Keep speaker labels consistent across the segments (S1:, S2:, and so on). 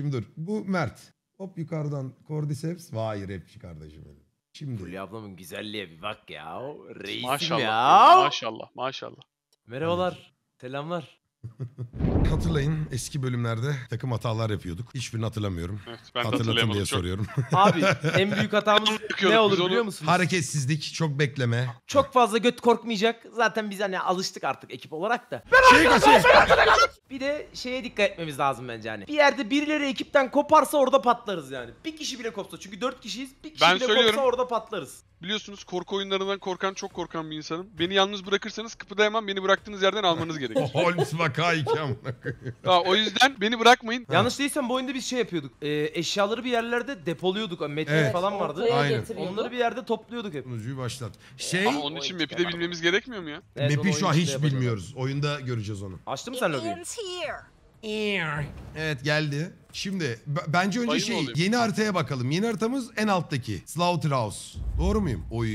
S1: Şimdi dur. Bu Mert. Hop yukarıdan Cordyceps. Vay rapçi kardeşim benim. Şimdi
S2: Fulya ablamın güzelliğe bir bak ya. Reisim
S3: Maşallah.
S2: ya.
S3: Maşallah. Maşallah.
S2: Merhabalar. Selamlar.
S1: hatırlayın eski bölümlerde takım hatalar yapıyorduk. Hiçbirini hatırlamıyorum.
S3: Evet, ben de
S1: Hatırlatın diye
S3: hatırlayamadım çok.
S1: soruyorum.
S2: Abi en büyük hatamız ne
S3: biz
S2: olur
S3: onu.
S2: biliyor musunuz?
S1: Hareketsizlik, çok bekleme.
S2: Çok fazla göt korkmayacak. Zaten biz hani alıştık artık ekip olarak da.
S1: Şey kaçıyor.
S2: Bir de şeye dikkat etmemiz lazım bence hani. Bir yerde birileri ekipten koparsa orada patlarız yani. Bir kişi bile kopsa. Çünkü dört kişiyiz. Bir kişi
S3: Ben
S2: bile
S3: söylüyorum.
S2: kopsa orada patlarız.
S3: Biliyorsunuz korku oyunlarından korkan çok korkan bir insanım. Beni yalnız bırakırsanız kıpırdayamam. Beni bıraktığınız yerden almanız gerekir.
S1: Holmes vaka
S3: ha, o yüzden beni bırakmayın.
S2: Yanlış değilsem bu oyunda biz şey yapıyorduk. Ee, eşyaları bir yerlerde depoluyorduk. Metin
S1: Evet.
S2: falan vardı.
S4: Ortaya
S1: Aynen.
S2: Onları bir yerde topluyorduk hep.
S1: Sunucuyu başlat. Şey,
S3: Ama onun için map'i de bilmemiz gerekmiyor mu ya?
S2: Evet,
S1: map'i şu an
S2: oyun
S1: hiç bilmiyoruz. Oyunda göreceğiz onu.
S2: Açtın mı sen lobiyi?
S5: Here.
S1: Evet geldi. Şimdi bence önce
S3: Bayım
S1: şey
S3: olayım.
S1: yeni haritaya bakalım. Yeni haritamız en alttaki. Slaughterhouse. Doğru muyum? Oy.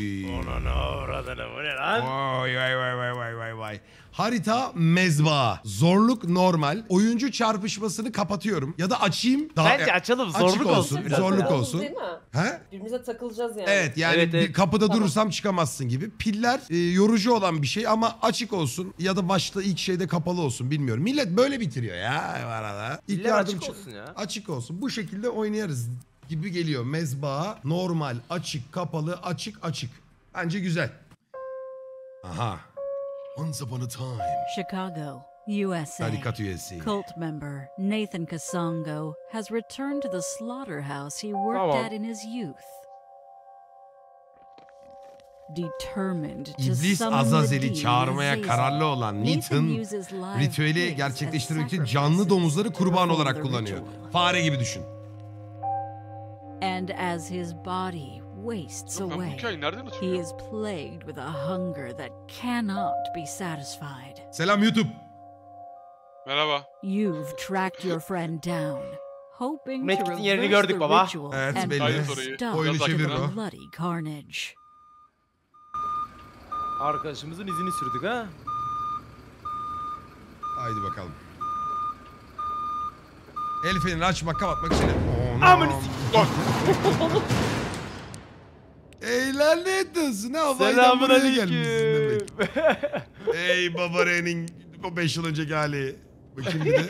S2: bu ne lan?
S1: Vay vay vay vay vay vay vay. Harita mezba. Zorluk normal. Oyuncu çarpışmasını kapatıyorum. Ya da açayım. Daha
S2: Bence açalım
S1: açık
S2: zorluk olsun biraz.
S1: Zorluk
S4: Takılacağız
S1: olsun.
S4: Değil mi?
S1: He?
S4: Birbirimize takılacağız yani.
S1: Evet yani
S2: Evet,
S1: bir
S2: evet.
S1: kapıda
S4: Tamam.
S1: durursam çıkamazsın gibi. Piller e, yorucu olan bir şey ama açık olsun ya da başta ilk şeyde kapalı olsun bilmiyorum. Millet böyle bitiriyor ya arada. İlk
S2: İller
S1: yardım
S2: açık olsun ya.
S1: Açık olsun. Bu şekilde oynayarız gibi geliyor. Mezba, normal, açık, kapalı, açık, açık. Bence güzel. Aha. Once upon a time.
S5: Chicago, USA.
S1: Tarikat üyesi.
S5: Cult member Nathan Kasongo has returned to the slaughterhouse he worked
S2: Tamam.
S5: at in his youth. Determined to
S1: İblis
S5: summon the
S1: Azazel'i çağırmaya kararlı olan
S5: Nathan
S1: ritüeli gerçekleştirmek
S5: as
S1: için canlı domuzları kurban olarak kullanıyor. Fare gibi düşün.
S5: And as his body wastes
S3: Ben bu
S5: away,
S3: hikayeyi nereden
S5: he
S3: hatırlıyorum?
S5: is plagued with a hunger that cannot be satisfied.
S1: Selam YouTube.
S3: Merhaba.
S5: You've tracked your friend down, hoping to reverse
S2: gördük
S5: the
S2: baba.
S5: ritual
S1: Evet,
S5: and
S1: belli.
S5: put a
S3: Kayıt orayı.
S5: stop
S1: Oyunu
S3: Biraz
S5: to
S1: çevir
S5: the
S1: o.
S5: bloody carnage.
S2: Arkadaşımızın izini sürdük ha.
S1: Haydi bakalım. El açmak kapatmak için.
S2: Amına
S1: Eyler ne ediyorsun ha?
S2: Selamun
S1: buraya gelmişsin
S2: aleyküm.
S1: demek. Ey baba Ren'in o 5 yıl önceki hali. Bakayım bir de.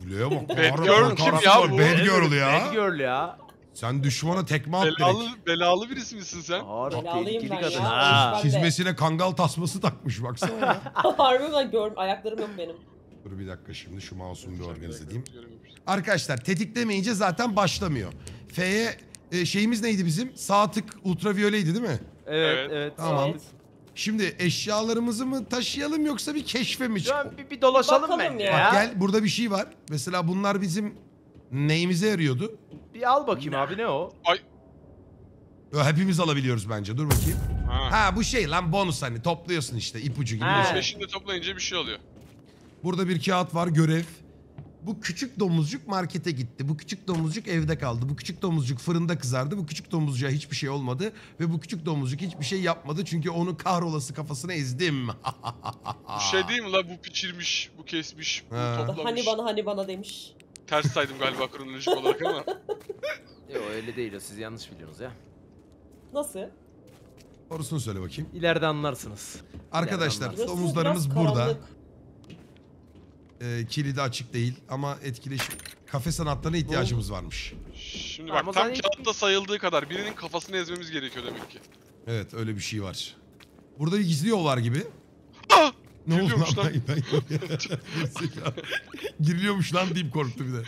S1: Kuleye bak.
S3: Bad Girl kim ya bu?
S1: Bad Girl ya.
S2: Bad girl ya.
S1: Sen düşmana tekme at
S3: Belalı,
S1: direkt.
S3: belalı birisi misin sen?
S2: Ağır
S4: Belalıyım
S2: tehlikeli
S4: ben
S2: kadın
S4: ya.
S2: ha.
S4: Ben de.
S1: Çizmesine kangal tasması takmış baksana ya.
S4: Harbi ben görm ayaklarım yok benim.
S1: Dur bir dakika şimdi şu mouse'umu bir organize edeyim.
S3: Görememiş.
S1: Arkadaşlar tetiklemeyince zaten başlamıyor. F'ye e, şeyimiz neydi bizim? Sağ tık ultraviyoleydi değil mi?
S2: Evet
S3: Evet.
S2: evet.
S1: Tamam.
S4: Evet.
S1: Şimdi eşyalarımızı mı taşıyalım yoksa bir keşfe mi
S2: Şu
S1: çıkalım?
S2: an bir, bir dolaşalım
S4: Bakalım
S2: bence
S4: ya.
S2: ya.
S1: Bak gel burada bir şey var. Mesela bunlar bizim neyimize yarıyordu?
S2: Bir al bakayım abi ne o?
S1: Yo, Hepimiz alabiliyoruz bence. Dur bakayım.
S3: Ha.
S1: Ha bu şey lan bonus hani topluyorsun işte ipucu gibi.
S2: Ha.
S1: bir şey.
S3: Beşinde toplayınca bir şey oluyor.
S1: Burada bir kağıt var görev. Bu küçük domuzcuk markete gitti. Bu küçük domuzcuk evde kaldı. Bu küçük domuzcuk fırında kızardı. Bu küçük domuzcuğa hiçbir şey olmadı. Ve bu küçük domuzcuk hiçbir şey yapmadı. Çünkü onun kahrolası kafasına ezdim.
S3: Bu şey değil mi la bu piçirmiş, bu kesmiş, bu
S1: Ha.
S3: toplamış.
S4: Hani bana hani bana demiş.
S3: Ters saydım galiba kronolojik olarak ama.
S2: Yok öyle değil o siz yanlış biliyorsunuz ya.
S4: Nasıl?
S1: Doğrusunu söyle bakayım.
S2: İleride anlarsınız.
S1: Arkadaşlar
S2: Biraz
S1: domuzlarımız
S4: biraz
S1: burada.
S4: karanlık.
S1: Ee, kilidi açık değil ama etkileşim. Kafe sanatlarına ihtiyacımız varmış.
S3: Şimdi
S2: Ama
S3: bak tam
S2: zaten-
S3: kağıtta sayıldığı kadar birinin kafasını ezmemiz gerekiyor demek ki.
S1: Evet öyle bir şey var. Burada bir gizli yol var gibi.
S3: Ah!
S1: Ne oldu lan?
S3: Giriliyormuş lan.
S1: Giriliyormuş lan deyip korktu bir de.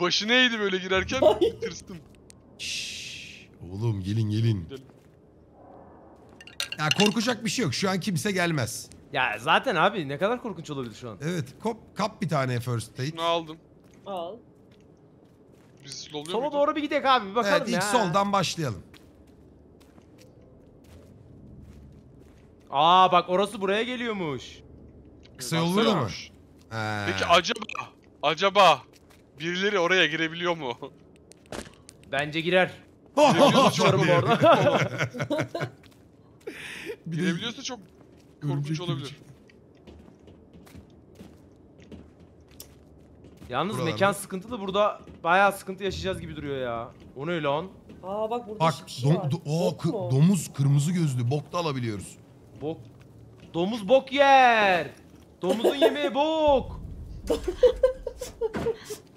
S3: Başı neydi böyle girerken?
S1: Şşş, oğlum gelin gelin.
S3: Gidelim.
S1: Ya korkacak bir şey yok. Şu an kimse gelmez.
S2: Ya zaten abi ne kadar korkunç olabilir şu an.
S1: Evet kop, kap bir tane first aid.
S3: Bunu aldım.
S4: Al.
S3: Biz
S2: Sola doğru bir gidelim abi bir bakalım
S1: Evet ilk
S2: ya.
S1: soldan başlayalım.
S2: Aa bak orası buraya geliyormuş.
S1: Kısa yol
S3: Baksana.
S1: burada mı? He.
S3: Peki acaba, acaba birileri oraya girebiliyor mu?
S2: Bence girer.
S3: Girebiliyorsa çok iyi.
S2: orada.
S1: Bir de
S3: Girebiliyorsa çok korkunç
S1: örümcek
S3: olabilir.
S2: Yalnız
S1: Buralarda.
S2: mekan sıkıntılı burada bayağı sıkıntı yaşayacağız gibi duruyor ya. O ne lan?
S4: Aa bak burada
S1: Bak
S4: bir şey
S1: dom-
S4: var.
S1: do- Oo,
S4: Yok
S1: kı-
S4: mu?
S1: domuz kırmızı gözlü bok da alabiliyoruz.
S2: Bok. Domuz bok yer. Domuzun yemeği bok.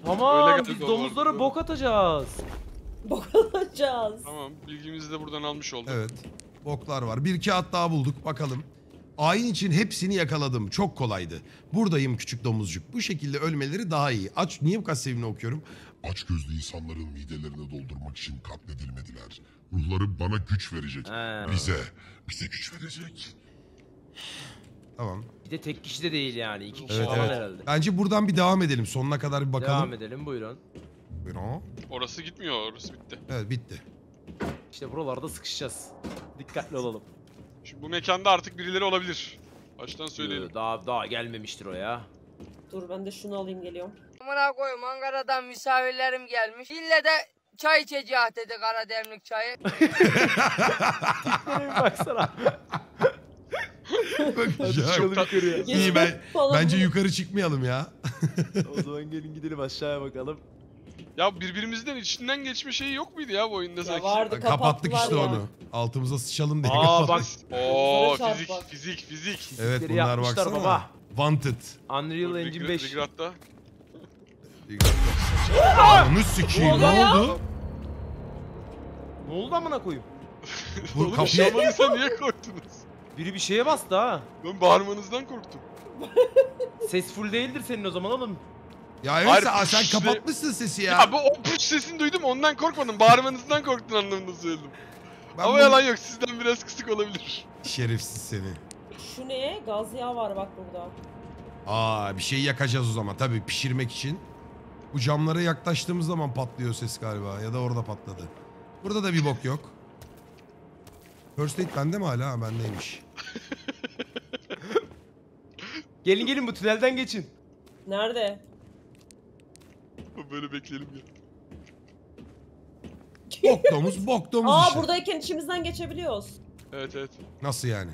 S3: Öyle
S2: tamam
S3: geldi
S2: biz
S3: doğru,
S2: domuzlara bok atacağız.
S4: Bok alacağız.
S3: Tamam bilgimizi de buradan almış olduk.
S1: Evet. Boklar var. Bir kağıt daha bulduk. Bakalım. Ayin için hepsini yakaladım. Çok kolaydı. Buradayım küçük domuzcuk. Bu şekilde ölmeleri daha iyi. Aç niye bu kadar sevimli okuyorum?
S6: Açgözlü insanların midelerini doldurmak için katledilmediler. Ruhları bana güç verecek.
S2: He.
S6: Bize, bize güç verecek.
S1: Tamam.
S2: Bir de tek kişi de değil yani. iki kişi
S1: Evet
S2: falan
S1: evet.
S2: herhalde.
S1: Bence buradan bir devam edelim. Sonuna kadar bir bakalım.
S2: Devam edelim buyurun.
S1: Buyurun.
S3: Orası gitmiyor orası bitti.
S1: Evet bitti.
S2: İşte buralarda sıkışacağız. Dikkatli olalım.
S3: Şimdi bu mekanda artık birileri olabilir. Baştan söyleyelim.
S2: Ee, Daha daha gelmemiştir o ya.
S4: Dur ben de şunu alayım geliyorum.
S7: Amına koyayım Ankara'dan misafirlerim gelmiş. İlle de çay içeceğiz dedi kara demlik çayı.
S2: Baksana.
S1: Bak. İyi ben bence yukarı çıkmayalım ya.
S2: o zaman gelin gidelim aşağıya bakalım.
S3: Ya birbirimizden içinden geçme şeyi yok muydu ya bu oyunda
S4: Ya
S3: sanki?
S4: vardı
S1: Kapattık işte
S4: ya.
S1: onu. Altımıza sıçalım diye.
S2: Aa
S1: kapattık.
S2: bak
S3: Oo fizik fizik fizik.
S1: Evet bunlar baksana.
S2: baba.
S1: Wanted.
S2: Unreal Engine
S3: Regret-
S2: 5.
S3: Regret'ta.
S1: Onu sikeyim
S4: Ne
S1: oldu?
S2: Ne oldu amına koyayım?
S1: Bu
S3: Oğlum
S1: kapıyı...
S3: şamanıza niye korktunuz?
S2: Biri bir şeye bastı ha.
S3: Ben bağırmanızdan korktum.
S2: Ses full değildir senin o zaman oğlum.
S1: Ya evet
S3: Hayır,
S1: sen, sen
S3: işte-
S1: kapatmışsın sesi ya.
S3: Ya, bu o puç sesini duydum ondan korkmadım. Bağırmanızdan korktun anlamında söyledim.
S1: Ben
S3: Ama
S1: bu-
S3: yalan yok sizden biraz kısık olabilir.
S1: Şerefsiz seni.
S4: Şu ne? Gaz yağı var bak burada.
S1: Aa bir şey yakacağız o zaman tabii pişirmek için. Bu camlara yaklaştığımız zaman patlıyor ses galiba ya da orada patladı. Burada da bir bok yok. First aid bende mi hala? Ha, bendeymiş.
S2: Gelin gelin bu tünelden geçin.
S4: Nerede?
S3: Böyle bekleyelim ya.
S1: Bok domuz, bok domuz
S4: Aa
S1: işte.
S4: buradayken içimizden geçebiliyoruz.
S3: Evet evet.
S1: Nasıl yani?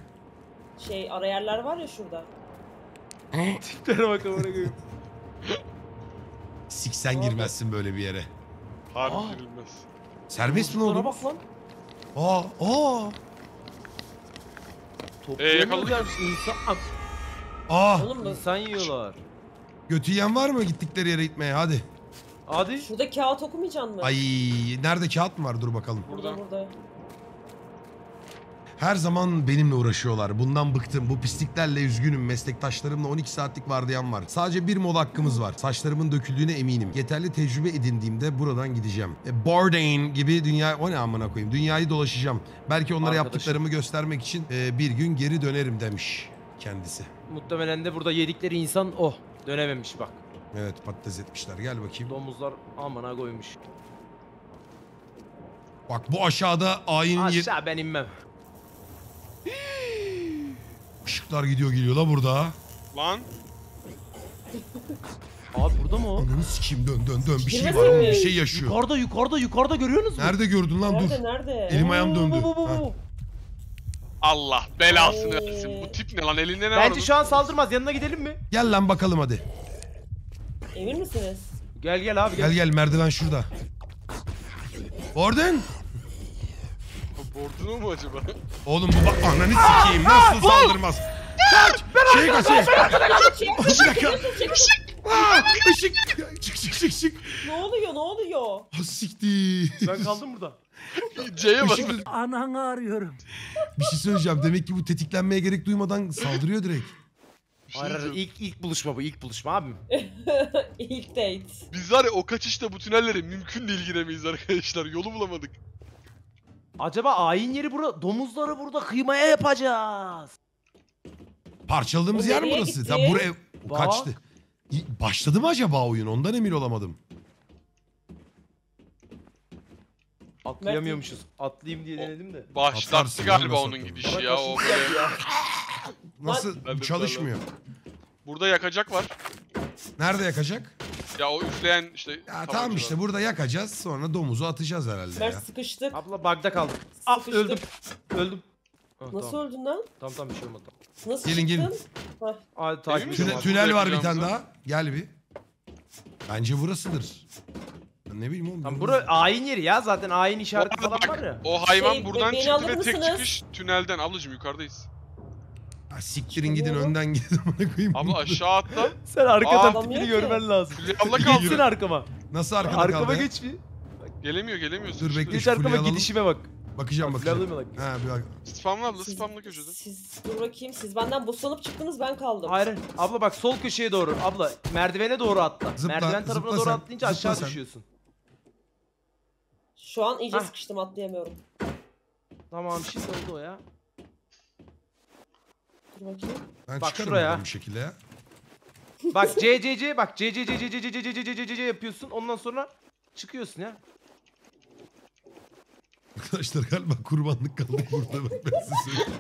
S4: Şey ara yerler var ya şurada.
S2: Tiplere bak amına koyayım.
S1: Siksen girmezsin böyle bir yere.
S3: Harbi
S2: Aa.
S3: girilmez.
S1: Serbest mi oğlum?
S2: bak lan.
S1: Aa, aa,
S2: Toplayamıyorlar insan.
S1: aa.
S4: Oğlum bu
S2: İnsan yiyorlar.
S1: Götü yiyen var mı gittikleri yere gitmeye? Hadi.
S2: Hadi.
S4: şurada kağıt okumayacaksın mı?
S1: Ay, nerede kağıt mı var? Dur bakalım.
S4: Burada burada.
S1: Her zaman benimle uğraşıyorlar. Bundan bıktım. Bu pisliklerle üzgünüm. Meslektaşlarımla 12 saatlik vardiyam var. Sadece bir mola hakkımız var. Saçlarımın döküldüğüne eminim. Yeterli tecrübe edindiğimde buradan gideceğim. E, Bourdain gibi dünya... O ne amına koyayım? Dünyayı dolaşacağım. Belki onlara
S2: Arkadaşım.
S1: yaptıklarımı göstermek için e, bir gün geri dönerim demiş kendisi.
S2: Muhtemelen de burada yedikleri insan oh dönememiş bak.
S1: Evet patates etmişler. Gel bakayım.
S2: Domuzlar amına koymuş.
S1: Bak bu aşağıda ayin yer...
S2: Aşağı ben inmem.
S1: Işıklar gidiyor geliyor la burada.
S3: Lan
S2: Abi burada mı o?
S1: Ananı sikeyim dön dön dön. Bir şey var oğlum bir şey yaşıyor.
S2: Yukarıda yukarıda yukarıda görüyorsunuz mu?
S1: Nerede gördün lan dur.
S4: Nerede nerede?
S1: Elim ayağım döndü.
S2: Bu, bu, bu,
S1: Ha.
S2: bu.
S3: Allah belasını versin. Bu tip ne lan elinde ne var?
S2: Bence
S3: onun?
S2: şu an saldırmaz. Yanına gidelim mi?
S1: Gel lan bakalım hadi.
S4: Emin misiniz?
S2: Gel gel abi
S1: Gel
S2: gel.
S1: gel merdiven şurada. Oradan.
S3: Borduno mu acaba?
S1: Oğlum bu bak ananı sikeyim nasıl saldırmaz. Kaç! Şey kaç şey. Bir dakika. Aa, Işık. Çık çık çık çık.
S4: Ne oluyor ne oluyor?
S1: Ha siktir.
S2: Ben kaldım burada.
S3: C'ye bas.
S1: Işık-
S2: Ananı arıyorum.
S1: Bir şey söyleyeceğim. Demek ki bu tetiklenmeye gerek duymadan saldırıyor direkt.
S3: Şey
S2: Hayır hayır ilk, ilk buluşma bu ilk buluşma abim.
S4: İlk date.
S3: Biz var ya o kaçışta bu tünellere mümkün değil giremeyiz arkadaşlar. Yolu bulamadık.
S2: Acaba ayin yeri burada domuzları burada kıymaya yapacağız.
S1: Parçaladığımız yer mi
S4: nereye
S1: burası?
S4: gitti?
S1: Ya buraya
S2: Bak.
S1: kaçtı. İ- Başladı mı acaba oyun? Ondan emin olamadım.
S2: Atlayamıyormuşuz. Atlayayım diye denedim de.
S3: Başlattı
S1: Atlarsın
S3: galiba onun gidişi ya. O böyle...
S1: Nasıl?
S3: Ben de
S1: Bu çalışmıyor.
S3: Burada yakacak var.
S1: Nerede yakacak?
S3: Ya o üfleyen işte.
S1: Ya tamam
S3: tabancalar.
S1: işte burada yakacağız sonra domuzu atacağız herhalde
S4: Mert
S1: ya.
S4: sıkıştık.
S2: Abla bug'da kaldık. Ah
S4: Sıkıştık.
S2: öldüm. Öldüm. Ah,
S4: Nasıl
S2: tamam.
S4: öldün lan?
S2: Tamam tamam bir şey olmadı.
S4: Nasıl
S1: Gelin, gelin.
S4: çıktın? Hah.
S2: Takip
S3: misin?
S1: Tüne- tünel var bir tane daha. Gel bir. Bence burasıdır. Ben ne bileyim oğlum.
S2: Tam
S1: görmedim.
S2: bura ayin yeri ya zaten ayin işareti falan var ya.
S3: O hayvan
S4: Şey,
S3: buradan
S4: beni
S3: çıktı ve tek
S4: mısınız?
S3: çıkış tünelden. Ablacım yukarıdayız.
S1: Ha, siktirin gidin
S4: Çıkamıyorum.
S1: önden gidin. Bana koyayım.
S3: Abla aşağı atla.
S2: Sen arkadan
S3: Aa,
S2: tipini
S4: ki.
S2: görmen lazım.
S3: Abla kaldı.
S2: Gitsene arkama.
S1: Nasıl arkada
S2: Arkama
S1: kaldı? ya?
S2: geç bir.
S3: Gelemiyor gelemiyor.
S1: Dur, bekle.
S2: Geç
S1: şu
S2: arkama
S1: alalım.
S2: gidişime bak.
S1: Bakacağım
S2: Bak,
S1: bakacağım.
S2: Fulya bak.
S1: Ha bir bak.
S3: Spamla abla
S4: Siz-
S3: spamla köşede.
S4: Siz dur bakayım siz benden buslanıp çıktınız ben kaldım.
S2: Hayır. Abla bak sol köşeye doğru. Abla merdivene doğru atla.
S1: Zıpla,
S2: Merdiven tarafına
S1: zıpla
S2: doğru
S1: sen,
S2: atlayınca
S1: zıpla
S2: aşağı
S1: sen.
S2: düşüyorsun.
S4: Şu an iyice
S2: Hah.
S4: sıkıştım atlayamıyorum.
S2: Tamam bir şey oldu o ya.
S4: Dur bakayım.
S1: Ben
S2: Bak
S1: çıkarım
S2: şuraya.
S1: buradan bir şekilde ya.
S2: Bak C C C bak C C C C C C C C C C C C yapıyorsun. Ondan sonra çıkıyorsun ya.
S1: Arkadaşlar galiba kurbanlık kaldık burada. Bak ben size söyleyeyim.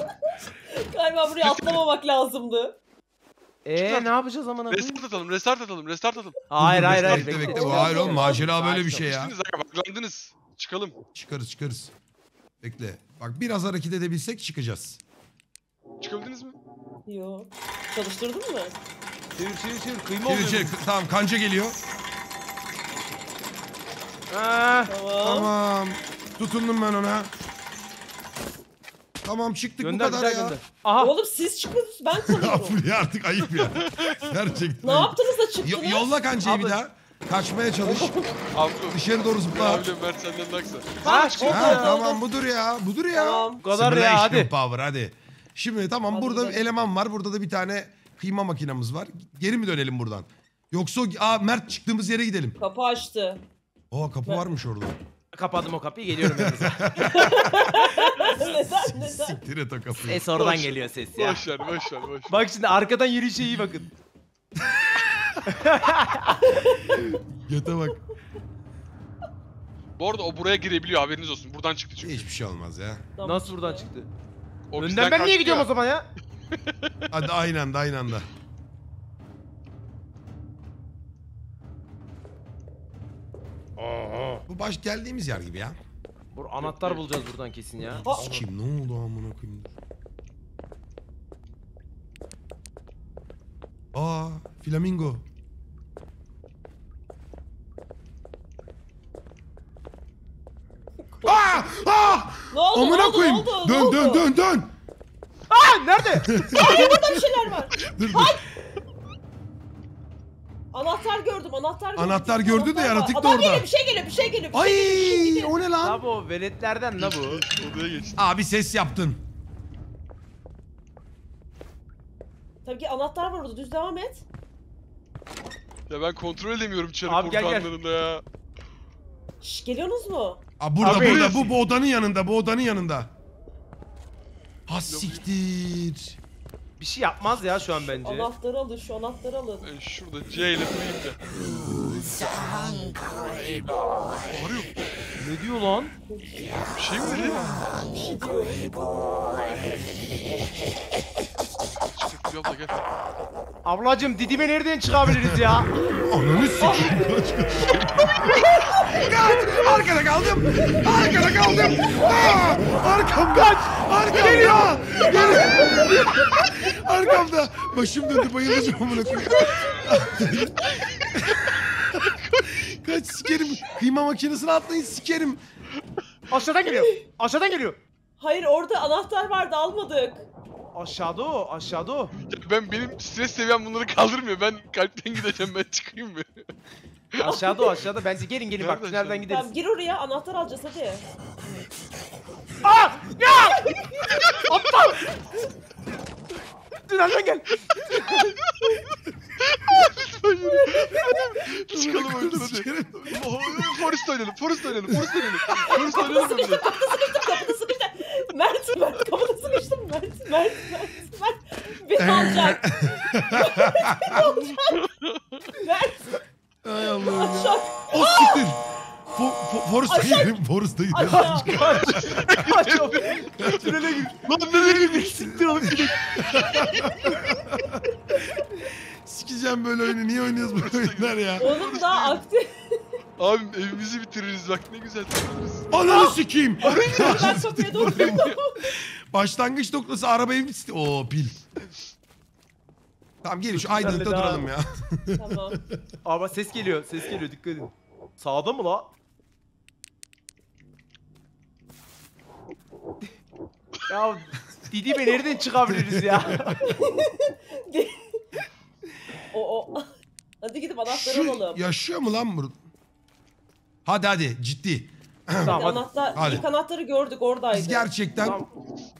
S4: Galiba buraya atlamamak lazımdı.
S2: Ee ne yapacağız amına koyayım?
S3: Restart atalım, restart atalım, restart atalım.
S2: Hayır hayır hayır.
S1: Bekle
S2: bekle.
S1: Bu hayır oğlum macera böyle bir şey ya.
S3: Sıkıştınız aga baklandınız. Çıkalım.
S1: Çıkarız çıkarız. Bekle. Bak biraz hareket edebilsek çıkacağız.
S3: Çıkabildiniz mi?
S4: Yo. Çalıştırdın mı?
S2: Çevir çevir çevir. Kıyma
S1: Çevir
S2: oluyor.
S1: çevir. Tamam kanca geliyor.
S2: Ha.
S4: Tamam.
S1: Tamam. Tutundum ben ona. Tamam çıktık
S2: Gönder
S1: bu
S2: bir
S1: kadar
S2: daha
S1: ya.
S2: gönder. Aha.
S4: Oğlum siz çıkıyorsunuz ben
S1: Ya
S4: kalıyorum.
S1: Fulya artık ayıp ya. Gerçekten.
S4: ne
S1: ayıp.
S4: yaptınız da
S1: Yo-
S4: çıktınız?
S1: yolla kancayı bir
S2: Abi-
S1: daha. Kaçmaya çalış.
S3: Abi
S1: Dışarı doğru zıpla.
S3: Abi Mert senden daha kısa.
S2: Ha, çıktı.
S1: Ha,
S4: oldu,
S1: tamam budur ya. Budur ya.
S4: Tamam.
S2: Bu kadar ya
S1: Simulation
S2: hadi.
S1: Power hadi. Şimdi tamam
S4: Hadi
S1: burada bir
S4: gidelim.
S1: eleman var. Burada da bir tane kıyma makinamız var. Geri mi dönelim buradan? Yoksa aa, Mert çıktığımız yere gidelim.
S4: Kapı açtı.
S1: Aa kapı
S4: Ben-
S1: varmış orada.
S2: Kapadım o kapıyı geliyorum yanınıza.
S4: neden neden?
S1: Siktir et o kapıyı.
S2: ses oradan
S3: Boş-
S2: geliyor ses ya.
S3: Boş ver, boş ver, boş ver.
S2: Bak şimdi arkadan yürüyüşe iyi bakın.
S1: Göte bak.
S3: Bu arada o buraya girebiliyor haberiniz olsun. Buradan çıktı çünkü.
S1: Hiçbir şey olmaz ya.
S4: Tamam,
S2: Nasıl buradan çıktı?
S3: O
S2: Önden
S3: bizden
S2: ben niye
S3: kaçtı
S2: gidiyorum
S3: ya.
S2: o zaman ya?
S1: Hadi aynı anda aynı anda. Bu baş geldiğimiz yer gibi ya.
S2: Bu anahtar bulacağız buradan kesin ya.
S1: Kim ne oldu amına koyayım? Aa, flamingo. Aa! Aa!
S4: ne oldu? ne
S1: Amına
S4: oldu?
S1: koyayım.
S4: Ne oldu?
S1: Dön
S4: ne
S1: dön
S4: oldu?
S1: dön dön.
S2: Aa nerede?
S4: Burada bir şeyler var.
S1: Dur dur.
S4: Anahtar gördüm, anahtar gördüm.
S1: Anahtar gördü de yaratık da
S4: Adam
S1: orada.
S4: geliyor, bir şey geliyor, bir şey geliyor. Bir şey geliyor.
S1: Ay o ne lan?
S2: Abi o veletlerden la bu.
S3: Odaya geçti.
S1: Abi ses yaptın.
S4: Tabii ki anahtar var orada, düz devam et.
S3: Ya ben kontrol edemiyorum çarı
S2: Abi gel, gel.
S3: korkanlarında ya.
S4: Şş, geliyorsunuz mu?
S1: Aa, burada
S2: Abi.
S1: burada bu, bu odanın yanında bu odanın yanında. Ha siktir.
S2: Bir şey yapmaz ya şu an bence.
S4: Anahtarı alın, şu anahtarı alın.
S3: Ben şurada C ile vurayım da. Bağırıyor.
S2: Ne diyor lan?
S3: Bir şey mi dedi? Abla gel.
S2: Ablacım Didim'e nereden çıkabiliriz ya?
S1: Ananı sikeyim. Kaç. Arkada kaldım. Arkada kaldım. Aa, arkam kaç. Arkamda. Gel. Arkamda. Başım döndü bayılacağım amına koyayım. Kaç sikerim. Kıyma makinesine atlayın sikerim.
S2: Aşağıdan geliyor. Aşağıdan geliyor.
S4: Hayır, orada anahtar vardı, almadık.
S2: Aşağıda o, aşağıda o.
S3: Ya ben benim stres seviyem bunları kaldırmıyor. Ben kalpten gideceğim ben çıkayım mı?
S2: Aşağıda o, aşağıda. Bence gelin gelin bak
S3: Nereden
S2: gideriz.
S4: Tamam, gir oraya, anahtar alacağız hadi.
S2: Aa! Ya! Aptal! Tünelden gel.
S3: Çıkalım oyundan hadi. Forest oynayalım, Forest oynayalım, Forest oynayalım. Forest oynayalım hadi.
S4: Kapıda sıkıştı. Mert, Mert, kapıda sıkıştım. Mert, Mert, Mert, Mert. Beni alacak. Beni alacak. Mert,
S1: Ay Allah'ım
S4: aşağı,
S1: O siktir. Fo fo Forrest'a gidelim. Forrest'a gidelim.
S4: aşağı.
S2: Aç o. Tünele gir.
S3: Lan nereye gidiyorsun?
S2: Siktir oğlum.
S1: Sikeceğim böyle oyunu. Niye oynuyoruz böyle oyunlar ya?
S4: Oğlum daha aktif.
S3: Abim evimizi bitiririz bak ne güzel bitiririz.
S1: Ananı sikeyim.
S4: Ben kapıya doğru
S1: Başlangıç noktası araba evi Oo pil. Tamam gelin şu aydınlıkta duralım
S2: abi.
S1: ya.
S4: Tamam.
S2: Ama ses geliyor. Ses geliyor dikkat edin. Sağda mı la? Ya Didi be nereden çıkabiliriz ya?
S4: O o. Hadi gidip anahtarı
S1: Şu
S4: alalım.
S1: yaşıyor mu lan burada? Hadi hadi ciddi.
S2: tamam hadi.
S4: Anahtar,
S1: Hadi.
S4: ilk anahtarı gördük oradaydı.
S1: Biz gerçekten
S2: Tamam.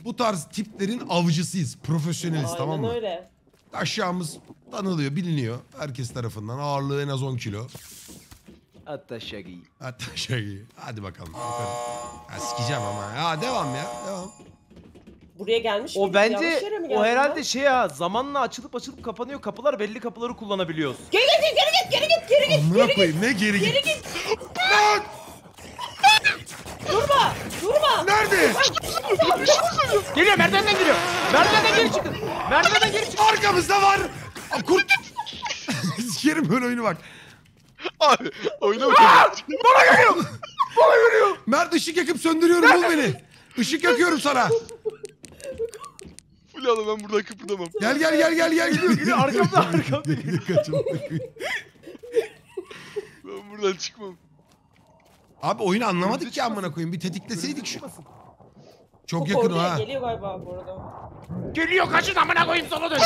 S1: bu tarz tiplerin avcısıyız. Profesyoneliz
S4: Aynen
S1: tamam mı?
S4: öyle.
S1: Aşağımız tanılıyor, biliniyor herkes tarafından. Ağırlığı en az 10 kilo.
S2: Hatta şagi.
S1: Hatta şey, hadi bakalım. bakalım. Ha, sikeceğim ama. Ya devam ya, devam.
S4: Buraya gelmiş
S2: O
S4: miydik?
S2: bence
S4: yere mi
S2: o
S4: geldim
S2: herhalde
S4: ben?
S2: şey ya zamanla açılıp açılıp kapanıyor kapılar belli kapıları kullanabiliyoruz.
S4: Geri git geri git geri git geri git.
S1: Amına koyayım ne geri git. Lan!
S4: Durma durma.
S1: Nerede?
S2: Geliyor merdivenden geliyor. Merdivenden geri çıkın. Merdivenden geri çıkın.
S1: Arkamızda var. Aa, Kurt. Sikerim böyle oyunu bak.
S3: Abi oyuna bak.
S1: Mert ışık yakıp söndürüyorum bul beni. Işık yakıyorum sana.
S3: Fulya ben buradan kıpırdamam.
S1: Gel gel gel gel gel. Geliyor
S2: Geliyor arkamda arkamda.
S3: Ben buradan çıkmam.
S1: Abi oyunu anlamadık ki amına koyayım. Bir tetikleseydik şu. Çok yakın o ha.
S4: Geliyor galiba bu arada.
S2: Geliyor kaçın amına koyayım sola dön.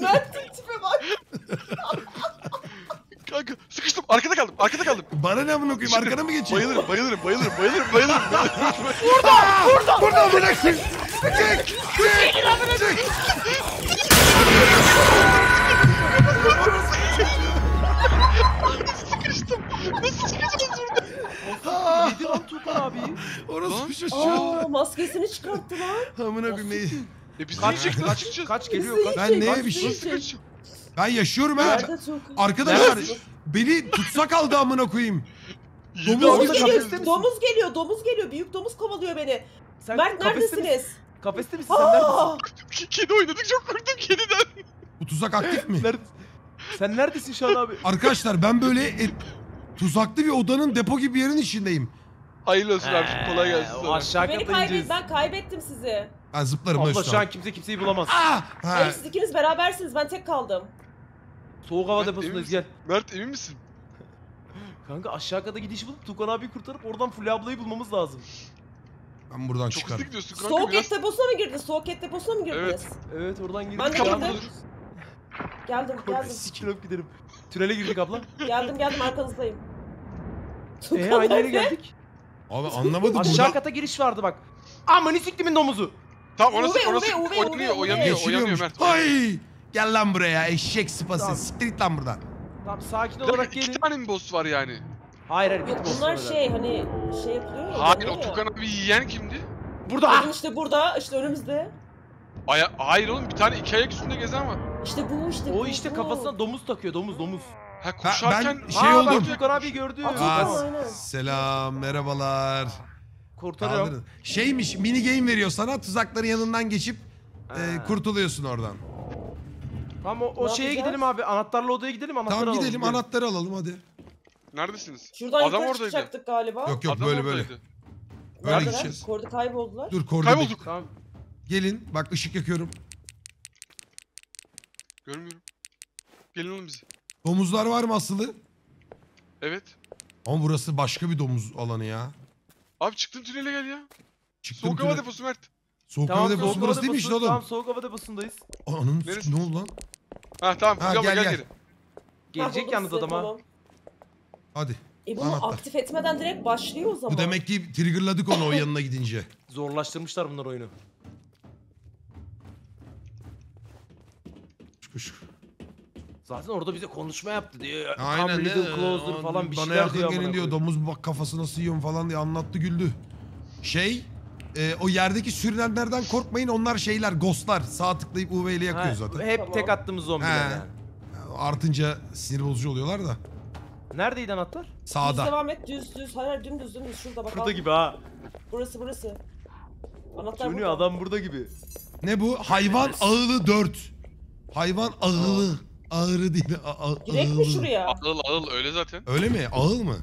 S4: Mert'in tipe bak.
S3: Kanka sıkıştım. Arkada kaldım. Arkada kaldım.
S1: Bana ne amına koyayım arkana mı geçeyim?
S3: Bayılırım, bayılırım, bayılırım, bayılırım, bayılırım.
S1: Burada! Burada! Burada koyayım. Çık! Çık! Çık!
S3: sıkıştım. Nasıl çıkacağız buradan?
S2: Yedi lan Tukan abi.
S1: Orası bir şaşıyor.
S4: Aa maskesini çıkarttı lan.
S1: Amına koyayım neyi?
S3: E biz
S2: Kaç kaç
S3: çıkacağız?
S2: kaç geliyor kaç.
S1: Ben neye
S4: Kaç
S1: bir şey...
S3: Nasıl kaçacağım?
S1: Ben yaşıyorum ha.
S4: Nerede?
S1: Arkadaşlar beni tutsak aldı amına koyayım.
S3: Yedi
S1: Domuz
S4: geliyor,
S2: kafeste misin?
S4: domuz geliyor, domuz geliyor. Büyük domuz kovalıyor beni.
S2: Sen
S4: Mert
S2: kafeste misin?
S4: neredesiniz?
S2: Kafeste misin sen neredesin?
S4: Aa!
S3: Kedi oynadık çok korktum kediden.
S1: Bu tuzak aktif mi?
S2: Neredesin? Sen neredesin şu an abi?
S1: Arkadaşlar ben böyle et- tuzaklı bir odanın depo gibi bir yerin içindeyim.
S3: Hayırlı olsun abi kolay gelsin
S2: o
S3: sana.
S2: aşağı
S4: Beni
S2: kata
S4: kaybet,
S2: ineceğiz.
S4: ben kaybettim sizi.
S1: Ben zıplarım lan
S2: Abla şu an kimse kimseyi bulamaz.
S1: Ah! Ha.
S4: Hayır siz ikiniz berabersiniz, ben tek kaldım.
S2: Soğuk hava
S3: Mert,
S2: deposundayız gel.
S3: Mert emin misin?
S2: Kanka aşağı kata gidiş bulup Tukan abi kurtarıp oradan Fulya ablayı bulmamız lazım.
S1: Ben buradan
S3: Çok hızlı
S1: çıkarım.
S3: gidiyorsun kanka
S4: Soğuk
S3: biraz.
S4: et deposuna mı girdiniz? Soğuk et deposuna mı girdiniz?
S3: Evet.
S2: Evet oradan girdik.
S4: Ben de girdim.
S2: ediyoruz.
S4: Geldim,
S2: Korku
S4: geldim.
S2: sikilip gidelim. Tünele girdik abla.
S4: Geldim, geldim arkanızdayım. Tukan
S2: Eee aynı yere geldik.
S1: Abi anlamadım
S2: Aşağı
S1: burada.
S2: kata giriş vardı bak. Amını siktimin domuzu.
S3: Tamam orası
S4: Uve,
S3: orası
S4: uve, uve,
S3: oyanıyor,
S4: uve, uve.
S3: oyanıyor, oyanıyor
S1: Geçiriyormuş.
S3: Mert.
S1: Hay! Gel lan buraya eşek sıpası.
S2: Tamam.
S1: Siktir git lan buradan.
S2: Tamam sakin olarak
S3: iki
S2: gelin.
S3: tane mi boss var yani?
S2: Hayır hayır
S4: Yok
S2: bitmez.
S4: bunlar şey hani şey yapılıyor ya.
S3: Hayır o. Tukan abi yiyen kimdi?
S2: Burada.
S4: Bakın işte burada, işte önümüzde.
S3: Aya hayır oğlum bir tane iki ayak üstünde gezen var.
S4: İşte bu işte bu.
S2: O işte
S4: bu.
S2: kafasına domuz takıyor domuz domuz.
S3: Ha
S1: Ha,
S3: koşarken
S1: ben şey
S2: Aa,
S1: oldum.
S2: bak Tukan abi gördü.
S4: Aa,
S1: selam, merhabalar.
S2: Kurtarıyorum.
S1: Kaldırın. Şeymiş, mini game veriyor sana. Tuzakların yanından geçip e,
S2: Ha.
S1: kurtuluyorsun oradan.
S2: Tamam o, o
S4: Ne
S2: şeye
S4: yapacağız?
S2: gidelim abi. Anahtarlı odaya gidelim anahtarı
S1: Tamam
S2: alalım.
S1: gidelim,
S2: Gidelim.
S1: anahtarı alalım hadi.
S3: neredesiniz?
S4: Şuradan
S3: Adam
S4: yukarı
S3: oradaydı.
S4: çıkacaktık galiba.
S1: Yok yok
S3: Adam
S1: böyle böyle.
S3: oradaydı.
S1: Böyle
S4: Neredeler?
S1: gideceğiz.
S4: Kordu kayboldular.
S1: Dur kordu.
S3: Kaybolduk.
S2: Tamam.
S1: Gelin, bak ışık yakıyorum.
S3: Görmüyorum. Gelin oğlum bize.
S1: Domuzlar var mı asılı?
S3: Evet.
S1: Ama burası başka bir domuz alanı ya.
S3: Abi çıktın tünele gel ya.
S1: Çıktım
S3: Soğuk hava deposu Mert.
S1: Soğuk
S2: Tamam
S1: hava
S2: soğuk
S1: deposu
S2: hava
S1: burası değil mi işte
S2: deposu-
S1: oğlum?
S2: Tamam soğuk hava deposundayız.
S1: Ananın
S3: Neresi?
S1: ne oldu lan?
S3: Ha tamam
S1: Ha,
S3: abla
S1: gel,
S3: gel
S1: gel.
S3: geri.
S2: Gelecek
S4: buldum
S2: yalnız
S4: sizi,
S2: adam ha.
S4: tamam.
S1: Hadi.
S4: E bunu
S1: Anahtar.
S4: aktif etmeden direkt başlıyor o zaman.
S1: Bu demek ki triggerladık onu o yanına gidince.
S2: Zorlaştırmışlar bunlar oyunu.
S1: Kuş.
S2: Zaten orada bize konuşma yaptı diyor.
S1: Aynen
S2: Come
S1: de,
S2: little closer falan bir
S1: Bana
S2: şeyler
S1: yakın
S2: diyor.
S1: gelin
S2: amına
S1: diyor.
S2: koyayım.
S1: Domuz bak kafası nasıl yiyorum falan diye anlattı güldü. Şey e, o yerdeki sürünenlerden korkmayın onlar şeyler ghostlar. Sağ tıklayıp UV ile yakıyor
S2: Ha,
S1: zaten.
S2: Hep
S4: Tamam.
S2: tek attığımız zombiler
S1: He.
S2: yani.
S1: Artınca sinir bozucu oluyorlar da.
S2: Neredeydi anahtar?
S4: Düz
S1: Sağda.
S4: devam et düz düz. Hayır hayır, dümdüz dümdüz. Şurada bak.
S2: Burada
S4: al.
S2: gibi ha.
S4: Burası burası. Anahtar
S2: Dönüyor
S4: burada.
S2: adam burada gibi.
S1: Ne bu? Hayvan ağılı 4. Hayvan ağılı. Ağırı değil. a- a-
S4: Direkt mi
S1: ağılı.
S4: şuraya?
S3: Ağıl ağıl öyle zaten.
S1: Öyle mi? Ağıl mı?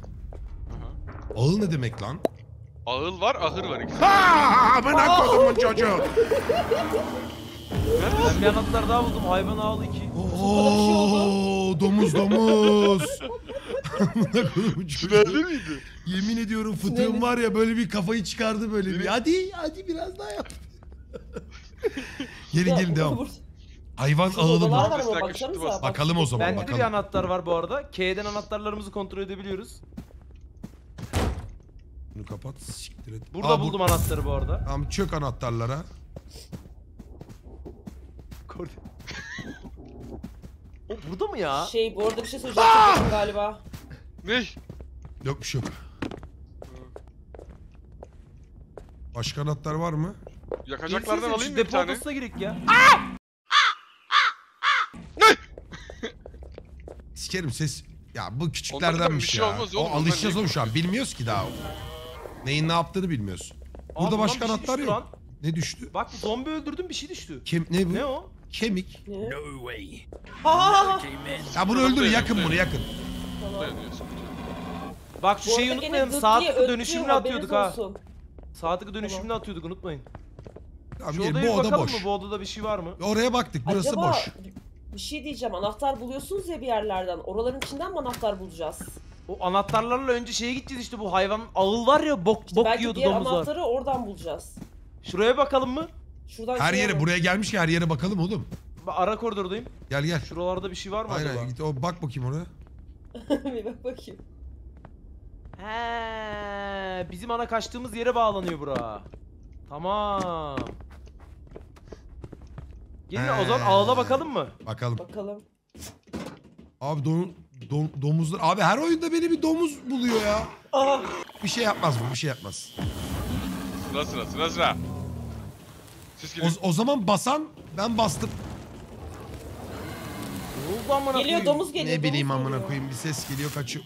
S1: Ağıl ne demek lan?
S3: Ağıl var ahır var ikisi.
S1: Ha! Amına kodumun çocuğu.
S2: Ben bir anahtar daha buldum. Hayvan ağlı 2.
S1: Oo, domuz domuz. Amına koyayım
S3: Tünelde
S1: çocuğu.
S3: miydi?
S1: Yemin ediyorum fıtığım var ya böyle bir kafayı çıkardı böyle bir. Hadi hadi biraz daha yap. gelin gelin devam. Hayvan ağılı
S4: odalar
S1: mı?
S4: var baksanıza. bak.
S1: Bakalım o zaman
S2: Bende de bir
S1: bakalım.
S2: anahtar var bu arada. K'den anahtarlarımızı kontrol edebiliyoruz.
S1: Bunu kapat siktir et.
S2: Burada
S1: Aa, bu-
S2: buldum anahtarı bu arada.
S1: Tamam çök anahtarlara.
S2: O burada mı ya?
S4: Şey bu arada bir şey söyleyeceğim yakın galiba.
S3: Ne?
S1: Yok bir şey yok. Başka anahtar var mı?
S3: Yakacaklardan alayım mı bir
S2: depo
S3: tane?
S2: odasına girek ya.
S1: Sikerim ses. Ya bu
S3: Ondan
S1: küçüklerdenmiş
S3: bir şey
S1: ya.
S3: olmaz
S1: o
S3: oğlum,
S1: alışacağız oğlum şu an. Bilmiyoruz ki daha. Neyin ne yaptığını bilmiyoruz.
S2: Aa,
S1: Burada başka
S2: şey
S1: anahtar yok.
S2: lan.
S1: Ne düştü?
S2: Bak zombi öldürdüm bir şey düştü.
S1: Kem ne bu?
S2: Ne o?
S1: Kemik.
S4: Ne?
S8: No way.
S4: Ha ha ha, ha.
S1: Ya bunu öldür yakın bunu yakın.
S3: Dayanıyorsun.
S2: Bak şu şeyi unutmayalım.
S4: ötüyor,
S2: dönüşümünü atıyorduk ha. tıkı dönüşümünü atıyorduk unutmayın.
S1: Tamam,
S2: Şu odaya
S1: bu oda
S2: bakalım
S1: boş.
S2: mı? Bu odada bir şey var mı?
S1: Oraya baktık burası
S4: Acaba
S1: boş.
S4: Bir şey diyeceğim. Anahtar buluyorsunuz ya bir yerlerden. Oraların içinden mi anahtar bulacağız?
S2: O anahtarlarla önce şeye gideceğiz işte bu hayvan ağıl var ya bok
S4: İşte
S2: bok
S4: belki
S2: yiyordu
S4: diğer
S2: domuzlar.
S4: anahtarı oradan bulacağız.
S2: Şuraya bakalım mı?
S4: Şuradan
S1: Her
S4: şuraya
S1: yere
S4: mı?
S1: buraya gelmiş ki her yere bakalım oğlum.
S2: Bak, Ara koridordayım.
S1: Gel gel.
S2: Şuralarda bir şey var mı acaba?
S1: Aynen git o bak bakayım oraya.
S4: bir bak bakayım.
S2: He, bizim ana kaçtığımız yere bağlanıyor bura. Tamam. Gelin o zaman ağla bakalım mı?
S1: Bakalım.
S4: Bakalım.
S1: Abi don, don, domuzlar. Abi her oyunda beni bir domuz buluyor ya.
S4: Aha.
S1: Bir şey yapmaz bu bir şey yapmaz.
S3: Sıra sıra sıra sıra. Siz
S1: O,
S3: gidin.
S1: o zaman basan ben bastım.
S2: Ne oldu amına
S4: Geliyor
S2: koyayım?
S4: domuz geliyor.
S1: ne bileyim
S4: domuz
S1: amına
S4: geliyor.
S1: koyayım bir ses geliyor kaçıyor.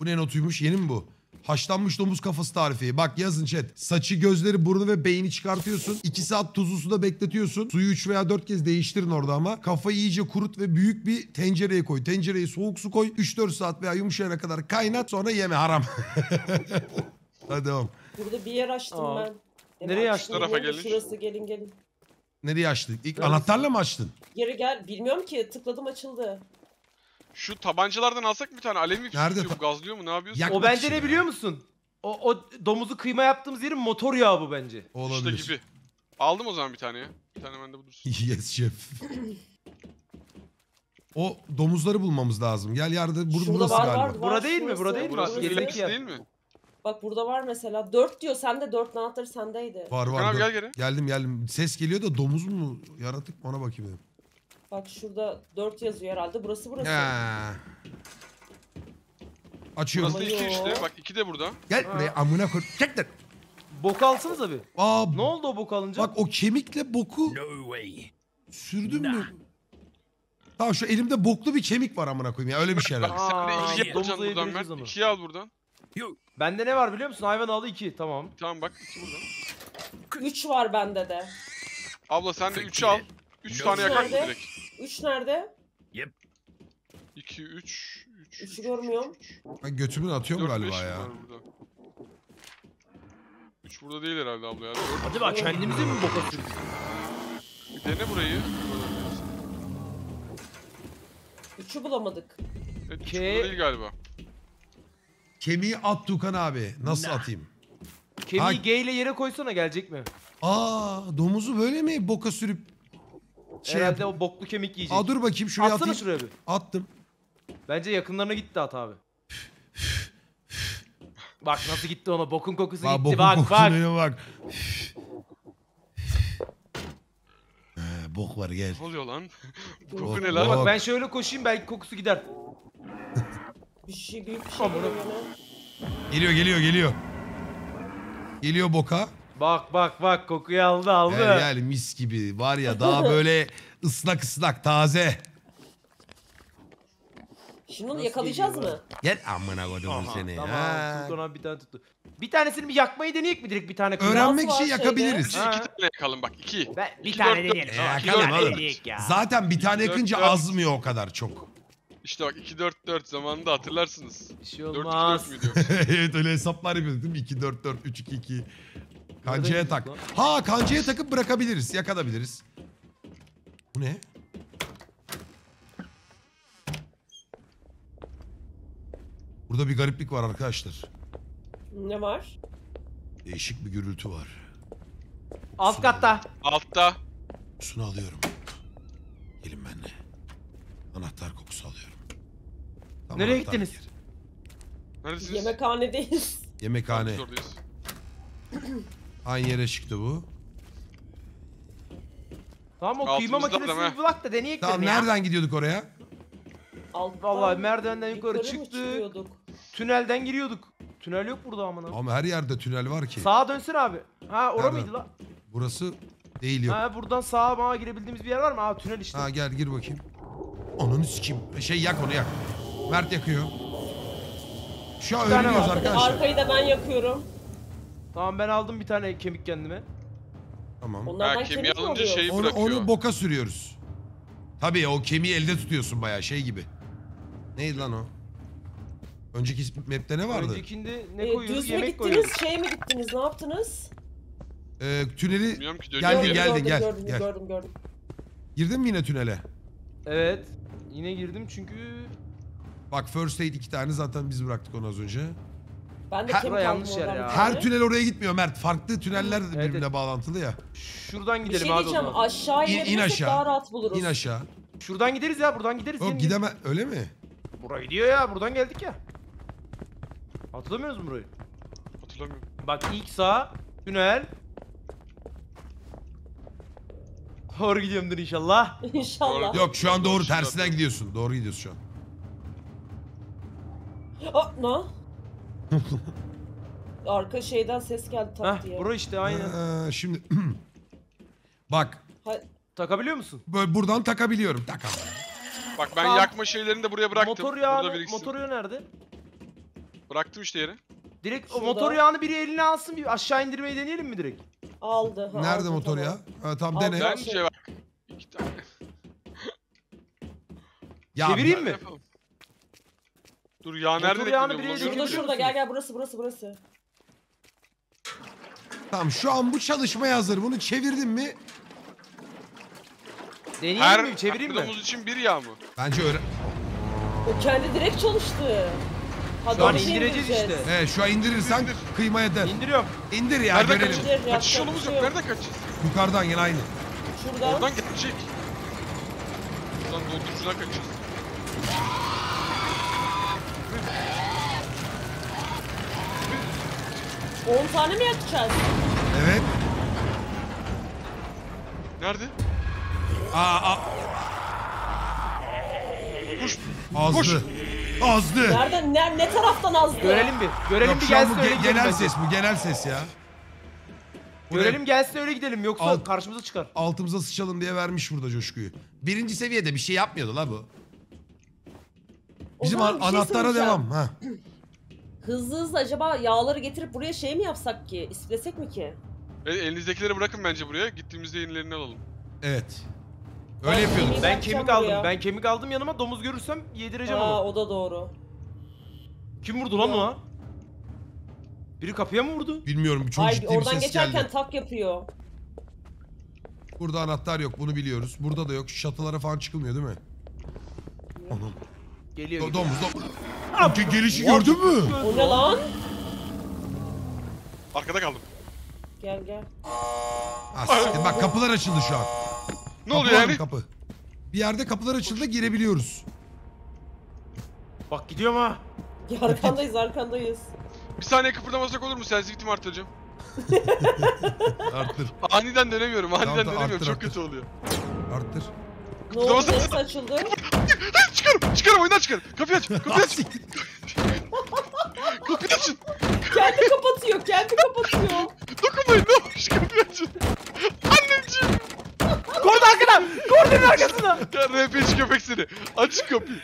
S1: Bu ne notuymuş yeni mi bu? Haşlanmış domuz kafası tarifi. Bak yazın chat. Saçı, gözleri, burnu ve beyni çıkartıyorsun. 2 saat tuzlu suda bekletiyorsun. Suyu 3 veya 4 kez değiştirin orada ama. Kafayı iyice kurut ve büyük bir tencereye koy. Tencereye soğuk su koy. 3-4 saat veya yumuşayana kadar kaynat. Sonra yeme haram. Hadi devam.
S4: Burada bir yer açtım
S2: Aa.
S4: ben.
S2: Nereye
S4: açtın?
S3: Tarafa gelin.
S4: Şurası gelin gelin.
S1: Nereye açtık? İlk anahtarla mı açtın?
S4: Geri gel. Bilmiyorum ki tıkladım açıldı.
S3: Şu tabancalardan alsak bir tane? Alev mi
S1: Nerede
S3: bu? Gazlıyor mu? Ne yapıyorsun?
S1: Yak-
S2: O bence ne biliyor musun? O, o domuzu kıyma yaptığımız yerin motor yağı bu bence.
S1: Olabilir.
S3: İşte gibi. Aldım o zaman bir tane ya. Bir tane bende bulursun.
S1: yes şef. o domuzları bulmamız lazım. Gel yardım. Bur
S4: Şurada
S1: burası
S4: var,
S1: galiba.
S4: var.
S2: Bura değil mi? Bura değil mi?
S3: Burası
S2: Bak,
S3: gerideki
S2: gerideki yer.
S3: değil mi?
S4: Bak burada var mesela. 4 diyor. Sende 4 anahtarı sendeydi.
S1: Var var.
S3: abi
S1: dur.
S3: gel geri.
S1: Geldim geldim. Ses geliyor da domuz mu? Yaratık mı? Ona bakayım dedim.
S4: Bak şurada 4 yazıyor herhalde. Burası burası.
S1: Ha. Açıyorum.
S3: Burası
S4: Ama
S3: iki işte. Bak iki de burada.
S1: Gel buraya amına koy. Çek lan.
S2: Bok alsanız abi.
S1: Aa,
S2: Ne oldu o bok alınca?
S1: Bak o kemikle boku
S8: No way.
S1: sürdün mü? Tamam şu elimde boklu bir kemik var amına koyayım ya öyle bir şeyler.
S2: Aa,
S3: Sen de ikiye
S2: domuza
S3: alacaksın buradan
S2: yedireceğiz
S3: Mert.
S2: onu.
S3: İkiye al buradan.
S2: Bende ne var biliyor musun? Hayvan ağlı 2 tamam.
S3: Tamam bak iki buradan.
S4: 3 var bende de.
S3: Abla sen de üçü al. Üç
S8: Üç
S3: tane yakar mı
S4: nerede?
S3: direkt?
S4: 3 nerede?
S3: İki, üç, üç.
S4: Üçü
S3: üç,
S4: görmüyorum.
S1: Ben götümü atıyorum galiba ya.
S3: var burada. Üç burada değil herhalde abla ya. Dört.
S2: Acaba kendimize mi boka sürdük?
S3: Bir dene burayı.
S4: 3'ü bulamadık.
S3: Evet, üç
S2: Ke-
S3: burada değil galiba.
S1: Kemiği at Tukan abi. Nasıl atayım?
S2: Kemiği
S1: Ay.
S2: G ile yere koysana gelecek mi?
S1: Aa domuzu böyle mi boka sürüp şey
S2: Herhalde o boklu kemik yiyecek.
S1: Aa dur bakayım şuraya
S2: Atsana
S1: atayım.
S2: şuraya bir.
S1: Attım.
S2: Bence yakınlarına gitti at abi. bak nasıl gitti ona bokun kokusu
S1: Bak
S2: gitti
S1: bokun
S2: bak bak.
S1: kokusuna bak. Ee, bok var gel.
S3: Ne oluyor lan? Koku ne lan?
S2: Bak ben şöyle koşayım belki kokusu gider.
S4: Bir şey büyük bir şey
S2: Amına.
S4: geliyor yine.
S1: Geliyor geliyor geliyor. Geliyor boka.
S2: Bak bak bak kokuyu aldı aldı.
S1: Gel gel mis gibi. Var ya daha böyle ıslak ıslak taze.
S4: Şimdi onu
S2: Nasıl
S4: yakalayacağız
S2: geliyor
S4: mı?
S1: Gel amına koydum
S2: Aha,
S1: seni.
S2: Tamam
S1: Ha.
S2: Sultan abi bir tane tuttu. Bir tanesini bir yakmayı deneyek mi direkt bir tane kıyma?
S1: Öğrenmek için yakabiliriz.
S3: İki,
S2: Ha.
S3: iki tane yakalım bak iki.
S2: Ben, bir
S3: İki,
S2: tane
S3: dört, dört.
S2: deneyelim. Bir
S1: yakalım
S2: tane
S1: oğlum.
S2: ya.
S1: Zaten bir tane
S3: Dört,
S1: yakınca
S3: dört.
S1: azmıyor o kadar çok.
S3: İşte bak 2 4 4 zamanında hatırlarsınız.
S2: Bir şey
S3: 4 2
S2: olmaz.
S3: 4 müydü yoksa?
S1: evet öyle hesaplar yapıyorduk değil mi? 2 4 4 3 2 2. Kancaya tak. Ha kancaya takıp bırakabiliriz. Yakabiliriz. Bu ne? Burada bir gariplik var arkadaşlar.
S4: Ne var?
S1: Değişik bir gürültü var.
S2: Alt katta.
S3: Altta.
S1: Kokusunu alıyorum. Gelin benimle. Anahtar kokusu alıyorum. Tam
S2: Nereye
S1: anahtar
S2: gittiniz?
S3: Neredesiniz?
S4: Yemekhanedeyiz.
S1: Yemekhane.
S3: Biz oradayız.
S1: Aynı yere çıktı bu.
S2: Tamam o kıyma
S3: Altımızda adam
S2: makinesini
S3: ha.
S2: bırak da deneyek
S1: Tamam
S2: ya.
S1: nereden gidiyorduk oraya?
S4: Alttan
S2: Vallahi merdivenden yukarı
S4: mı
S2: çıktık.
S4: çıkıyorduk?
S2: Tünelden giriyorduk. Tünel yok burada amına.
S1: Ama her yerde tünel var ki.
S2: Sağa dönsün abi. Ha ora
S1: Nereden?
S2: mıydı la?
S1: Burası değil yok.
S2: Ha buradan sağa mağa girebildiğimiz bir yer var mı? Ha tünel işte.
S1: Ha gel gir bakayım. Ananı sikeyim. Şey yak onu yak. Mert yakıyor. Şu an
S2: tane var.
S1: arkadaşlar.
S4: Arkayı da ben yakıyorum.
S2: Tamam ben aldım bir tane kemik kendime.
S1: Tamam.
S4: Onlardan
S3: Ha,
S4: kemik mi
S3: alınca
S4: alıyor?
S3: şeyi
S1: Onu,
S3: bırakıyor.
S1: onu boka sürüyoruz. Tabii o kemiği elde tutuyorsun bayağı şey gibi. Neydi lan o? Önceki map'te ne vardı?
S2: Öncekinde ne
S4: Ee,
S2: koyuyorduk?
S4: düz mü
S2: Yemek
S4: gittiniz,
S2: koyuyorduk.
S4: şey mi gittiniz, ne yaptınız?
S1: Ee, tüneli
S3: Bilmiyorum ki dönüyor.
S1: Geldin.
S4: gördüm,
S1: gel,
S4: gördüm,
S1: gel.
S4: gördüm, gördüm.
S1: girdin mi yine tünele?
S2: Evet. Yine girdim çünkü
S1: Bak first aid iki tane zaten biz bıraktık onu az önce.
S4: Ben de
S1: Her-
S4: kemik
S2: yanlış yer ya.
S1: Her tünel oraya gitmiyor Mert. Farklı tüneller de
S2: Evet,
S1: birbirine
S2: evet.
S1: bağlantılı ya.
S2: şuradan
S4: Bir
S2: gidelim
S4: şey
S2: abi o
S4: diyeceğim,
S2: zaman.
S4: aşağı
S1: İn- in
S4: inebilirsek
S1: aşağı.
S4: daha rahat buluruz.
S1: İn aşağı.
S2: Şuradan gideriz ya buradan gideriz.
S1: Yok
S2: gelin,
S1: gideme öyle mi?
S2: Buraya gidiyor ya buradan geldik ya. Hatırlamıyoruz mu burayı?
S3: Hatırlamıyorum.
S2: Bak ilk sağ tünel. Doğru gidiyorumdur inşallah.
S4: İnşallah.
S1: Yok şu an doğru
S3: atıyorum.
S1: gidiyorsun. Doğru gidiyorsun şu an.
S4: Aa, ne? Arka şeyden ses geldi tak
S2: Heh
S4: diye.
S2: bura işte aynen.
S1: Ee, şimdi bak
S4: Ha-
S2: Takabiliyor musun?
S1: böyle buradan takabiliyorum. Tak abi.
S3: Bak ben
S2: Tamam.
S3: yakma şeylerini de buraya bıraktım.
S2: Motor
S3: Burada
S2: yağı,
S3: biriksin.
S2: motor yağı nerede?
S3: Bıraktım işte yere.
S2: Direkt o
S4: Şurada.
S2: motor yağını biri eline alsın bir aşağı indirmeyi deneyelim mi direkt?
S4: aldı. ha,
S1: Nerede
S4: aldı,
S1: motor
S4: tamam.
S1: ya? Ha, tamam
S4: Aldı.
S1: dene.
S4: Ben-
S3: Bence bak. İki tane.
S1: Ya,
S2: Çevireyim
S1: ben-
S2: mi?
S3: Yapalım. Dur
S2: Motor
S3: nerede
S2: yağını
S3: dökülüyor?
S2: biri
S3: Bulamıyorum.
S4: Şurada şurada gel gel burası burası burası.
S1: Tamam şu an bu çalışmaya hazır. Bunu çevirdin mi?
S2: Deneyelim
S3: Her
S2: mi? Çevireyim mi?
S3: domuz için bir yağ mı?
S1: Bence öyle.
S4: O kendi direkt çalıştı. Ha,
S2: Şu an
S4: şey
S2: indireceğiz işte.
S1: Evet şu an indirirsen
S3: İndir.
S1: kıymaya der.
S2: İndiriyorum.
S1: İndir ya
S3: Nerede
S1: görelim.
S3: kaçacağız?
S4: İndir,
S3: Kaçış
S4: yapacak
S3: yolumuz
S4: bir
S3: yok.
S4: şey yok.
S3: Nerede kaçacağız?
S1: Yukarıdan yine aynı.
S4: Şuradan.
S3: Oradan geçecek. Buradan doldurucuna kaçacağız.
S4: On tane mi yakacağız?
S1: Evet.
S3: Nerede?
S1: Aa, aa.
S3: Koş.
S1: Azdı. Azdı.
S4: Nereden ne, ne taraftan azdı?
S2: Görelim bir. Görelim
S1: Yok
S2: bir
S1: şu an
S2: gelsin
S1: bu
S2: öyle gidelim
S1: genel
S2: bence.
S1: ses bu genel ses ya.
S2: Görelim gelsin öyle gidelim yoksa
S1: Alt-
S2: karşımıza çıkar.
S1: altımıza sıçalım diye vermiş burada coşkuyu. Birinci seviyede bir şey yapmıyordu la bu.
S4: O
S1: Bizim
S4: zaman
S1: an-
S4: bir şey
S1: anahtara
S4: söyleyeceğim.
S1: devam. Ha.
S4: Hızlı hızlı acaba yağları getirip buraya şey mi yapsak ki? İsplesek mi ki?
S3: E, elinizdekileri bırakın bence buraya. Gittiğimizde yenilerini alalım.
S1: Evet. Öyle
S4: Ben
S1: yapıyorduk.
S4: kemiği
S2: Ben
S4: bırakacağım
S2: kemik aldım.
S4: buraya.
S2: Ben kemik aldım yanıma domuz görürsem yedireceğim
S4: Aa
S2: onu.
S4: o da doğru.
S2: Kim vurdu lan ona? Biri kapıya mı vurdu?
S1: Bilmiyorum çok
S4: Ay
S1: ciddi bir
S4: oradan
S1: ses
S4: geçerken
S1: geldi.
S4: tak yapıyor.
S1: Burada anahtar yok bunu biliyoruz. Burada da yok. Şu Şatılara falan çıkılmıyor değil mi? Anam.
S2: Geliyor.
S1: Do-
S2: geliyor.
S1: domuz domuz. Ge- gelişi gördün mü?
S4: O ne lan?
S3: Arkada kaldım.
S4: Gel gel.
S1: Ha, siktir. Bak kapılar açıldı şu an.
S3: Ne oluyor yani?
S1: Kapı. Bir yerde kapılar açıldı girebiliyoruz.
S2: Bak gidiyorum ha.
S4: Ya arkandayız arkandayız.
S3: Bir saniye kıpırdamasak olur mu? Sensitivitimi artıracağım.
S1: Arttır.
S3: Aniden dönemiyorum. Aniden
S1: Tamam, tamam,
S3: dönemiyorum.
S1: arttır,
S3: Çok
S1: arttır.
S3: kötü oluyor.
S1: Arttır.
S4: Ne oldu? Neresi açıldı?
S3: çıkarım. Çıkarım oyundan çıkarım. Kapıyı aç. Kapıyı aç. Kapıyı açın.
S4: kendi kapatıyor, kendi kapatıyor.
S3: Dokunmayın. Ne olmuş kapıyı açın. Anneciğim.
S2: Kord arkada! Kordun arkasında!
S3: Ya RP'ci köpek seni. Aç kapıyı.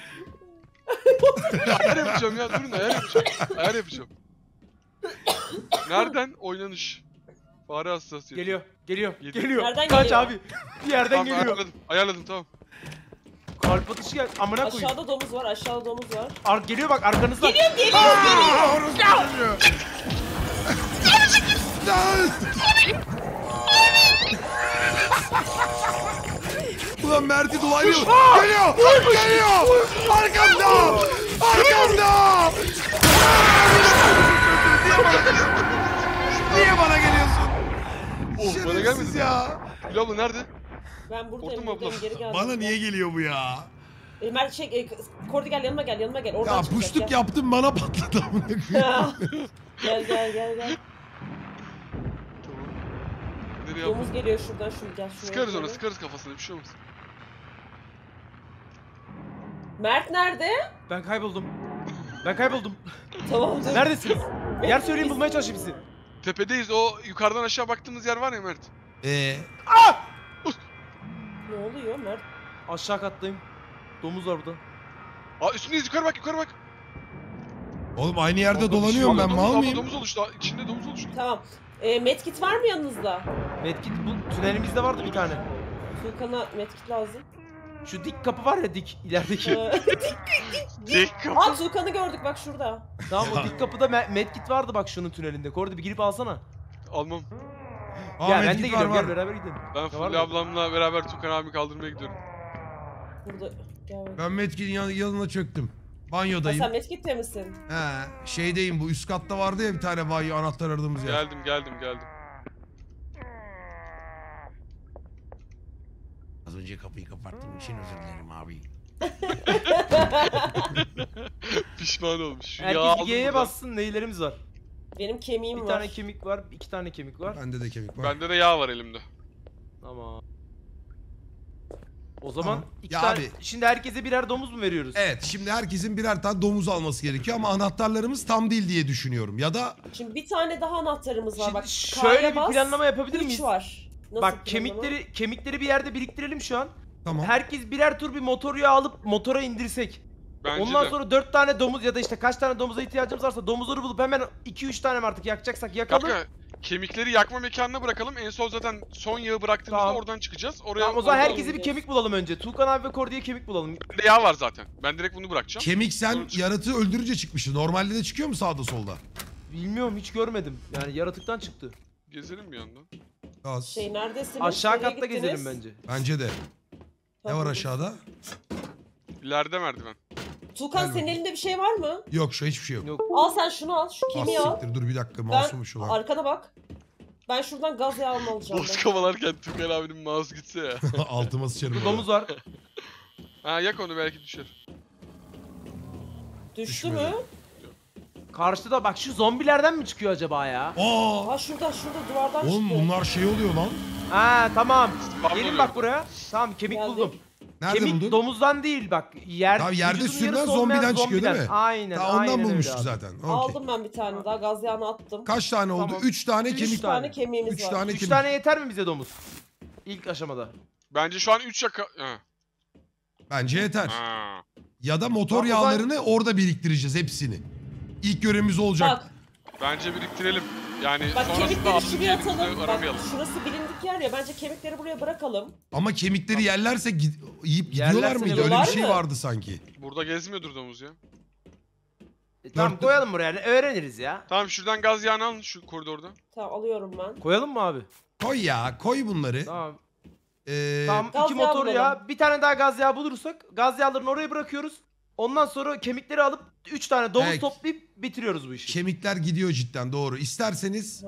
S3: ayar yapacağım ya. Durun ayar yapacağım. Ayar yapacağım. Nereden? Oynanış. Fare hassasiyeti.
S2: Geliyor, geliyor,
S3: Yedi.
S2: geliyor.
S4: Nereden
S2: Kaç
S4: geliyor?
S2: abi. Bir yerden
S3: Tamam
S2: geliyor.
S3: ayarladım. Ayarladım tamam.
S2: Kalp atışı gel. Amına koyayım.
S4: Aşağıda domuz var, aşağıda domuz var.
S2: Ar geliyor bak arkanızda.
S4: Geliyorum, geliyorum, geliyorum.
S1: Lan! Ulan Mert'i dolaylı. Geliyor! Geliyor! Arkamda! Arkamda! Niye bana geliyorsun?
S3: Oh bana
S1: Şerefsiz
S3: gelmedi.
S1: ya.
S3: Gül abla nerede?
S4: Ben buradayım,
S3: Korktun mu
S4: buradayım.
S3: abla?
S4: Geri geldim.
S1: Bana niye geliyor bu ya?
S4: E, Mert şey, e, Kordi gel yanıma gel, yanıma gel. Oradan
S1: Ya
S4: çıkacak,
S1: puştuk
S4: gel.
S1: yaptım bana patladı amına koyayım.
S4: gel gel gel gel.
S3: Tamam. Nereye abla?
S4: Domuz geliyor şuradan, şunu gel şuraya.
S3: Sıkarız ona sıkarız kafasına bir şey olmaz.
S4: Mert nerede?
S2: Ben kayboldum. Ben kayboldum.
S4: Tamam dur.
S2: Neredesiniz? Yer söyleyin bulmaya çalışayım sizi.
S3: Tepedeyiz o yukarıdan aşağı baktığımız yer var ya Mert.
S1: Ee,
S4: Ne oluyor Mert?
S2: Aşağı kattayım. Domuz var burada.
S3: Aa üstündeyiz yukarı bak yukarı bak.
S1: oğlum aynı yerde dolanıyorum ben
S3: domuz,
S1: mal mıyım?
S3: domuz oluştu. Aa, İçinde domuz oluştu.
S4: Tamam. E, medkit var mı yanınızda?
S2: Medkit bu tünelimizde vardı bir tane.
S4: Furkan'a medkit lazım.
S2: Şu dik kapı var ya dik ilerideki.
S4: Ee,
S3: Dik kapı.
S4: Aa Tuğkan'ı gördük bak şurada.
S2: tamam o dik kapıda me- medkit vardı bak şunun tünelinde. Kordi bir girip alsana.
S3: Almam.
S1: Aa,
S2: ben de
S1: medkit var var.
S2: gel beraber gidelim.
S3: Ben
S2: var
S3: Fulya
S2: mı?
S3: ablamla beraber Tukan abimi kaldırmaya gidiyorum.
S4: Burada. Gel bak.
S1: Ben Metkin'in yan- yanına çöktüm.
S4: Ha,
S1: Banyodayım.
S4: sen medkitte misin?
S1: He, şeydeyim bu üst katta vardı ya bir tane banyo anahtar aradığımız yer.
S3: Geldim geldim geldim.
S1: Az önce kapıyı kapattığım için özür dilerim abi.
S3: Pişman olmuş.
S2: Herkes G'ye bassın neylerimiz var.
S4: Benim kemiğim
S2: Bir
S4: var.
S2: tane kemik var, iki tane kemik var.
S1: Bende de kemik var.
S3: Bende de yağ var elimde.
S2: Tamam. O zaman
S1: Tamam.
S2: iki
S1: Ya
S2: tane...
S1: abi-
S2: Şimdi herkese birer domuz mu veriyoruz?
S1: Evet şimdi herkesin birer tane domuz alması gerekiyor ama anahtarlarımız tam değil diye düşünüyorum. Ya da
S4: Şimdi bir tane daha anahtarımız var
S2: Şimdi
S4: bak.
S2: şöyle
S4: K'ya
S2: bir
S4: bas,
S2: planlama yapabilir
S4: üç
S2: miyiz?
S4: var. Nasıl
S2: Bak
S4: planlama?
S2: kemikleri kemikleri bir yerde biriktirelim şu an.
S1: tamam.
S2: Herkes birer tur bir motor yağı alıp motora indirsek.
S3: Bence
S2: Ondan
S3: de.
S2: sonra 4 tane domuz ya da işte kaç tane domuza ihtiyacımız varsa domuzları bulup hemen 2-3 tane mi artık yakacaksak yakalım.
S3: Kanka kemikleri yakma mekanına bırakalım. En son zaten son yağı bıraktığımızda
S2: Tamam.
S3: oradan çıkacağız. Oraya
S2: Tamam o zaman herkese bir kemik bulalım önce. Tuğkan abi ve Kordi'ye kemik bulalım.
S3: Bende yağ var zaten. Ben direkt bunu bırakacağım.
S1: Kemik sen
S3: Sonra
S1: yaratığı öldürünce çıkmıştı. Normalde de çıkıyor mu sağda solda?
S2: Bilmiyorum hiç görmedim. Yani yaratıktan çıktı.
S3: Gezelim bir yandan.
S1: Az.
S4: Şey neredesiniz?
S2: Aşağı
S4: Nereye
S2: katta
S4: gittiniz?
S2: gezelim bence.
S1: Bence de. Ne var aşağıda?
S3: İleride merdiven.
S4: Tuğkan
S1: Gel
S4: senin
S1: bakayım.
S4: elinde bir şey var mı?
S1: Yok şu hiçbir şey yok.
S2: Yok.
S4: Al sen şunu al. Şu kemiği al.
S1: siktir dur bir dakika masummuş ulan.
S4: arkana bak. Ben şuradan gaz yağını alacağım.
S3: Boz
S4: ben.
S3: kovalarken Tukan abinin mouse gitse ya.
S1: Altıma sıçarım.
S2: Burada domuz var.
S3: ha yak onu belki düşer.
S4: Düştü
S1: Düşmedi.
S2: Karşıda bak şu zombilerden mi çıkıyor acaba ya?
S1: Aa!
S4: Ha şurada şurada duvardan
S1: Oğlum
S4: çıktı.
S1: bunlar şey oluyor lan.
S2: Ha tamam. Gelin bak buraya. Tamam kemik
S4: Geldim.
S2: buldum.
S1: Nerede
S2: kemik
S1: buldun?
S2: domuzdan değil bak. Yer,
S1: Tamam, yerde
S2: vücudun
S1: sürülen
S2: yarısı olmayan
S1: zombiden çıkıyor değil mi?
S2: Aynen
S1: Ta ondan
S2: aynen
S1: bulmuştuk
S2: abi.
S1: zaten. Okey.
S4: Aldım ben bir tane daha gaz yağını attım.
S1: Kaç tane oldu?
S2: Tamam.
S1: Üç tane
S2: Üç
S1: kemik.
S4: Üç tane
S2: tane.
S4: kemiğimiz
S1: Üç
S4: var.
S1: tane
S2: Üç
S1: kemik.
S2: tane yeter mi bize domuz? İlk aşamada.
S3: Bence şu an 3 yaka... Ha.
S1: Bence yeter.
S3: Ha.
S1: Ya da motor
S2: Tamam, o zaman-
S1: yağlarını orada biriktireceğiz hepsini. İlk görevimiz olacak.
S4: Bak
S3: Bence biriktirelim. Yani
S4: bak kemikleri şuraya atalım. Bak
S3: aramayalım.
S4: şurası bilindik yer ya bence kemikleri buraya bırakalım.
S1: Ama kemikleri yerlerse gid- yiyip gidiyorlar
S2: Yerlerse
S1: mıydı? Öyle bir
S4: yiyorlar
S1: şey
S4: mı?
S1: vardı sanki.
S3: Burada gezmiyordur domuz ya.
S2: E, tamam
S1: Dört-
S2: koyalım buraya. Öğreniriz ya.
S3: Tamam şuradan gaz yağını alın şu koridorda.
S4: Tamam alıyorum ben.
S2: Koyalım mı abi?
S1: Koy ya, koy bunları.
S2: Tamam.
S1: Ee,
S2: Tamam
S4: Gaz
S2: iki
S4: yağı
S2: motor
S4: bulalım.
S2: yağı. Bir tane daha gaz yağı bulursak gaz yağlarını oraya bırakıyoruz. Ondan sonra kemikleri alıp 3 tane domuz
S1: Evet.
S2: toplayıp bitiriyoruz bu işi.
S1: Kemikler gidiyor cidden doğru. İsterseniz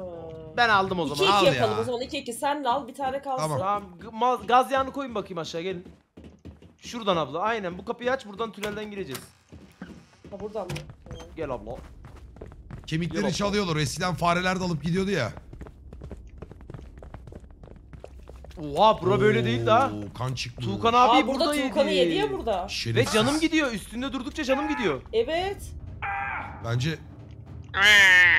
S2: ben aldım o zaman.
S1: al
S4: iki yapalım
S1: ya.
S4: o zaman iki iki. Sen de al bir tane kalsın.
S1: Tamam.
S2: Tamam g- ma- gaz yağını koyun bakayım aşağı gelin. Şuradan abla aynen bu kapıyı aç buradan tünelden gireceğiz.
S4: Ha buradan mı? Tamam.
S2: Gel abla.
S1: kemikleri
S2: Yok.
S1: çalıyorlar. Eskiden fareler de alıp gidiyordu ya.
S2: Oha bura böyle değil daha.
S1: Oo, Kan çıktı.
S2: Tuğkan abi
S4: Aa burada
S2: burada
S4: Tuğkan'ı yedi ya burada.
S2: Ve
S1: Şerefsiz.
S2: canım gidiyor üstünde durdukça canım gidiyor.
S4: Evet.
S1: Bence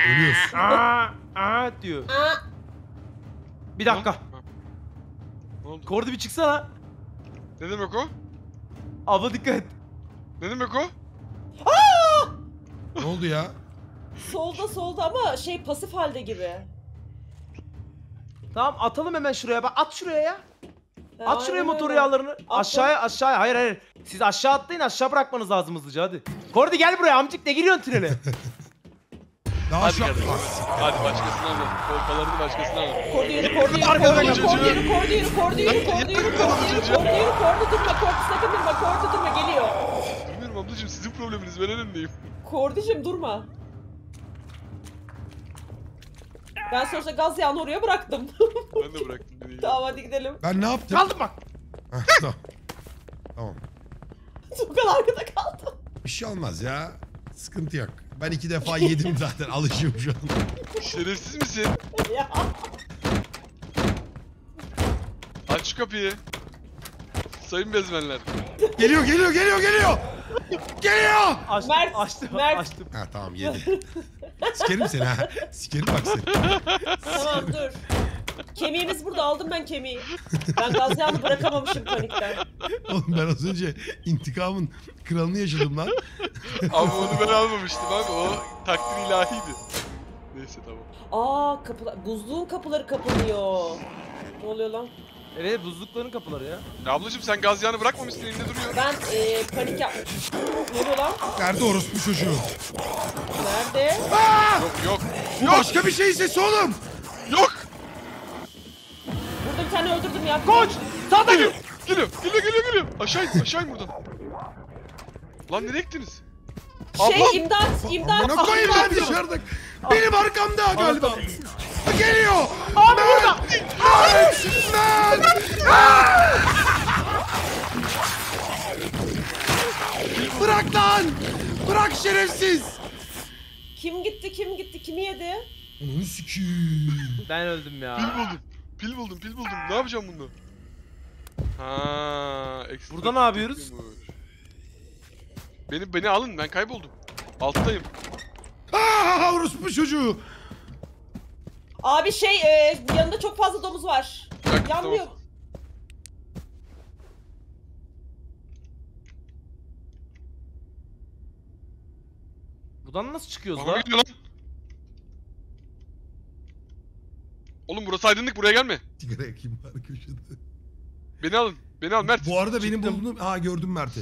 S1: ölüyorsun.
S2: Aa, aa diyor.
S4: Aa,
S2: Bir dakika.
S3: Ne oldu?
S2: Kordi bir çıksana.
S3: Ne demek o?
S2: Abla dikkat et.
S3: Ne demek o?
S1: ne oldu ya?
S4: solda solda ama şey pasif halde gibi.
S2: Tamam atalım hemen şuraya bak at şuraya ya.
S4: Ha,
S2: At şuraya motor
S4: öyle.
S2: yağlarını. Aşağıya aşağıya. Hayır hayır. Siz aşağı atlayın aşağı bırakmanız lazım hızlıca hadi. Kordi gel buraya amcık ne giriyorsun tünele?
S1: Daha
S3: Hadi
S1: şu an...
S3: kardeşim. Hadi başkasına alın. Kolpalarını başkasına alın.
S4: Kordu yürü, kordu yürü, kordu yürü, kordu yürü, kordu yürü, kordu yürü, kordu yürü, kordu yürü, kordu yürü, kordu durma, kordu sakın durma, kordu durma, geliyor.
S3: Bilmiyorum ablacığım sizin probleminiz ben en öndeyim.
S4: Korducum durma. Ben sonuçta gaz yağını oraya bıraktım.
S3: Ben de bıraktım
S4: tamam hadi gidelim.
S1: Ben ne yaptım?
S2: Kaldım bak.
S1: Heh, tamam. Tamam.
S4: Tukan arkada kaldı.
S1: Bir şey olmaz ya. Sıkıntı yok. Ben iki defa yedim zaten. Alışığım şu an.
S3: Şerefsiz misin?
S4: ya.
S3: Aç şu kapıyı. Sayın bezmenler.
S1: Geliyor geliyor geliyor geliyor. Geliyor.
S2: Açtım,
S4: Mert,
S2: açtım,
S4: Mert.
S2: açtım.
S1: Ha tamam yedi. Sikerim seni ha. Sikerim bak seni.
S4: Tamam dur. Kemiğimiz burada aldım ben kemiği. Ben gaz yağını bırakamamışım panikten.
S1: Oğlum ben az önce intikamın kralını yaşadım lan.
S3: Ama onu ben almamıştım abi. O takdir ilahiydi. Neyse tamam.
S4: Aa kapılar, buzluğun kapıları kapanıyor. Ne oluyor lan?
S2: Evet buzlukların kapıları ya.
S3: Ya ablacığım sen gaz yağını bırakmamışsın elinde duruyor.
S4: Ben eee panik yapmışım. Ne oluyor lan?
S1: Nerede orospu çocuğu?
S4: Nerede?
S3: Yok yok.
S1: Bu başka bir şey sesi oğlum.
S3: Yok.
S4: Burada bir tane öldürdüm ya.
S2: Koç! Sağda gel!
S3: Geliyor. Geliyor geliyor geliyor. Aşağı in aşağı in buradan. Lan nereye gittiniz? Ablam!
S4: Şey imdat, imdat.
S1: Amına koyayım ben dışarıda. Benim arkamda galiba. Geliyor.
S2: Abi burada!
S1: Lan! Bırak lan! Bırak şerefsiz!
S4: Kim gitti, kim gitti, kimi yedi?
S1: Onu sikiyim.
S2: Ben öldüm
S3: Pil
S2: ya.
S3: buldum. Pil buldum pil buldum. Ne yapacağım bununla? Ha,
S2: Burada ne
S3: pil
S2: yapıyoruz?
S3: Beni beni alın ben kayboldum. Alttayım.
S1: Aa, orospu çocuğu.
S4: Abi şey, eee yanında çok fazla domuz var.
S3: Dakika,
S4: Yanmıyor.
S3: tamam.
S2: Buradan nasıl çıkıyoruz
S3: Bana
S2: la?
S3: gidiyor lan. Oğlum burası aydınlık buraya gelme.
S1: Sigara yakayım bari köşede.
S3: Beni alın. Beni al Mert.
S1: Bu arada benim
S2: Çıktım.
S1: bulduğum... Ha gördüm Mert'i.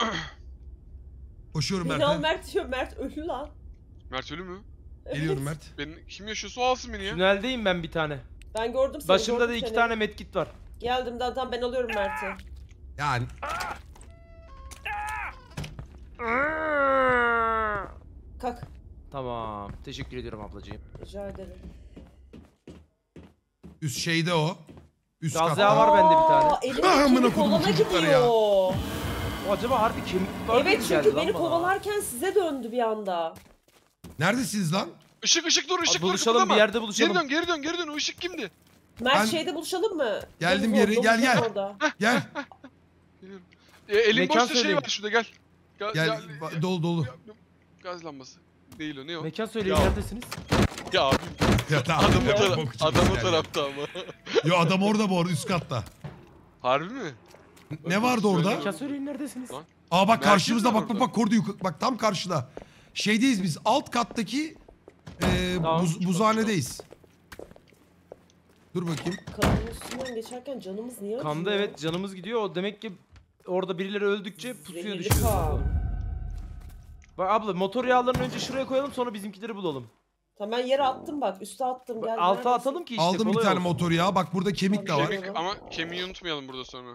S1: Koşuyorum
S4: Beni al
S1: Mert'e.
S4: Mert diyor, Mert ölü lan.
S3: Mert ölü mü?
S1: Geliyorum Mert.
S3: Ben kim yaşıyorsa o alsın beni ya.
S2: Tüneldeyim ben bir tane.
S4: Ben gördüm seni.
S2: Başımda
S4: gördüm
S2: da iki
S4: seni.
S2: tane medkit var.
S4: Geldim daha tamam ben alıyorum Mert'i.
S1: Yani
S4: Kalk.
S2: Tamam. Teşekkür ediyorum ablacığım.
S4: Rica ederim.
S1: üst şeyde o. Üst
S2: Gaz
S1: katta.
S2: var bende bir tane.
S4: Aa, Elimde
S1: Ah, amına
S4: kemik olana
S1: çocukları
S4: gidiyor.
S1: ya.
S2: O acaba harbi kemik var
S4: Evet
S2: gibi geldi
S4: çünkü
S2: lan
S4: beni
S2: bana.
S4: kovalarken size döndü bir anda.
S1: Neredesiniz lan?
S3: Işık ışık dur ışık
S2: Abi
S3: dur.
S2: buluşalım bir
S3: kıpırdama.
S2: yerde buluşalım.
S3: Geri dön geri dön geri dön o ışık kimdi?
S4: Mert
S1: Ben-
S4: şeyde buluşalım mı?
S1: Geldim
S4: Domuz
S1: geri,
S4: var,
S1: gel,
S4: var
S1: gel.
S4: orada.
S1: Gel.
S3: E, elim
S2: Mekan
S3: boşta şey
S2: söyleyeyim.
S3: var şurada gel. Ga-
S1: Gel.
S3: ya-
S1: ba- Dolu dolu.
S3: Gaz lambası. Değil o ne o?
S2: Mekan söyleyin
S3: Ya.
S2: neredesiniz?
S3: Ya abim
S1: Ya tamam.
S3: adam o,
S1: ya,
S3: tara-
S1: bok için
S3: adam o
S1: yani.
S3: tarafta ama.
S1: Yo adam orada bu arada üst katta.
S3: Harbi mi?
S1: Ne vardı orada?
S2: Mekan söyleyin neredesiniz?
S3: Lan.
S1: Aa bak
S3: Merkez
S1: karşımızda
S3: mi
S1: bak bak
S3: orada?
S1: bak kordu yukarı bak tam karşıda. Şeydeyiz biz alt kattaki e,
S2: Tamam.
S1: buz, buzhanedeyiz. Dur bakayım.
S4: Kadının üstünden geçerken canımız niye acıyor?
S2: Kanda evet canımız gidiyor. O demek ki orada birileri öldükçe pusuya
S4: Zehirli
S2: düşüyor.
S4: kan.
S2: Bak abla motor yağlarını önce şuraya koyalım sonra bizimkileri bulalım.
S4: Tamam ben yere attım bak üste attım
S2: Bak,
S4: gel.
S2: alta
S4: neredesin?
S2: atalım ki işte
S1: Aldım bir
S2: kolay
S1: tane
S2: olsun.
S1: motor ya. Bak burada kemik de var.
S4: Kemik.
S3: Kemik ama kemiği unutmayalım burada sonra.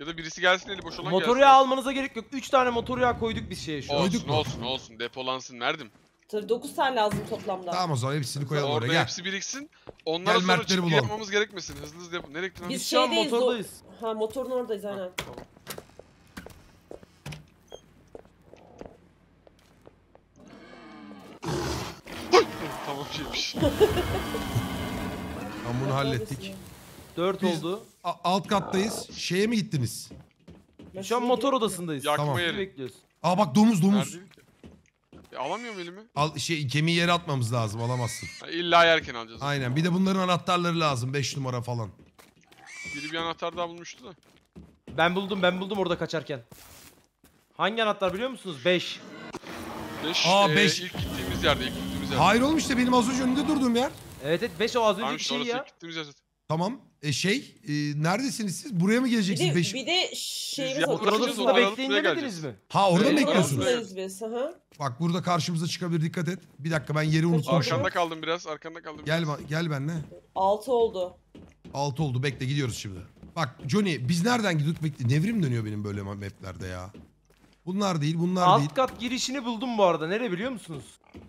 S3: Ya da birisi gelsin eli boş olan
S2: Motor
S3: gelsin.
S2: yağı almanıza gerek yok. 3 tane motor yağı koyduk biz şeye şu an.
S1: Koyduk
S3: Olsun
S1: mu?
S3: olsun olsun depolansın verdim.
S4: Tabii 9 tane lazım toplamda.
S1: Tamam o zaman hepsini koyalım
S3: Orada
S1: oraya gel.
S3: hepsi biriksin. Onlara
S1: Gel
S3: sonra
S1: Mertleri
S3: çıkı
S1: bulalım.
S3: yapmamız gerekmesin. Hızlı hızlı yapın. Nereye gittin lan?
S4: Biz
S2: Biz şu an
S4: şeydeyiz,
S2: motordayız.
S4: Ha motorun oradayız aynen.
S3: Tamam. Tamam şeymiş.
S1: Tamam bunu hallettik.
S2: 4
S1: Biz-
S2: oldu.
S1: A- alt kattayız. Şeye mi gittiniz?
S2: Şu an motor odasındayız.
S3: Yakma
S1: Tamam.
S3: yeri.
S2: Bekliyoruz.
S1: Aa bak domuz domuz.
S3: Neredeydi ki? E, alamıyorum elimi.
S1: Al şey kemiği yere atmamız lazım alamazsın.
S3: Ha, illa yerken alacağız.
S1: Aynen. Bir de bunların anahtarları lazım 5 numara falan.
S3: Biri bir anahtar daha bulmuştu da.
S2: Ben buldum ben buldum orada kaçarken. Hangi anahtar biliyor musunuz? 5.
S3: 5
S1: Aa,
S3: e,
S1: beş.
S3: ilk gittiğimiz yerde, ilk gittiğimiz yerde.
S1: Hayır oğlum işte benim az önce önünde durduğum yer.
S2: Evet evet 5 o az önceki şey
S3: orası
S2: ya.
S3: ilk gittiğimiz yer zaten.
S1: Tamam. E şey e, neredesiniz siz? Buraya mı
S4: Bir
S1: geleceksiniz?
S4: de,
S1: Beş...
S4: bir de şeyimiz
S3: Biz
S4: var.
S2: odasında
S3: oraya
S2: bekleyin
S3: buraya
S2: demediniz
S3: geleceğiz.
S2: mi?
S1: Ha orada mı
S3: Evet,
S1: bekliyorsunuz?
S4: Odasındayız biz. Hı.
S1: Bak burada karşımıza çıkabilir dikkat et. Bir dakika ben yeri unutmuşum.
S3: Arkanda kaldım biraz. Arkanda kaldım.
S1: Gel ba- gel benimle.
S4: 6 oldu.
S1: 6 oldu bekle gidiyoruz şimdi. Bak Johnny biz nereden gidiyorduk bekle. Nevrim dönüyor benim böyle maplerde ya. Bunlar değil bunlar değil.
S2: Alt kat girişini buldum bu arada. Nere biliyor musunuz?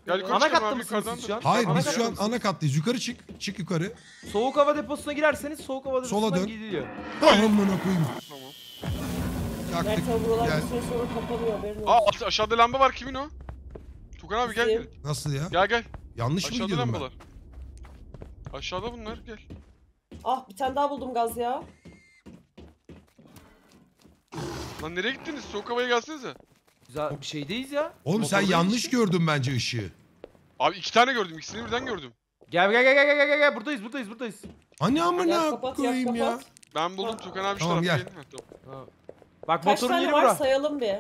S3: Gel
S2: Ana katta mısınız siz şu an?
S1: Hayır
S2: Ana
S1: biz şu an ana kattayız. Yukarı çık. Çık yukarı.
S2: Soğuk hava deposuna girerseniz soğuk hava
S1: Sola
S2: deposundan
S1: dön.
S2: gidiliyor.
S1: Amına koyayım.
S3: Tamam.
S1: Yaktık.
S4: Mert abi buralar
S1: Gel.
S4: bir süre sonra kapanıyor haberin
S3: Aa aşağıda lamba var kimin o? Tukan abi gel.
S1: Nasıl ya?
S3: Gel gel.
S1: Yanlış mı
S3: Aşağıda
S1: gidiyordum ben?
S3: lambalar. Aşağıda bunlar gel.
S4: Ah bir tane daha buldum gaz ya.
S3: Lan nereye gittiniz? Soğuk havaya gelsenize.
S2: Güzel bir şeydeyiz ya.
S1: Oğlum sen yanlış
S2: işte.
S1: gördün bence ışığı.
S3: Abi iki tane gördüm. ikisini birden gördüm.
S2: Gel gel gel gel gel gel gel buradayız buradayız buradayız.
S1: Hani
S4: Yaz
S1: amına
S4: kapat
S1: koyayım ya.
S4: kapat.
S3: Ben buldum Tukan abi şu
S1: Tamam,
S3: tarafta.
S1: gel.
S3: Ha, tamam.
S2: Bak
S4: Kaç
S2: motorun
S4: tane
S2: yeri
S4: var
S2: bura.
S4: sayalım bir.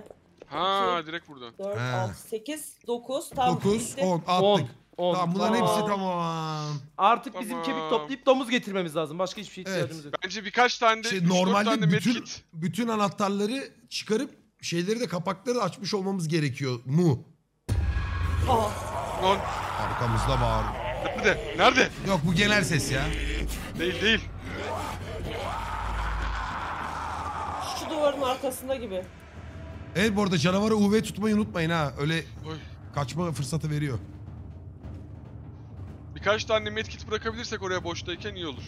S3: Ha direkt burada.
S4: 4,
S1: He.
S4: 6, 8, 9. Tamam.
S1: 9,
S4: bitti.
S1: 10 attık.
S2: 10. 10.
S1: Tamam bunların
S4: Tamam.
S1: hepsi tamam.
S2: Artık bizim
S3: Tamam.
S2: kemik toplayıp domuz getirmemiz lazım. Başka hiçbir şey
S1: Evet.
S2: ihtiyacımız yok.
S3: Bence birkaç tane de
S1: Şey,
S3: üç, dört
S1: normalde
S3: tane
S1: bütün
S3: medkit.
S1: bütün anahtarları çıkarıp şeyleri de kapakları da açmış olmamız gerekiyor mu?
S4: Aha.
S3: Lan
S1: Arkamızda bağır.
S3: nerede? Nerede?
S1: Yok bu genel ses ya.
S3: Değil değil.
S4: Şu duvarın arkasında gibi.
S1: Evet bu arada canavarı UV tutmayı unutmayın ha. Öyle
S3: Oy.
S1: kaçma fırsatı veriyor.
S3: Birkaç tane medkit bırakabilirsek oraya boştayken iyi olur.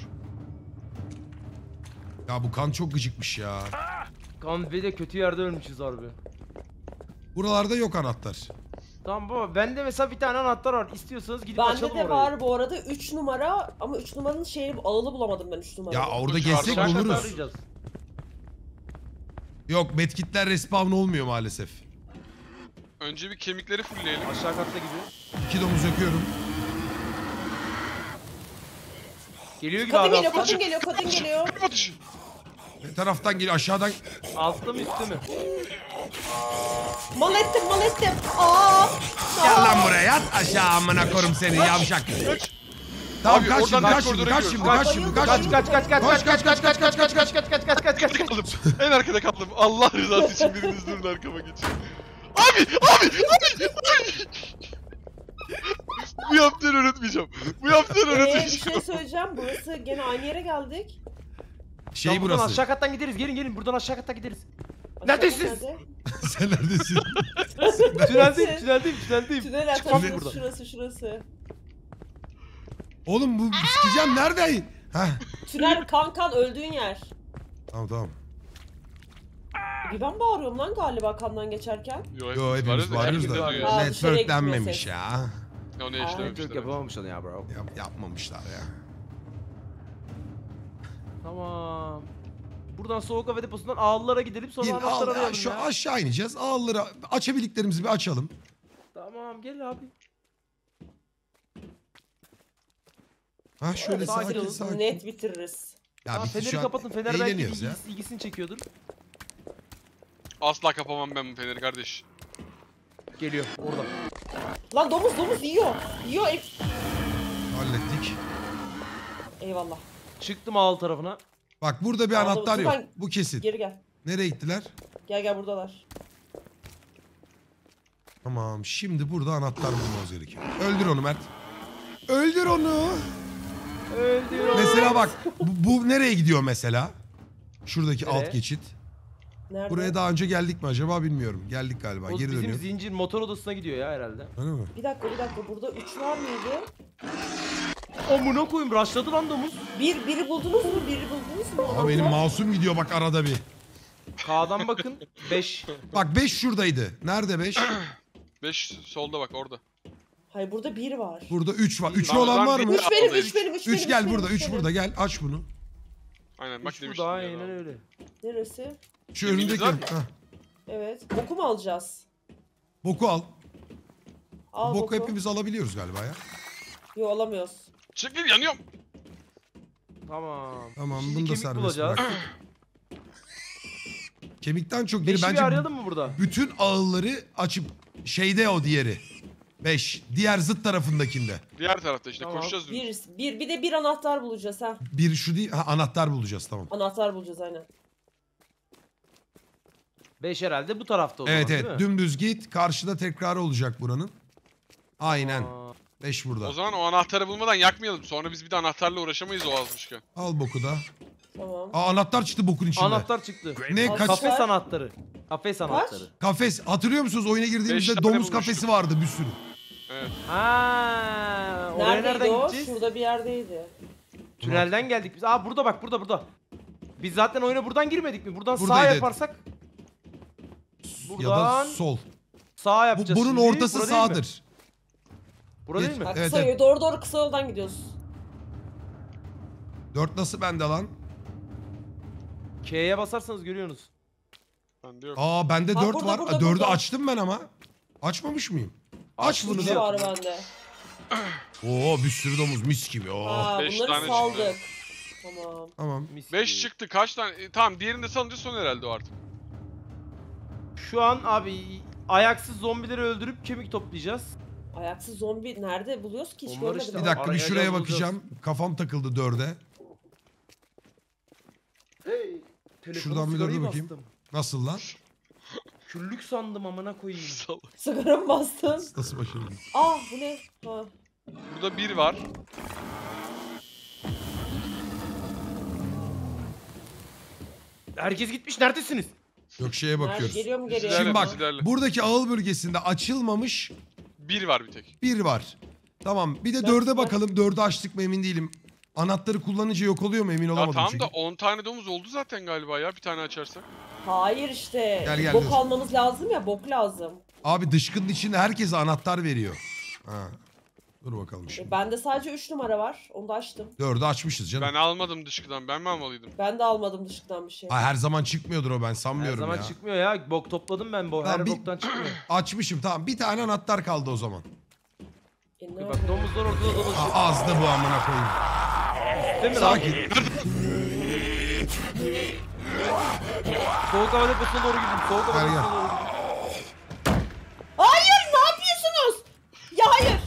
S1: Ya bu kan çok gıcıkmış ya.
S2: Ve de kötü yerde ölmüşüz harbi.
S1: Buralarda yok anahtar.
S2: Tamam baba bende mesela bir tane anahtar var. İstiyorsanız gidip
S4: Bende
S2: açalım
S4: de
S2: orayı.
S4: var bu arada 3 numara ama 3 numaranın şeyi ağılı bulamadım ben 3 numarayı.
S1: Ya orada gezsek buluruz.
S2: arayacağız.
S1: Yok medkitler respawn olmuyor maalesef.
S3: Önce bir kemikleri fullleyelim.
S2: Aşağı katta gidiyor.
S1: İki domuz yakıyorum.
S2: Geliyor gibi
S4: Kadın
S2: abi.
S4: geliyor, kadın geliyor, kadın geliyor.
S3: Atışı.
S1: Ne taraftan geliyor aşağıdan.
S2: Altta mı üstte mi?
S4: Mal ettim, mal ettim. Aa!
S1: Gel lan buraya yat aşağı amına korum seni yavşak. Tamam
S3: Abi,
S1: kaç
S3: oradan
S1: şimdi kaç
S3: kaç
S1: şimdi
S3: koridora
S1: kaç şimdi
S3: gidiyoruz.
S1: kaç şimdi
S4: Kaç,
S1: kaç
S2: Kaç
S1: şimdi.
S2: kaç kaç kaç
S1: Kaç,
S2: kaç
S1: kaç,
S2: kaç kaç kaç kaç kaç kaç kaç kaç kaç kaç
S3: kaldım. en arkada kaldım. Allah rızası için biriniz durun arkama geçin. Abi! Abi! Abi! abi! Bu yaptığını unutmayacağım. Bu yaptığını
S4: Ee, bir
S3: unutmayacağım.
S4: şey söyleyeceğim. Burası gene aynı yere geldik.
S1: Şey
S2: Tamam, buradan
S1: burası.
S2: Aşağı kattan gideriz. Gelin gelin buradan aşağı kattan gideriz. Neredesiniz?
S4: nerede?
S1: Sen neredesin?
S2: Tüneldeyim tüneldeyim tüneldeyim.
S4: Tünel
S2: Çıkmam buradan.
S4: şurası, şurası, şurası.
S1: Oğlum bu sikeceğim nerede? Heh.
S4: Tünel kan kan öldüğün yer.
S1: Tamam tamam.
S4: Bir ben bağırıyorum lan galiba kandan geçerken.
S1: Yo hepimiz bağırıyoruz da.
S4: Aa, dışarıya
S1: Networklenmemiş
S4: gitmiyor
S1: ya.
S3: Ya onu
S4: Aa,
S3: eşlememişler.
S2: Çok yapamamış onu ya bro.
S1: Yap- yapmamışlar ya.
S2: Tamam. Buradan soğuk hava deposundan ağıllara gidelim sonra
S1: Gel,
S2: anahtar
S1: al,
S2: arayalım
S1: şu
S2: ya.
S1: aşağı ineceğiz. Ağları açabildiklerimizi bir açalım.
S2: Tamam gel abi.
S1: Ha şöyle
S2: Sakin
S1: sakin sakin.
S4: Net bitiririz.
S1: Ya
S2: Tamam,
S1: biz
S2: feneri
S1: şu an
S2: kapatın. Fener belki
S1: eğleniyoruz ya.
S2: ilgisini çekiyordur.
S3: Asla kapamam ben bu feneri kardeş.
S2: Geliyor orada.
S4: Lan domuz domuz yiyor. Yiyor.
S1: Hallettik.
S4: Eyvallah.
S2: Çıktım ağıl tarafına.
S1: Bak burada bir anahtar yok. Bu kesin.
S4: Geri gel.
S1: Nereye gittiler?
S4: Gel gel buradalar.
S1: Tamam şimdi burada anahtar bulmamız gerekiyor. Öldür onu Mert. Öldür onu.
S2: Öldü.
S1: Mesela bak bu, bu nereye gidiyor mesela? Şuradaki
S2: Nereye?
S1: alt geçit.
S4: Nerede?
S1: Buraya daha önce geldik mi acaba bilmiyorum. Geldik galiba.
S2: O
S1: Geri
S2: bizim
S1: dönüyor.
S2: zincir motor odasına gidiyor ya herhalde.
S1: Öyle mi?
S4: Bir dakika bir dakika burada 3 var mıydı?
S2: Amına koyayım rushladı lan domuz.
S4: Bir, biri buldunuz mu? Biri buldunuz mu?
S1: Ama benim masum gidiyor bak arada bir.
S2: K'dan bakın 5.
S1: Bak 5 şuradaydı. Nerede 5?
S3: 5 solda bak orada.
S4: Hayır burada bir var.
S1: Burada 3 var. 3'ü
S3: Tamam,
S1: olan
S3: ben
S1: var mı?
S4: 3 benim. 3 benim, 3 benim.
S1: 3 gel
S4: benim,
S1: burada.
S4: üç
S1: 3
S4: benim.
S1: burada gel aç bunu.
S3: Aynen bak
S2: Üç
S3: demiştim. ya.
S2: aynen öyle.
S4: Neresi?
S1: Şu önündeki.
S3: var mı?
S1: Hah.
S4: Evet. Boku mu alacağız?
S1: Boku al.
S4: Al
S1: Boku
S4: boku.
S1: hepimiz alabiliyoruz galiba ya.
S4: Yok alamıyoruz.
S3: Çekil yanıyorum.
S2: Tamam.
S1: Tamam
S2: Şimdi
S1: bunu da
S2: kemik
S1: serbest
S2: bulacağız.
S1: bıraktık. Kemikten çok geri
S2: Beşi bir
S1: bence
S2: arayalım mı burada?
S1: bütün ağılları açıp şeyde o diğeri. 5. Diğer zıt tarafındakinde.
S3: Diğer tarafta işte
S2: Tamam.
S3: koşacağız.
S4: Bir, bir, bir de bir anahtar bulacağız ha.
S1: Bir şu değil. Ha, anahtar bulacağız tamam.
S4: Anahtar bulacağız aynen.
S2: 5 herhalde bu tarafta o
S1: Evet
S2: zaman
S1: evet
S2: değil mi?
S1: dümdüz git. Karşıda tekrarı olacak buranın. Aynen.
S2: Aa,
S1: 5 burada.
S3: O zaman o anahtarı bulmadan yakmayalım. Sonra biz bir de anahtarla uğraşamayız o azmışken.
S1: Al boku da.
S4: Tamam.
S1: Aa, anahtar çıktı bokun içinde.
S2: Anahtar çıktı.
S1: Ne kaç?
S4: Kafe-
S2: Kafes anahtarı. Kafes anahtarı.
S1: Kafes. Hatırlıyor musunuz oyuna
S3: Beş
S1: girdiğimizde
S3: tane
S1: domuz
S3: bulmuştuk.
S1: kafesi vardı bir sürü.
S3: Evet.
S2: Ha, oraya
S4: Neredeydi
S2: nereden
S4: o?
S2: gideceğiz?
S4: Şurada bir yerdeydi.
S2: Tünelden geldik biz. Aa burada bak burada burada. Biz zaten oyuna buradan girmedik mi? Buradan sağ
S1: Buradaydı.
S2: yaparsak
S1: Ya da
S2: buradan
S1: sol.
S2: sağ
S1: Bu,
S2: yapacağız.
S1: bunun
S2: şimdi.
S1: ortası
S2: Bura değil mi?
S1: sağdır.
S2: Bura değil mi?
S4: Ha,
S1: Evet,
S4: kısa
S1: evet.
S4: doğru doğru kısa yoldan gidiyoruz.
S1: 4 nasıl bende lan?
S2: K'ye basarsanız görüyorsunuz.
S3: Bende yok.
S1: Aa bende
S4: Ha,
S1: 4
S4: burada,
S1: var.
S4: burada,
S1: 4'ü
S4: burada.
S1: açtım ben ama. Açmamış mıyım? Aç bunu da.
S4: var bende.
S1: Oo bir sürü domuz mis gibi. Oo.
S4: Aa,
S3: beş
S4: bunları
S3: tane
S4: saldık. Tamam.
S1: Tamam.
S2: Mis
S3: 5
S2: gibi.
S3: çıktı kaç tane? E, tamam diğerini de salınca son herhalde o artık.
S2: Şu an abi ayaksız zombileri öldürüp kemik toplayacağız.
S4: Ayaksız zombi nerede buluyoruz ki hiç
S2: Onlar
S4: görmedim.
S2: işte-
S1: Bir dakika bir şuraya bakacağım. Kafam takıldı 4'e. Şuradan bir
S2: sigarayı
S1: dur bakayım.
S2: bastım.
S1: Nasıl lan?
S2: Küllük sandım amına koyayım.
S3: Sal.
S4: Sigara mı bastın?
S1: Nasıl başarılı?
S4: Ah bu ne? Ha.
S3: Burada bir var.
S2: Herkes gitmiş neredesiniz?
S1: Yok şeye
S4: Nerede?
S1: bakıyoruz.
S4: Geliyor mu geliyor?
S1: Şimdi
S3: İlerle,
S1: bak
S3: ilerle.
S1: buradaki ağıl bölgesinde açılmamış
S3: Bir var bir tek.
S1: bir var. Tamam bir de dörde bakalım. Dördü açtık mı emin değilim. Anahtarı kullanınca yok oluyor mu emin
S3: Ya
S1: olamadım
S3: tamam
S1: çünkü.
S3: da 10 tane domuz oldu zaten galiba ya bir tane açarsak.
S4: Hayır işte.
S1: Gel, gel,
S4: bok
S1: dur.
S4: almamız lazım ya bok lazım.
S1: Abi dışkının içinde herkese anahtar veriyor. Ha. Dur bakalım
S4: E,
S1: şimdi.
S4: bende sadece 3 numara var. Onu da açtım.
S1: Dördü açmışız canım.
S3: Ben almadım dışkıdan ben mi almalıydım?
S4: Ben de almadım dışından bir şey.
S1: Ha, her zaman çıkmıyordur o ben
S2: Her
S1: sanmıyorum
S2: zaman
S1: ya.
S2: çıkmıyor ya. Bok topladım ben bu.
S1: Tamam,
S2: Her
S1: bir-
S2: boktan çıkmıyor.
S1: Açmışım tamam bir tane anahtar kaldı o zaman.
S4: E,
S2: Bak domuzlar ortada dolaşıyor.
S1: Aa, azdı bu amına koyayım.
S2: Değil mi lan?
S1: Sakin.
S2: Soğuk hava deposuna doğru gidin. Soğuk hava
S1: Gel, gel.
S2: deposuna doğru gidin.
S4: Hayır ne yapıyorsunuz? Ya hayır.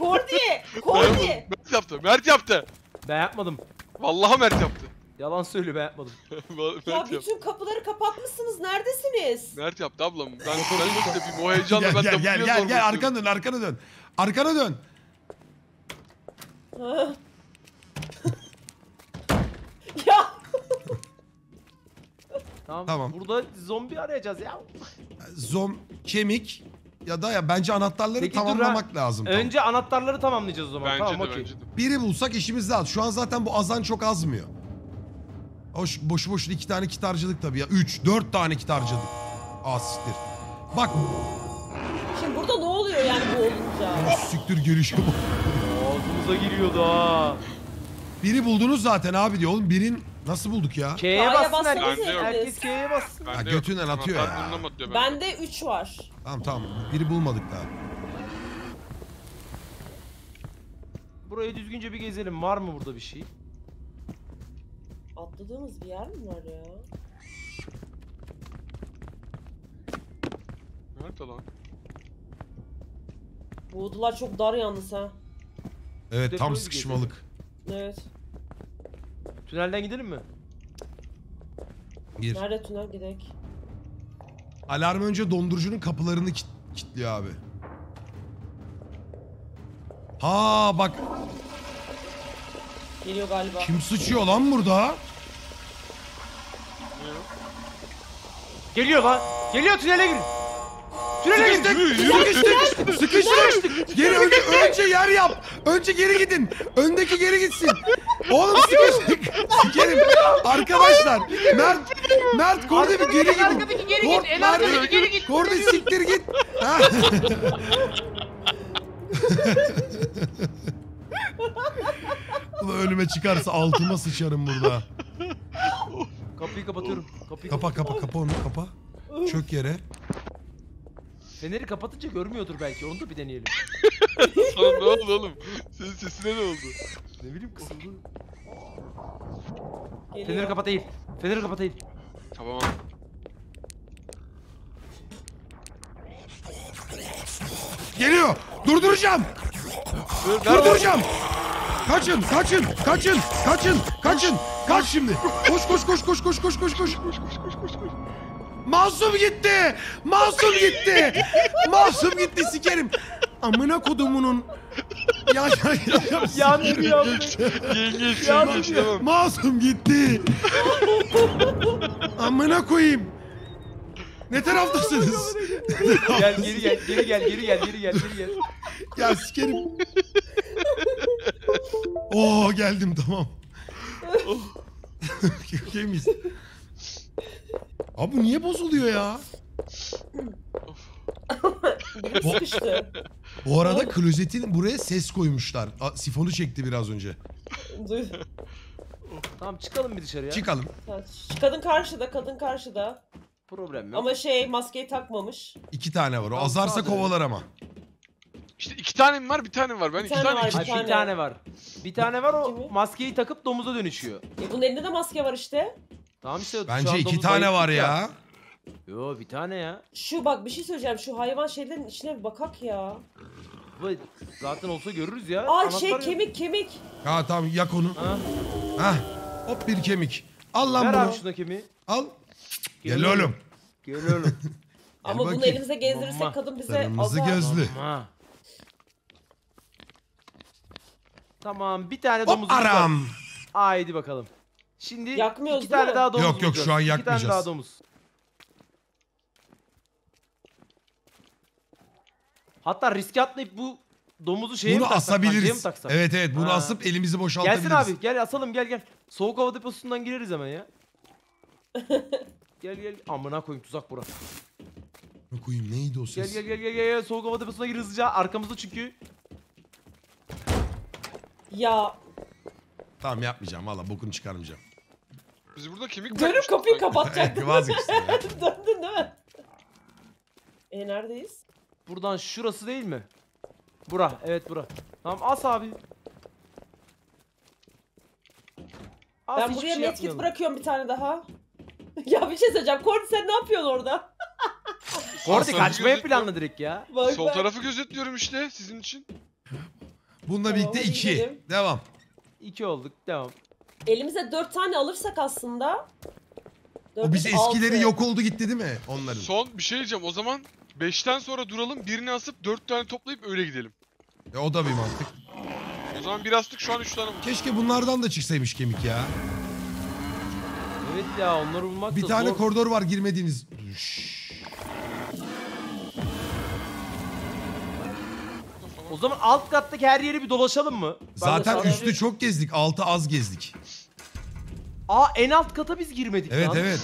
S4: Kordi. Kordi.
S3: Mert yaptı. Mert yaptı.
S2: Ben yapmadım.
S3: Vallahi Mert yaptı.
S2: Yalan söylüyor ben yapmadım.
S3: Mert
S4: Ya
S3: yaptı.
S4: bütün kapıları kapatmışsınız. Neredesiniz?
S3: Mert yaptı ablam. Ben ben de yapayım. O heyecanla
S1: Gel
S3: ben
S1: gel
S3: de
S1: gel gel gel arkana dön arkana dön. Arkana dön.
S4: Ha. ya
S2: Tamam.
S1: Tamam.
S2: Burada zombi arayacağız ya.
S1: Zom kemik ya da ya bence anahtarları
S2: Peki, dur
S1: tamamlamak lazım. tam.
S2: Önce anahtarları tamamlayacağız o zaman.
S3: Bence
S2: tamam
S3: de
S2: okey.
S3: bence de.
S1: Biri bulsak işimiz rahat. Şu an zaten bu azan çok azmıyor. Hoş boşu boşuna iki tane kitarcılık tabii ya. Üç, dört tane kitarcılık. Az siktir. Bak
S4: şimdi burada ne oluyor yani bu olunca?
S1: o siktir gelişe bak.
S2: Ağzımıza giriyordu ha.
S1: Biri buldunuz zaten abi diyor. Oğlum birin nasıl bulduk ya?
S2: K'ye
S4: K'ye
S2: bassın herkes.
S3: Bende yok.
S2: Herkes K'ye bassın.
S3: Bende yok.
S1: götünden atıyor
S3: Anahtar
S1: ya.
S3: bulunamadı diyor ben.
S4: Bende 3 var.
S1: Tamam tamam. Biri bulmadık daha.
S2: Burayı düzgünce bir gezelim. Var mı burada bir şey?
S4: Atladığımız bir yer mi var ya?
S3: Nerede lan?
S4: Bu odalar çok dar yalnız ha.
S1: Evet tam
S2: Depoyu
S1: sıkışmalık.
S4: Evet.
S2: Tünelden gidelim mi?
S1: Bir.
S4: Nerede tünel gidek?
S1: Alarm önce dondurucunun kapılarını kit kilitliyor abi. Ha bak
S4: Geliyor galiba.
S1: kim sıçıyor lan burada?
S2: Geliyor lan. Geliyor tünele girin. Girin.
S1: Sıkıştık! Sıkıştık! Geri önce, önce yer yap. Önce geri gidin. Öndeki geri gitsin. Oğlum sıkıştık. Sikerim. Arkadaşlar. Mert. Mert Kordi bir geri gidin.
S2: arkadaki geri git, arkadaki geri git.
S1: Kordi siktir git. Ha. Ulan önüme çıkarsa altıma sıçarım burada.
S2: Kapıyı kapatıyorum. Kapıyı
S1: Kapa kapa kapa onu kapa. Çök yere.
S2: Feneri kapatınca görmüyordur belki. Onu da bir deneyelim.
S3: Sana ne oldu oğlum? Senin sesine ne oldu?
S2: ne bileyim kısıldı. Feneri kapat değil. Feneri kapat değil.
S3: Tamam.
S1: Geliyor. Durduracağım. Durduracağım. Kaçın, kaçın, kaçın, kaçın, kaçın. Kaç şimdi. Koş koş koş koş koş koş koş koş. Masum gitti. Masum gitti. Masum gitti sikerim. Amına kodumunun. Ya ya ya. ya
S2: Yandı ya.
S3: Yengeç yengeç tamam.
S1: Masum gitti. Amına koyayım. Ne taraftasınız?
S2: Gel geri gel geri gel geri gel geri gel geri gel.
S1: ya sikerim. Oo geldim tamam. Okey miyiz? Abi bu niye bozuluyor ya?
S4: Sıkıştı.
S1: Bu arada klozetin buraya ses koymuşlar. A, sifonu çekti biraz önce.
S4: Duy.
S2: Tamam çıkalım bir dışarıya.
S1: Çıkalım.
S4: Ha, Kadın karşıda, kadın karşıda.
S2: Problem yok.
S4: Ama şey maskeyi takmamış.
S1: İki tane var. O
S2: Tamam,
S1: azarsa
S2: sağ
S1: kovalar ama.
S3: İşte iki tane mi var bir tane mi var? Ben
S4: Bir
S3: iki
S4: tane
S3: tane,
S4: var,
S3: iki-
S2: Ay,
S4: bir tane.
S2: bir tane var. Bir tane var o
S4: Kimi?
S2: maskeyi takıp domuza dönüşüyor.
S4: E bunun elinde de maske var işte.
S2: Tamam işte. şu
S1: Bence
S2: an
S1: iki
S2: domuz
S1: tane var ya.
S2: Yo bir tane ya.
S4: Şu bak bir şey söyleyeceğim. Şu hayvan şeylerin içine bir bakak ya.
S2: Bu zaten olsa görürüz ya.
S4: Aa
S2: Anahtar
S4: şey
S2: yok.
S4: kemik kemik.
S1: Ha tamam yak onu.
S2: Ha.
S1: Hah. Hop bir kemik. Al lan
S2: Ver
S1: bunu.
S2: abi şuna kemiği.
S1: Al. Gel
S2: Gel
S1: oğlum.
S2: Gel oğlum.
S4: Ama bunu
S1: bakayım.
S4: elimize gezdirirsek
S2: Mama.
S4: kadın bize
S1: Kırmızı
S4: azar.
S1: gözlü.
S2: Ha. Tamam bir tane
S1: Hop
S2: domuzumuz var.
S1: aram.
S2: Haydi bakalım. Şimdi
S4: Yakmıyoruz
S2: iki
S4: değil
S2: tane
S4: mi?
S2: daha domuz
S1: Yok, yok,
S2: bulacağız.
S1: şu an
S2: İki tane
S1: yakmayacağız.
S2: daha domuz. Hatta riske atlayıp bu domuzu şeye
S1: Bunu
S2: mi taksak? kancaya mı
S1: asabiliriz.
S2: taksak?
S1: Evet evet bunu
S2: Ha.
S1: asıp elimizi boşaltabiliriz.
S2: Gelsin abi gel asalım gel gel. Soğuk hava deposundan gireriz hemen ya. gel gel. Amına koyayım tuzak bura.
S1: Ne koyayım neydi o
S2: Gel
S1: ses?
S2: gel gel gel gel. Soğuk hava deposuna gir hızlıca. Arkamızda çünkü.
S4: Ya
S1: Tamam yapmayacağım valla bokunu çıkarmayacağım.
S3: Biz burada kemik
S4: dönüp kapıyı kapatacaktın.
S1: Vazgeçtim ya.
S4: Döndün değil mi? E neredeyiz?
S2: Buradan şurası değil mi? Bura. Evet bura. Tamam as abi. As,
S4: ben
S2: hiçbir
S4: buraya
S2: şey
S4: medkit
S2: yapmayalım.
S4: bırakıyorum bir tane daha. ya bir şey söyleyeceğim. Kordi sen ne yapıyorsun orada?
S2: Kordi
S3: Sarı
S2: kaçmaya planlı direkt ya.
S4: Bak
S3: Sol
S4: bak.
S3: tarafı gözetliyorum işte sizin için.
S1: Bununla
S4: Tamam,
S1: birlikte
S4: hadi
S1: iki.
S4: gidelim.
S1: Devam.
S2: İki olduk. Devam.
S4: Elimize dört tane alırsak aslında.
S1: O biz
S4: dört, altı.
S1: eskileri yok oldu gitti değil mi onların?
S3: Son bir şey diyeceğim o zaman 5'ten sonra duralım birini asıp 4 tane toplayıp öyle gidelim.
S1: E, o da bir mantık.
S3: O zaman bir astık şu an 3 tane.
S1: Keşke bunlardan da çıksaymış kemik ya.
S2: Evet ya onları bulmak
S1: Bir
S2: da
S1: tane
S2: zor.
S1: koridor var girmediğiniz. Şşş.
S2: O zaman alt kattaki her yeri bir dolaşalım mı? Ben de
S1: Zaten
S2: sana-
S1: üstü çok gezdik, altı az gezdik.
S2: Aa en alt kata biz girmedik
S1: Evet
S2: lan.
S1: evet.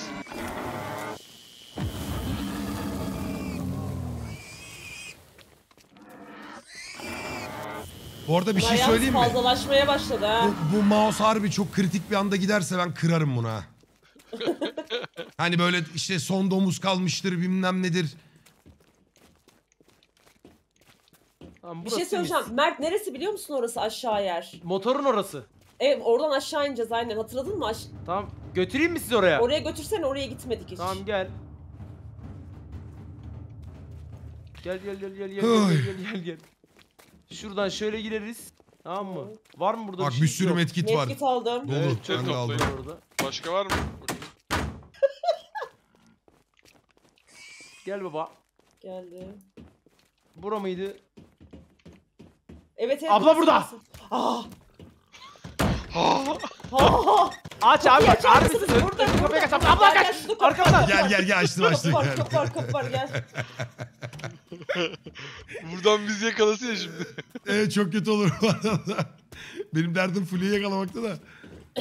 S1: Bu arada bir şey söyleyeyim mi?
S4: fazlalaşmaya başladı ha.
S1: Bu, bu mouse harbi çok kritik bir anda giderse ben kırarım bunu ha. hani böyle işte son domuz kalmıştır bilmem nedir.
S2: Tamam,
S4: Bir
S2: burası
S4: şey söyleyeceğim.
S2: mis.
S4: Mert neresi biliyor musun orası aşağı yer?
S2: Motorun orası.
S4: Evet oradan aşağı ineceğiz aynen. Hatırladın mı? Aş-
S2: Tamam. Götüreyim mi sizi oraya?
S4: oraya götürsene oraya gitmedik hiç.
S2: Tamam gel. Gel gel gel gel gel
S1: Oy.
S2: gel gel gel. Şuradan şöyle gireriz. Tamam mı? Var mı burada
S1: Bak
S2: bir şey?
S1: bir sürü
S2: Yok.
S1: medkit var.
S4: Medkit aldım.
S1: Dolu.
S2: Evet,
S1: ben de aldım.
S3: toplayın.
S2: Orada.
S3: Başka var mı? Bakayım.
S2: Gel baba.
S4: Geldi.
S2: Bura mıydı?
S4: Evet evet.
S2: Abla burada.
S4: Ah.
S3: Ha.
S2: Aç abi.
S4: mısınız?
S2: sır.
S4: Burada,
S2: Kapıya
S4: burada.
S2: kaç. Abla
S4: Gel,
S2: kaç.
S4: gel, şurada kapı
S2: Arkamda.
S4: var.
S1: Gel gel gel açtım açtım.
S4: Kapı var
S1: gel.
S4: kapı var kapı var gel.
S3: Buradan bizi yakalasın ya şimdi.
S1: Evet çok kötü olur. Benim derdim Fulya'yı yakalamakta da.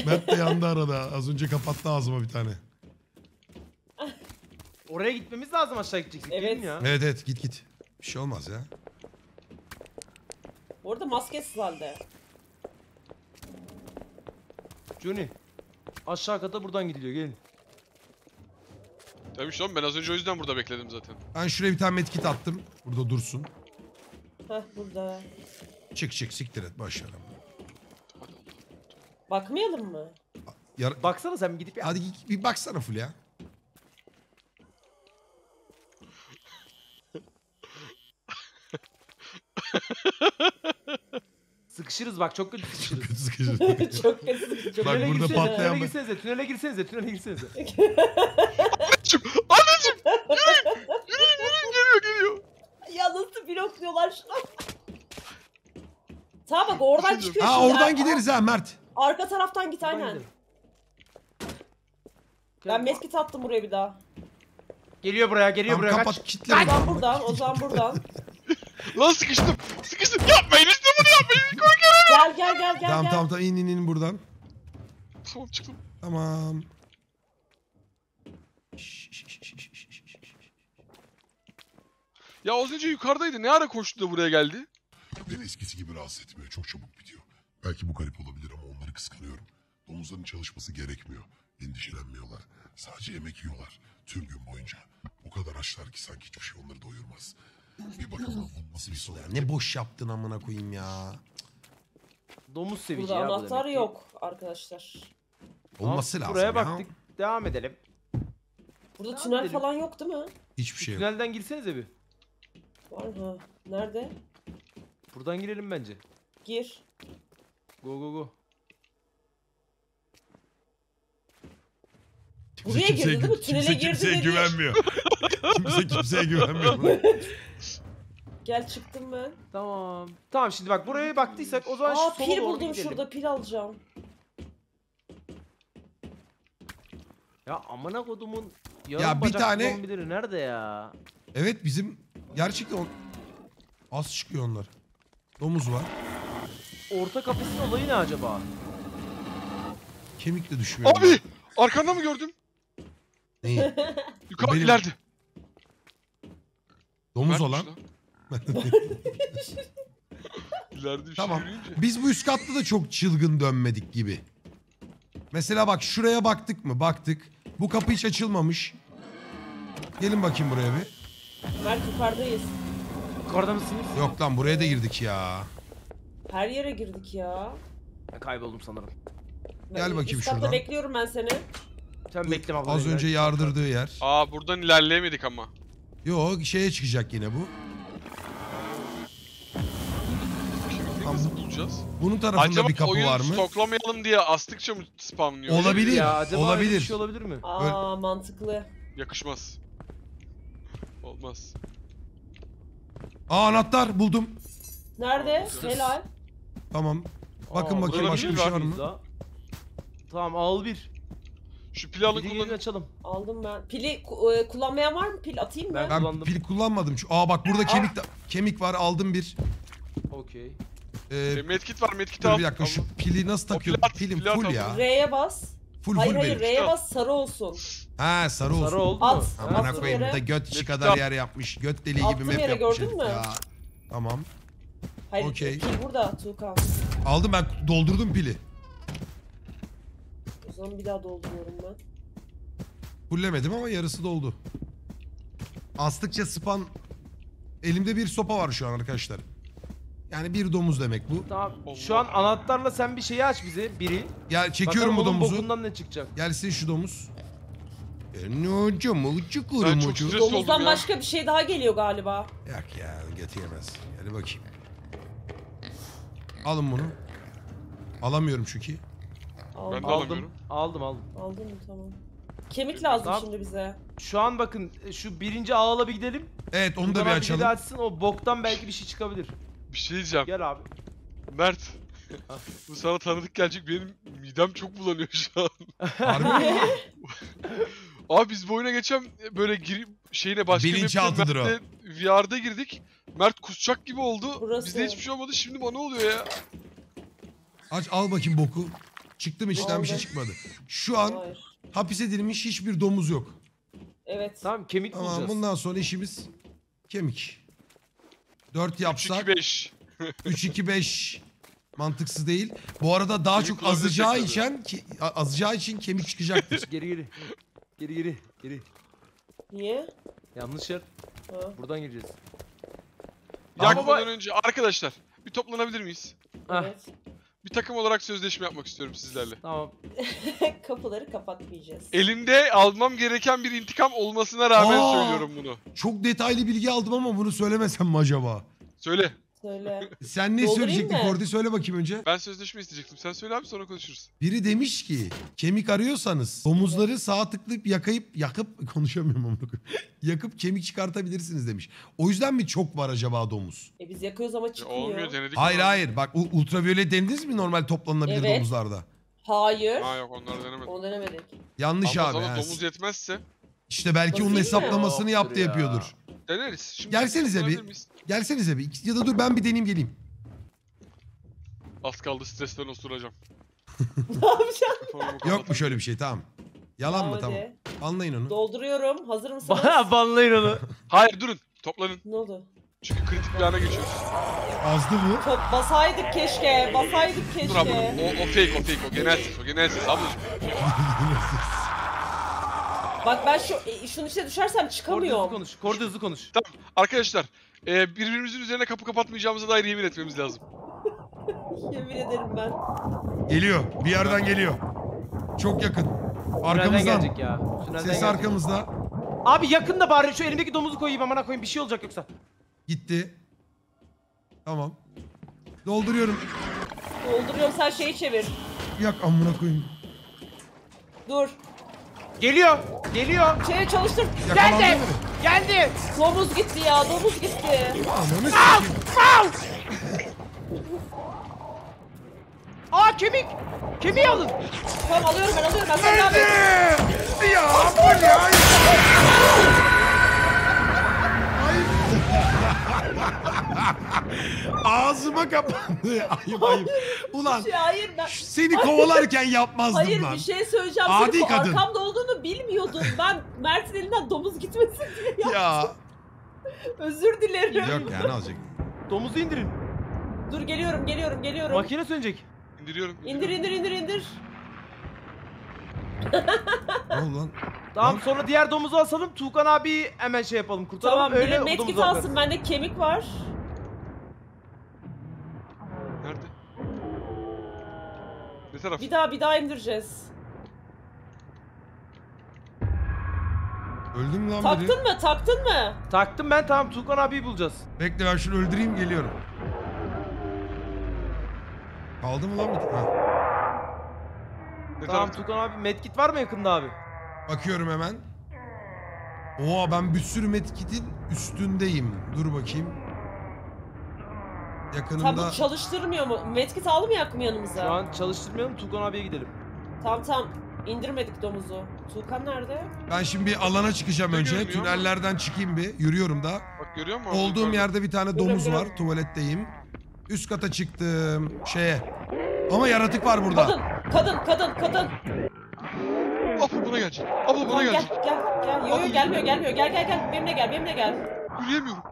S1: Mert de yandı arada. Az önce kapattı ağzıma bir tane.
S2: Oraya gitmemiz lazım aşağı gideceksek.
S4: Evet.
S2: Ya.
S1: Evet evet git git. Bir şey olmaz ya.
S4: Bu arada maskesiz halde.
S2: Johnny. Aşağı kata buradan gidiliyor. Gelin.
S3: Tabii şu an ben az önce o yüzden burada bekledim zaten.
S1: Ben şuraya bir tane medkit attım. Burada dursun.
S4: Heh burada.
S1: Çık çık siktir et ver.
S4: Bakmayalım mı?
S1: Yar-
S2: Baksana sen bir gidip ya.
S1: Hadi bir baksana Fulya.
S2: Sıkışırız bak çok kötü sıkışırız.
S1: Kötü sıkıcı.
S4: Çok kötü. Çok
S1: Bak
S2: Tünele
S1: burada
S2: girsenize,
S1: patlayan
S2: Tünele
S1: bak.
S2: girsenize, tünele girsenize, tünele girsenize.
S3: Anneciğim! Anneciğim! Yürüyün! Yürüyün yürüyün geliyor geliyor.
S4: Ya nasıl blokluyorlar şuna? Tamam bak oradan çıkıyor
S1: Ha
S4: şimdi.
S1: oradan
S4: Ar-
S1: gideriz ha Mert.
S4: Arka taraftan git aynen.
S2: gidelim.
S4: Ben medkit attım buraya bir daha.
S2: Geliyor buraya, geliyor
S1: Tamam
S2: buraya
S1: kapat
S2: kaç.
S1: kitle.
S4: Zaman buradan, o zaman buradan.
S3: Lan sıkıştım. Sıkıştım. Yapmayın işte bunu yapmayın. Korkuyorum.
S4: Gel gel gel gel
S1: Tamam
S4: gel.
S1: tamam tamam in in in buradan.
S3: Tamam çıktım.
S1: Tamam.
S3: Ya az önce yukarıdaydı. Ne ara koştu da buraya geldi?
S6: Beni eskisi gibi rahatsız etmiyor. Çok çabuk bitiyor. Belki bu garip olabilir ama onları kıskanıyorum. Domuzların çalışması gerekmiyor. Endişelenmiyorlar. Sadece yemek yiyorlar. Tüm gün boyunca. O kadar açlar ki sanki hiçbir şey onları doyurmaz. Bir bakalım nasıl bir son.
S1: Ne boş yaptın amına koyayım ya.
S2: Domuz sevici
S4: Burada
S2: ya bu
S4: anahtar
S2: ki.
S4: yok arkadaşlar.
S1: Olması
S2: Tamam,
S1: lazım
S2: Buraya
S1: ya.
S2: baktık. Devam edelim.
S4: Burada
S2: Devam
S4: tünel
S2: edelim.
S4: falan yok değil mi?
S1: Hiçbir şey yok.
S2: Tünelden girsenize bir.
S4: Var ha. Nerede?
S2: Buradan girelim bence.
S4: Gir.
S2: Go go go.
S4: Buraya
S1: Kimse
S4: girdi değil mi?
S1: kimse
S4: Tünele girdi
S1: kimseye
S4: dedi.
S1: güvenmiyor. kimse kimseye güvenmiyor.
S4: Gel çıktım ben.
S2: Tamam. Tamam şimdi bak buraya baktıysak o zaman
S4: Aa
S2: şu sola
S4: pil
S2: doğru
S4: buldum
S2: gidelim.
S4: şurada pil alacağım.
S2: Ya amına kodumun
S1: Ya
S2: yarım
S1: bir
S2: bacaklı
S1: tane-
S2: zombileri nerede ya?
S1: evet bizim gerçekten on... az çıkıyor onlar. Domuz var.
S2: Orta kafesin olayı ne acaba?
S1: Kemik de düşmüyor.
S3: Abi! Arkanda mı gördüm?
S1: Neyi?
S3: Yukarı
S1: Benim-
S3: ileride.
S1: Domuz
S3: Mertmiş
S1: olan.
S3: lan. İleride bir
S1: Tamam.
S3: şey yürüyünce.
S1: Biz bu üst katta da çok çılgın dönmedik gibi. Mesela bak şuraya baktık mı? Baktık. Bu kapı hiç açılmamış. Gelin bakayım buraya bir.
S4: Mert yukarıdayız.
S2: Yukarıda mısınız?
S1: Yok lan buraya da girdik ya.
S4: Her yere girdik ya.
S2: Ben kayboldum sanırım.
S1: Gel bakayım
S4: üst katta
S1: şuradan.
S4: bekliyorum ben seni.
S2: Sen bekleme abla.
S1: Az önce yardırdığı yer.
S3: Aa buradan ilerleyemedik ama.
S1: Yo şeye çıkacak yine bu.
S3: Nasıl bulacağız?
S1: Bunun tarafında
S3: Acaba
S1: bir kapı
S3: oyun
S1: var mı?
S3: stoklamayalım diye astıkça mı spamlıyor?
S1: Olabilir.
S2: Ya acaba öyle
S1: olabilir.
S2: bir şey olabilir mi?
S4: Aa mantıklı.
S3: Yakışmaz. Olmaz.
S1: Aa anahtar buldum.
S4: Nerede? Helal.
S1: Tamam. Bakın
S2: Aa,
S1: bakayım başka
S2: bir
S1: şey var mı?
S2: daha? Tamam al bir.
S3: Şu pili alın
S2: gelin
S3: kullanın.
S2: açalım.
S4: Aldım ben. Pili ku- e, kullanmayan var mı? Pil atayım mı?
S2: Ben-
S1: Ben
S2: Kullandım.
S1: pil kullanmadım. Şu- Aa bak burada kemik de- kemik var aldım bir.
S2: Okey.
S1: Ee,
S3: E, medkit var medkit al.
S1: bir dakika şu pili nasıl takıyorum?
S3: plat,
S1: Pilim
S3: plat
S1: full ya.
S4: R'ye bas.
S1: Full
S4: hayır
S1: full
S4: hayır
S1: benim.
S4: R'ye bas sarı olsun.
S1: Ha sarı olsun.
S2: Sarı oldu
S4: At.
S2: mu?
S4: At.
S1: Amına
S4: Attım
S1: koyayım da göt içi kadar yer yapmış. Göt deliği gibi
S4: Attım
S1: map
S4: yere,
S1: yapmış
S4: gördün mü?
S1: ya. Tamam.
S4: Hayır
S1: Okey.
S4: pil burada Tuğkan.
S1: Aldım ben doldurdum pili.
S4: O zaman bir daha dolduruyorum ben.
S1: Fullemedim ama yarısı doldu. Astıkça span... Elimde bir sopa var şu an arkadaşlar. Yani bir domuz demek bu.
S2: Tamam. Şu an anahtarla sen bir şeyi aç bize. Biri.
S1: Gel çekiyorum bu
S2: Bakalım onun
S1: domuzu.
S2: bokundan ne çıkacak.
S1: Gelsin şu domuz. E, Ne mucu kuru
S3: Ben çok stres oldum
S4: Domuzdan
S3: ya.
S4: başka bir şey daha geliyor galiba.
S1: Yok ya getiremez. Hadi bakayım. Alın bunu. Alamıyorum çünkü.
S4: Aldım.
S3: Ben de
S2: Aldım.
S3: alamıyorum.
S2: Aldım aldım.
S4: Aldın mı tamam. Kemik lazım
S2: Tamam.
S4: şimdi bize.
S2: Şu an bakın e, şu birinci ağla bir gidelim.
S1: Evet onu da
S2: Buradan
S1: bir
S2: abi biri
S1: açalım.
S2: açsın o boktan belki bir şey çıkabilir.
S3: Bir şey diyeceğim.
S2: Gel abi.
S3: Mert. Bu sana tanıdık gelecek. Benim midem çok bulanıyor şu an.
S1: Harbi mi?
S3: Abi biz bu oyuna geçen böyle girip şeyine başka bir
S1: Bilinçaltıdır o.
S3: Mert'le VR'da girdik. Mert kusacak gibi oldu.
S4: Burası.
S3: Bizde hiçbir şey olmadı. Şimdi bana oluyor ya.
S1: Aç al bakayım boku. Çıktı mı içinden bir şey
S4: Aldım.
S1: çıkmadı. Şu an
S4: Hayır.
S1: hapis edilmiş hiçbir domuz yok.
S4: Evet.
S2: Tamam kemik
S1: Ama
S2: bulacağız.
S1: bundan sonra işimiz kemik. 4 yapsak
S3: 3-2-5.
S1: 3-2-5 mantıksız değil. Bu arada daha çok azacağı için ki, azacağı için kemik çıkacaktır.
S2: Geri geri. Geri geri. Geri.
S4: Niye?
S2: Yanlış yer.
S4: Ha.
S2: Buradan gireceğiz.
S3: Yakmadan önce arkadaşlar bir toplanabilir miyiz?
S4: Evet.
S3: Bir takım olarak sözleşme yapmak istiyorum sizlerle.
S2: Tamam.
S4: Kapıları kapatmayacağız.
S3: Elimde almam gereken bir intikam olmasına rağmen
S1: Aa!
S3: söylüyorum bunu.
S1: Çok detaylı bilgi aldım ama bunu söylemesem mi acaba?
S3: Söyle.
S4: Söyle.
S1: Sen ne
S4: Doldurayım
S1: söyleyecektin
S4: mı?
S1: Kordi söyle bakayım önce.
S3: Ben sözleşme isteyecektim. Sen söyle abi sonra konuşuruz.
S1: Biri demiş ki kemik arıyorsanız domuzları sağ tıklayıp yakayıp yakıp konuşamıyorum amına koyayım. yakıp kemik çıkartabilirsiniz demiş. O yüzden mi çok var acaba domuz?
S4: E biz yakıyoruz ama
S3: Ya
S4: çıkmıyor.
S3: olmuyor denedik.
S1: Hayır
S3: mi?
S1: hayır bak u- ultraviyole denediniz mi normal toplanılabilir
S4: Evet.
S1: domuzlarda?
S4: Hayır.
S3: Ha yok onları denemedim.
S4: Onu denemedik.
S1: Yanlış
S3: Ama
S1: abi.
S3: sana
S1: ha.
S3: domuz yetmezse
S1: İşte belki onun
S4: Nasıl
S1: hesaplamasını
S2: Yoktur
S1: yaptı
S2: ya.
S1: yapıyordur.
S3: Deneriz. Şimdi
S1: Gelsenize bir.
S3: miyiz?
S1: Gelsenize bir. Ya da dur ben bir deneyeyim geleyim.
S3: Az kaldı stresten osuracağım.
S4: ne?
S3: Telefonumu
S1: Yok mu şöyle bir şey tamam. Yalan mı tamam.
S4: Hadi.
S1: Anlayın onu.
S4: Dolduruyorum. Hazır mısınız?
S2: Bana banlayın onu.
S3: Hayır durun. Toplanın.
S4: ne oldu?
S3: Çünkü kritik bir ana geçiyoruz.
S1: Azdı mı?
S4: Çok basaydık keşke. Basaydık
S3: Dur abla.
S4: keşke.
S3: O, o fake o fake o genel ses o genel ses ablacım.
S4: Bak ben şu e, şunun içine düşersem
S2: Kordi hızlı
S4: çıkamıyorum.
S2: konuş. Kordi hızlı konuş.
S3: Tamam arkadaşlar. E, birbirimizin üzerine kapı kapatmayacağımıza dair yemin etmemiz lazım.
S4: Yemin ederim ben.
S1: Geliyor. Bir yerden geliyor. Çok yakın.
S2: Tünelden
S1: Arkamızdan.
S2: gelecek ya. Tünelden
S1: Ses
S2: gelecek.
S1: arkamızda.
S2: Abi yakında bari şu elimdeki domuzu koyayım amına koyayım bir şey olacak yoksa.
S1: Gitti. Tamam. Dolduruyorum.
S4: Dolduruyorum sen şeyi çevir.
S1: Yak amına koyayım.
S4: Dur.
S2: Geliyor. Geliyor.
S4: Şeye çalıştır.
S2: Geldi.
S1: mı?
S2: Geldi.
S4: Domuz gitti ya. Domuz gitti.
S1: Ananı sikeyim.
S2: Aa kemik. Kemiği alın.
S4: Tamam alıyorum ben alıyorum ben sen abi.
S1: Ya bu ne? Ağzıma kapandı. Ayıp ayıp. Ulan
S4: Şey, hayır ben.
S1: seni kovalarken yapmazdım
S4: Hayır
S1: lan.
S4: bir şey söyleyeceğim.
S1: Adi
S4: Senin
S1: kadın.
S4: arkamda olduğunu bilmiyordum. Ben Mert'in elinden domuz gitmesin diye ya.
S1: Ya.
S4: Özür dilerim.
S1: Yok ya ne olacak?
S2: Domuzu indirin.
S4: Dur geliyorum geliyorum geliyorum.
S2: Makine sönecek.
S3: İndiriyorum.
S4: İndir indir indir indir.
S1: Ne oldu lan?
S2: Tamam
S1: Lan.
S2: sonra diğer domuzu asalım. Tuğkan abi hemen şey yapalım. Kurtaralım.
S4: Tamam
S2: Öyle domuzu
S4: alsın. Bende kemik var.
S3: Nerede? Ne taraf?
S4: Bir daha bir daha indireceğiz.
S1: Öldüm mü lan biri?
S4: Taktın mı? Taktın mı?
S2: Taktım ben tamam Tuğkan abiyi bulacağız.
S1: Bekle ben şunu öldüreyim geliyorum. Kaldı mı lan bir ha.
S3: Ne
S2: Tamam
S3: taraf?
S2: Tuğkan abi medkit var mı yakında abi?
S1: Bakıyorum hemen. Oha ben bir sürü medkitin üstündeyim. Dur bakayım. Yakınımda
S4: bu çalıştırmıyor mu? Medkit aldı mı yak mı yanımıza?
S2: Şu an çalıştırmayalım Tuğkan abiye gidelim.
S4: Tamam tamam. İndirmedik domuzu. Tuğkan nerede?
S1: ben şimdi bir alana çıkacağım önce.
S3: ama?
S1: Tünellerden çıkayım bir. Yürüyorum da.
S3: Bak görüyor musun?
S1: Olduğum
S3: Yukarıda.
S1: yerde bir tane domuz var. Tuvaletteyim. Üst kata çıktım. Şeye. Ama yaratık var burada.
S4: Kadın, kadın, kadın, kadın.
S3: Abla buna gelecek. Abla buna
S4: Tamam, gel,
S3: gelecek.
S4: gel, gel. Yo yo gelmiyor, gelmiyor. Gel, gel, gel. Benimle gel, benimle gel.
S3: Yürüyemiyorum.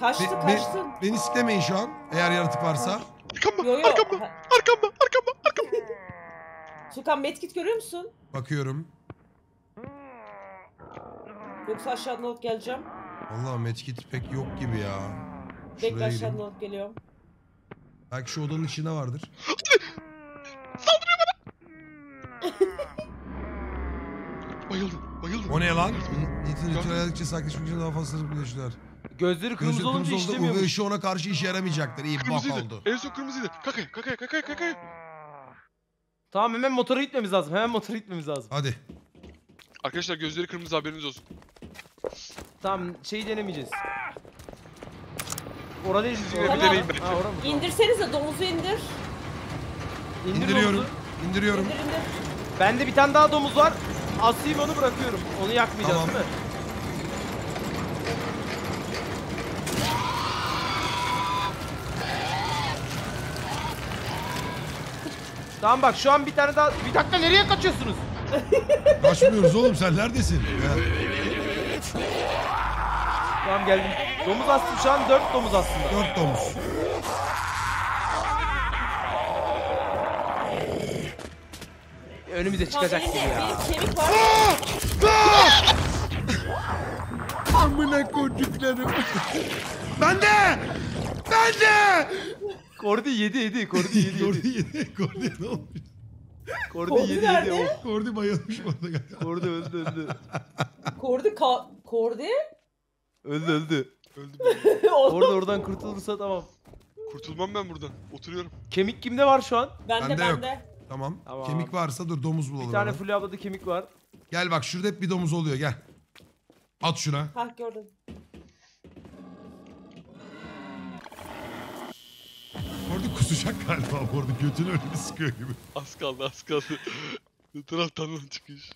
S4: Kaçtı,
S1: Be- be-
S4: kaçtı.
S1: beni siklemeyin şu an. Eğer yaratık varsa.
S3: Arkamda,
S4: Yo yo.
S3: arkamda, arkamda, arkamda, arkamda.
S4: Tuğkan medkit görüyor musun?
S1: Bakıyorum.
S4: Yoksa aşağıdan alıp geleceğim.
S1: Allah medkit pek yok gibi ya.
S4: Bekle
S1: Şuraya
S4: aşağıdan
S1: gireyim.
S4: alıp geliyorum.
S1: Belki şu odanın içinde vardır.
S3: Bayıldım, bayıldım.
S1: O ne lan? Nitin ritüeldikçe sakinleşmek için daha fazla birleştiler.
S2: Gözleri kırmızı
S1: Gözü
S2: olunca
S1: kırmızı oldu.
S2: işlemiyormuş.
S1: UV ışığı ona karşı işe yaramayacaktır. İyi bak
S3: Kırmızıydı.
S1: oldu.
S3: En son kırmızıydı. Kakaya, kakaya, kakaya, kakaya.
S2: Tamam hemen motora gitmemiz lazım. Hemen motora gitmemiz lazım.
S1: Hadi.
S3: Arkadaşlar gözleri kırmızı haberiniz olsun.
S2: Tamam şeyi denemeyeceğiz. Orada değil.
S3: Yine bir deneyin bence.
S2: Ha, orada mı?
S4: İndirsenize domuzu indir.
S2: İndir
S1: İndiriyorum.
S2: domuzu.
S1: İndiriyorum.
S4: İndir, indir.
S2: Bende bir tane daha domuz var. Asayım onu bırakıyorum. Onu yakmayacağız
S1: Tamam.
S2: değil mi? Tamam bak şu an bir tane daha... Bir dakika nereye kaçıyorsunuz?
S1: Kaçmıyoruz oğlum sen neredesin? Ya,
S2: Tamam geldim. Domuz astım şu an 4 domuz aslında.
S1: dört domuz.
S2: Önümüze çıkacak gibi ya.
S4: benim, benim kemik var.
S1: Amına koyduklarım. ben de! Ben de!
S2: Kordi yedi yedi. Kordi yedi yedi.
S1: Kordi yedi. Kordi ne olmuş?
S2: Kordi
S4: Kordi
S2: yedi yedi.
S4: nerede?
S2: Of.
S1: Kordi bayılmış orada galiba.
S2: Kordi öldü öldü.
S4: Kordi ka... Kordi?
S2: Öldü öldü.
S3: Öldüm.
S2: Orada oradan kurtulursa tamam.
S3: Kurtulmam ben buradan. Oturuyorum.
S2: Kemik kimde var şu an?
S4: Bende
S1: Bende yok.
S4: bende.
S1: Tamam.
S2: Tamam.
S1: Kemik varsa dur domuz bulalım.
S2: Bir tane
S1: hemen.
S2: Fulya ablada kemik var.
S1: Gel bak şurada hep bir domuz oluyor gel. At şuna.
S4: Hah gördüm.
S1: Kusacak galiba orada götünü öyle bir sıkıyor gibi.
S3: Az kaldı az kaldı. Ne taraftan lan çıkış?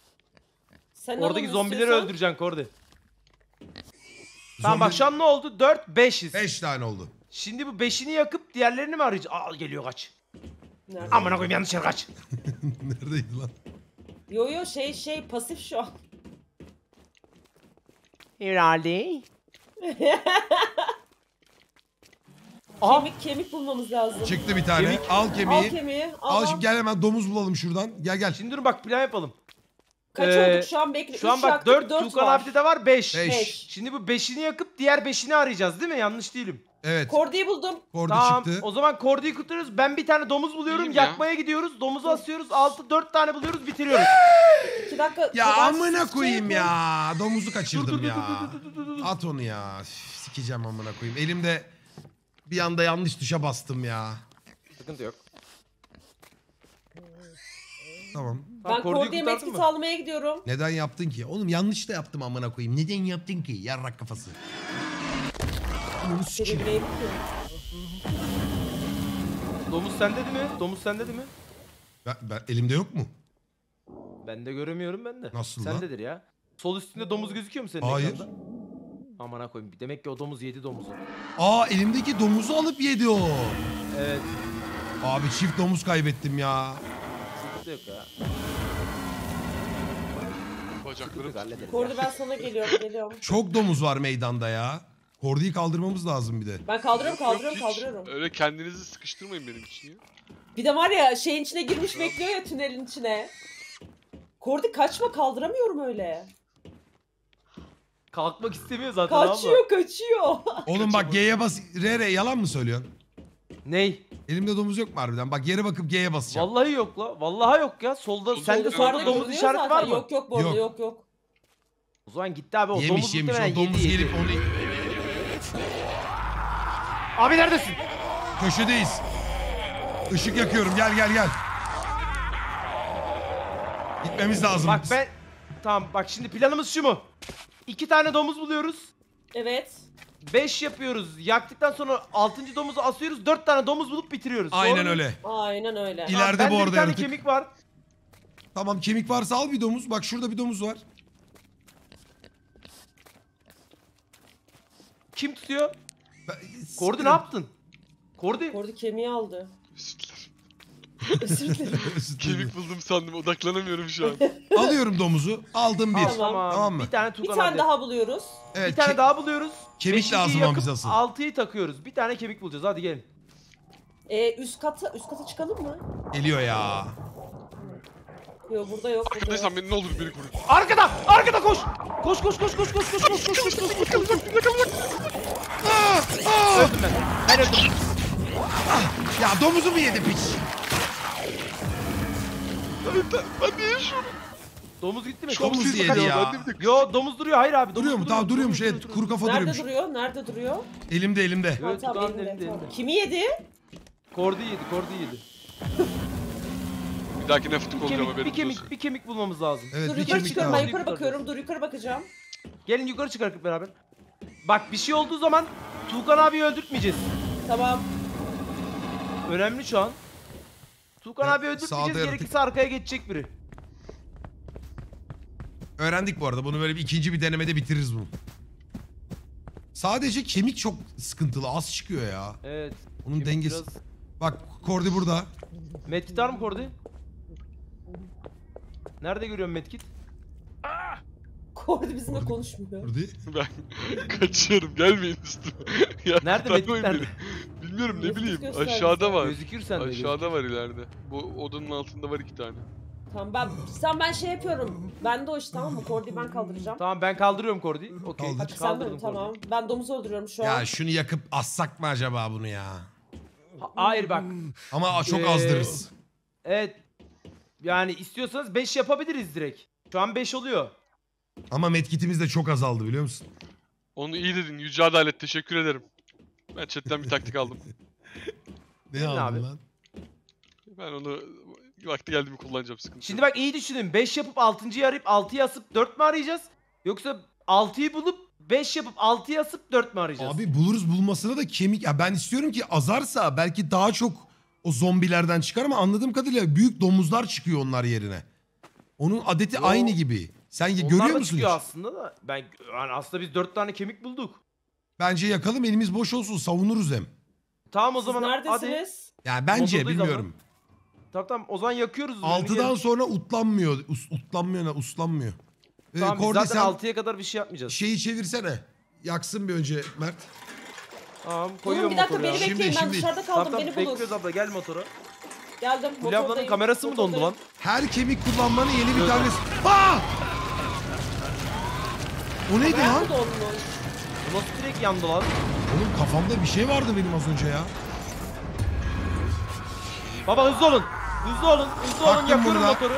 S4: Sen
S2: Oradaki
S4: alın
S2: zombileri
S4: istiyorsan.
S2: öldüreceksin Kordi. Tamam bak şu an ne oldu? 4 5'iz.
S1: 5 tane oldu.
S2: Şimdi bu 5'ini yakıp diğerlerini mi arayacağız? Aa geliyor kaç.
S4: Nerede?
S2: Amına koyayım yanlış yere kaç.
S1: Neredeydi lan?
S4: Yo yo şey şey pasif şu an.
S2: Herhalde. Aha
S4: Kemik kemik bulmamız lazım.
S1: Çıktı bir tane.
S2: Kemik.
S1: Al
S4: Al
S1: kemiği.
S4: kemiği. Al,
S1: Al
S4: al.
S1: şimdi gel hemen domuz bulalım şuradan. Gel gel.
S2: şimdi dur bak plan yapalım.
S4: Kaç
S2: Ee,
S4: olduk şu an bekle.
S2: Şu an bak
S4: yaktık,
S2: 4
S4: dört
S2: Tuğkan
S4: var.
S2: abide de var 5.
S1: Beş.
S4: Beş.
S2: Şimdi bu 5'ini yakıp diğer 5'ini arayacağız değil mi? Yanlış değilim.
S1: Evet.
S4: Kordiyi buldum.
S1: Kordi
S2: tamam
S1: çıktı.
S2: o zaman Kordi'yi kurtarıyoruz. Ben bir tane domuz buluyorum.
S3: İyiyim ya.
S2: yakmaya gidiyoruz. Domuzu asıyoruz. 6 4 tane buluyoruz. Bitiriyoruz.
S4: İki dakika.
S1: Ya amına koyayım ya. Domuzu kaçırdım
S2: dur dur
S1: ya.
S2: dur dur dur dur. dur.
S1: At onu ya. Sikeceğim amına koyayım. Elimde bir anda yanlış tuşa bastım ya.
S2: Sıkıntı yok.
S1: Tamam.
S2: Tamam,
S4: Ben
S2: Kordi'yi
S4: Kordi'ye
S2: kurtardın mı?
S4: almaya gidiyorum.
S1: Neden yaptın ki? Oğlum yanlış da yaptım amına koyayım. Neden yaptın ki? Yarrak kafası. Ananı sikeyim.
S2: Domuz sende değil mi? Domuz sende değil mi?
S1: Ben, ben- elimde yok mu?
S2: Ben de göremiyorum ben de.
S1: Nasıl lan?
S2: Sendedir ya. Sol üstünde domuz gözüküyor mu senin
S1: Hayır.
S2: ekranda? Amına koyayım. Demek ki o domuz yedi domuzu.
S1: Aa elimdeki domuzu alıp yedi o.
S2: Evet.
S1: Abi çift domuz kaybettim ya.
S2: Sıkıntı yok ya.
S3: Bacaklarım
S2: Sıkıntı yok, hallederiz
S4: ben sana geliyorum geliyorum.
S1: Çok domuz var meydanda ya. Kordiyi kaldırmamız lazım bir de.
S4: Ben kaldırıyorum kaldırıyorum
S3: Yok, hiç
S4: kaldırıyorum.
S3: Öyle kendinizi sıkıştırmayın benim için ya.
S4: Bir de var ya şeyin içine girmiş bekliyor ya tünelin içine. Kordi kaçma kaldıramıyorum öyle.
S2: Kalkmak istemiyor zaten ama.
S4: Kaçıyor kaçıyor.
S1: Oğlum bak G'ye bas. R R yalan mı söylüyorsun?
S2: Ney?
S1: Elimde domuz yok mu harbiden? Bak yere bakıp G'ye basacağım.
S2: Vallahi yok la. Vallahi yok ya. Solda
S3: Solda
S2: sende solda
S4: Yukarıda
S2: domuz
S4: görünüyor
S2: işareti
S4: zaten.
S2: var mı?
S4: Yok yok bu arada
S1: Yok.
S4: yok yok.
S2: O zaman gitti abi. O
S1: yemiş
S2: domuz
S1: yemiş.
S2: muhtemelen
S1: O domuz
S2: yedi,
S1: gelip
S2: yedi.
S1: onu...
S2: Abi neredesin?
S1: Köşedeyiz. Işık yakıyorum. Gel gel gel. Gitmemiz lazım.
S2: Bak ben... Tamam bak şimdi planımız şu mu? İki tane domuz buluyoruz.
S4: Evet.
S2: 5 yapıyoruz. Yaktıktan sonra 6. domuzu asıyoruz. 4 tane domuz bulup bitiriyoruz. Doğru
S1: Aynen
S2: mu?
S1: öyle.
S4: Aynen öyle.
S1: İler- İleride
S2: bende
S1: bu
S2: bir
S1: arada
S2: tane
S1: yaratık.
S2: kemik var.
S1: Tamam kemik varsa al bir domuz. Bak şurada bir domuz var.
S2: Kim tutuyor?
S1: Ben-
S2: Kordi ne yaptın? Kordi.
S4: Kordi kemiği aldı.
S3: Özür dilerim. Kemik buldum sandım odaklanamıyorum şu an.
S1: Alıyorum domuzu. Aldım bir.
S4: Tamam.
S1: Tamam mı?
S2: Bir tane
S4: Bir
S2: Tukan
S4: tane daha buluyoruz.
S1: Evet,
S2: Bir tane
S1: ke-
S2: daha buluyoruz.
S1: Kemik
S2: Beşinciyi
S1: lazım ama
S2: yakıp
S1: bize asıl.
S2: Altıyı takıyoruz. Bir tane kemik bulacağız. Hadi gelin.
S4: Ee, üst kata üst kata çıkalım mı?
S1: Geliyor ya.
S4: Yok burada yok. Burada yok.
S3: beni ne olur beni koru.
S2: Arkada! Arkada koş! Koş koş koş koş koş koş koş koş koş koş koş koş Öldüm ben. Ben öldüm.
S1: Ya domuzu mu yedi piç?
S3: Ben niye?
S2: Domuz gitti mi?
S3: Çok
S1: Domuz yedi ya.
S2: Yo domuz duruyor. Hayır abi. Domuz
S1: Duruyor mu? Tamam duruyormuş.
S2: Domuz
S1: Evet
S2: duruyor,
S1: kuru kafa
S4: Nerede
S1: duruyormuş.
S4: duruyor? Nerede duruyor?
S1: Elimde elimde.
S4: Ha,
S2: Evet,
S4: tamam elinde,
S2: elinde,
S4: tamam.
S2: elinde.
S4: Kimi yedi?
S2: Kordi yedi. Kordi yedi.
S3: Bir dahakine fıtık olacağım
S2: kemik,
S3: haberin
S2: bir kemik, bir kemik bulmamız lazım.
S1: Evet
S4: dur
S1: bir
S4: yukarı çıkıyorum ben yukarı bakıyorum. Dur yukarı bakacağım.
S2: Gelin yukarı çıkartıp beraber. Bak bir şey olduğu zaman Tuğkan abiyi öldürtmeyeceğiz.
S4: Tamam.
S2: Önemli şu an. Tuğkan abi
S1: sağda
S2: öldürtmeyeceğiz.
S1: yaratık.
S2: Gerekirse arkaya geçecek biri.
S1: Öğrendik bu arada. Bunu böyle bir ikinci bir denemede bitiririz bunu. Sadece kemik çok sıkıntılı. Az çıkıyor ya.
S2: Evet.
S1: Onun
S2: kemik
S1: dengesi.
S2: biraz-
S1: Bak Kordi burada.
S2: Medkit var mı Kordi? Nerede görüyorum medkit?
S4: Kordi bizimle konuşmuyor.
S1: Kordi.
S3: Ben kaçıyorum gelmeyin üstüme. ya,
S2: Nerede Metin, nerede?
S3: beni. Bilmiyorum ne bileyim aşağıda var.
S2: Gözükür sende.
S3: Aşağıda var ileride. Bu odanın altında var iki tane.
S4: Tamam ben sen ben şey yapıyorum. Ben de o iş tamam mı? Kordi'yi ben kaldıracağım.
S2: Tamam ben kaldırıyorum Kordi'yi. Okey.
S1: Kaldır.
S4: Hadi sen de
S2: Kaldırdım
S4: tamam.
S2: Kordi'yi.
S4: Ben domuz öldürüyorum şu an.
S1: Ya şunu yakıp assak mı acaba bunu ya?
S2: Ha- Hayır bak.
S1: Ama çok
S2: Ee,
S1: azdırırız.
S2: Evet. Yani istiyorsanız 5 yapabiliriz direkt. Şu an 5 oluyor.
S1: Ama medkitimiz de çok azaldı biliyor musun?
S3: Onu iyi dedin Yüce Adalet teşekkür ederim. Ben chatten bir taktik aldım.
S1: Ne aldın
S2: abi?
S1: lan?
S3: Ben onu vakti geldi mi kullanacağım sıkıntı.
S2: Şimdi bak iyi düşünün. 5 yapıp 6.yı arayıp 6'yı asıp 4 mü arayacağız? Yoksa 6'yı bulup 5 yapıp 6'yı asıp 4 mü arayacağız?
S1: Abi buluruz bulmasına da kemik. Ya ben istiyorum ki azarsa belki daha çok o zombilerden çıkar ama anladığım kadarıyla büyük domuzlar çıkıyor onlar yerine. Onun adeti
S2: Yo.
S1: aynı gibi. Sen
S2: Onlar
S1: görüyor
S2: da
S1: musun
S2: çıkıyor
S1: hiç?
S2: aslında da. Ben yani aslında biz 4 tane kemik bulduk.
S1: Bence yakalım elimiz boş olsun savunuruz hem.
S2: Tamam o
S4: Siz
S2: zaman hadi.
S4: neredesiniz?
S1: Yani bence
S2: Motordayız
S1: bilmiyorum.
S2: Tamam tamam o zaman yakıyoruz. üzerine
S1: Altıdan
S2: gelin.
S1: sonra utlanmıyor. Us, utlanmıyor ne? Uslanmıyor. Ee,
S2: Tamam biz
S1: Kordi
S2: zaten
S1: sen
S2: 6'ya kadar bir şey yapmayacağız.
S1: şeyi çevirsene. Yaksın bir önce Mert.
S2: Tamam
S4: Durun
S2: koyuyorum
S4: bir dakika
S2: motoru ya.
S4: beni
S1: Şimdi,
S4: bekleyin ben
S1: şimdi.
S4: dışarıda
S2: Tamam
S4: kaldım
S2: tamam
S4: beni bulun.
S2: bekliyoruz abla gel motora.
S4: Geldim
S2: ablanın
S4: motordayım,
S2: kamerası mı dondu lan?
S4: motordayım.
S1: Her kemik kullanmanın yeni bir
S2: Evet.
S1: tanesi. Aa! O neydi lan?
S4: mı donmuş?
S2: Nasıl direkt yandı lan?
S1: Oğlum kafamda bir şey vardı benim az önce ya.
S2: Baba hızlı olun. Hızlı olun. Hızlı olun. Yakıyorum
S1: burada.
S2: motoru.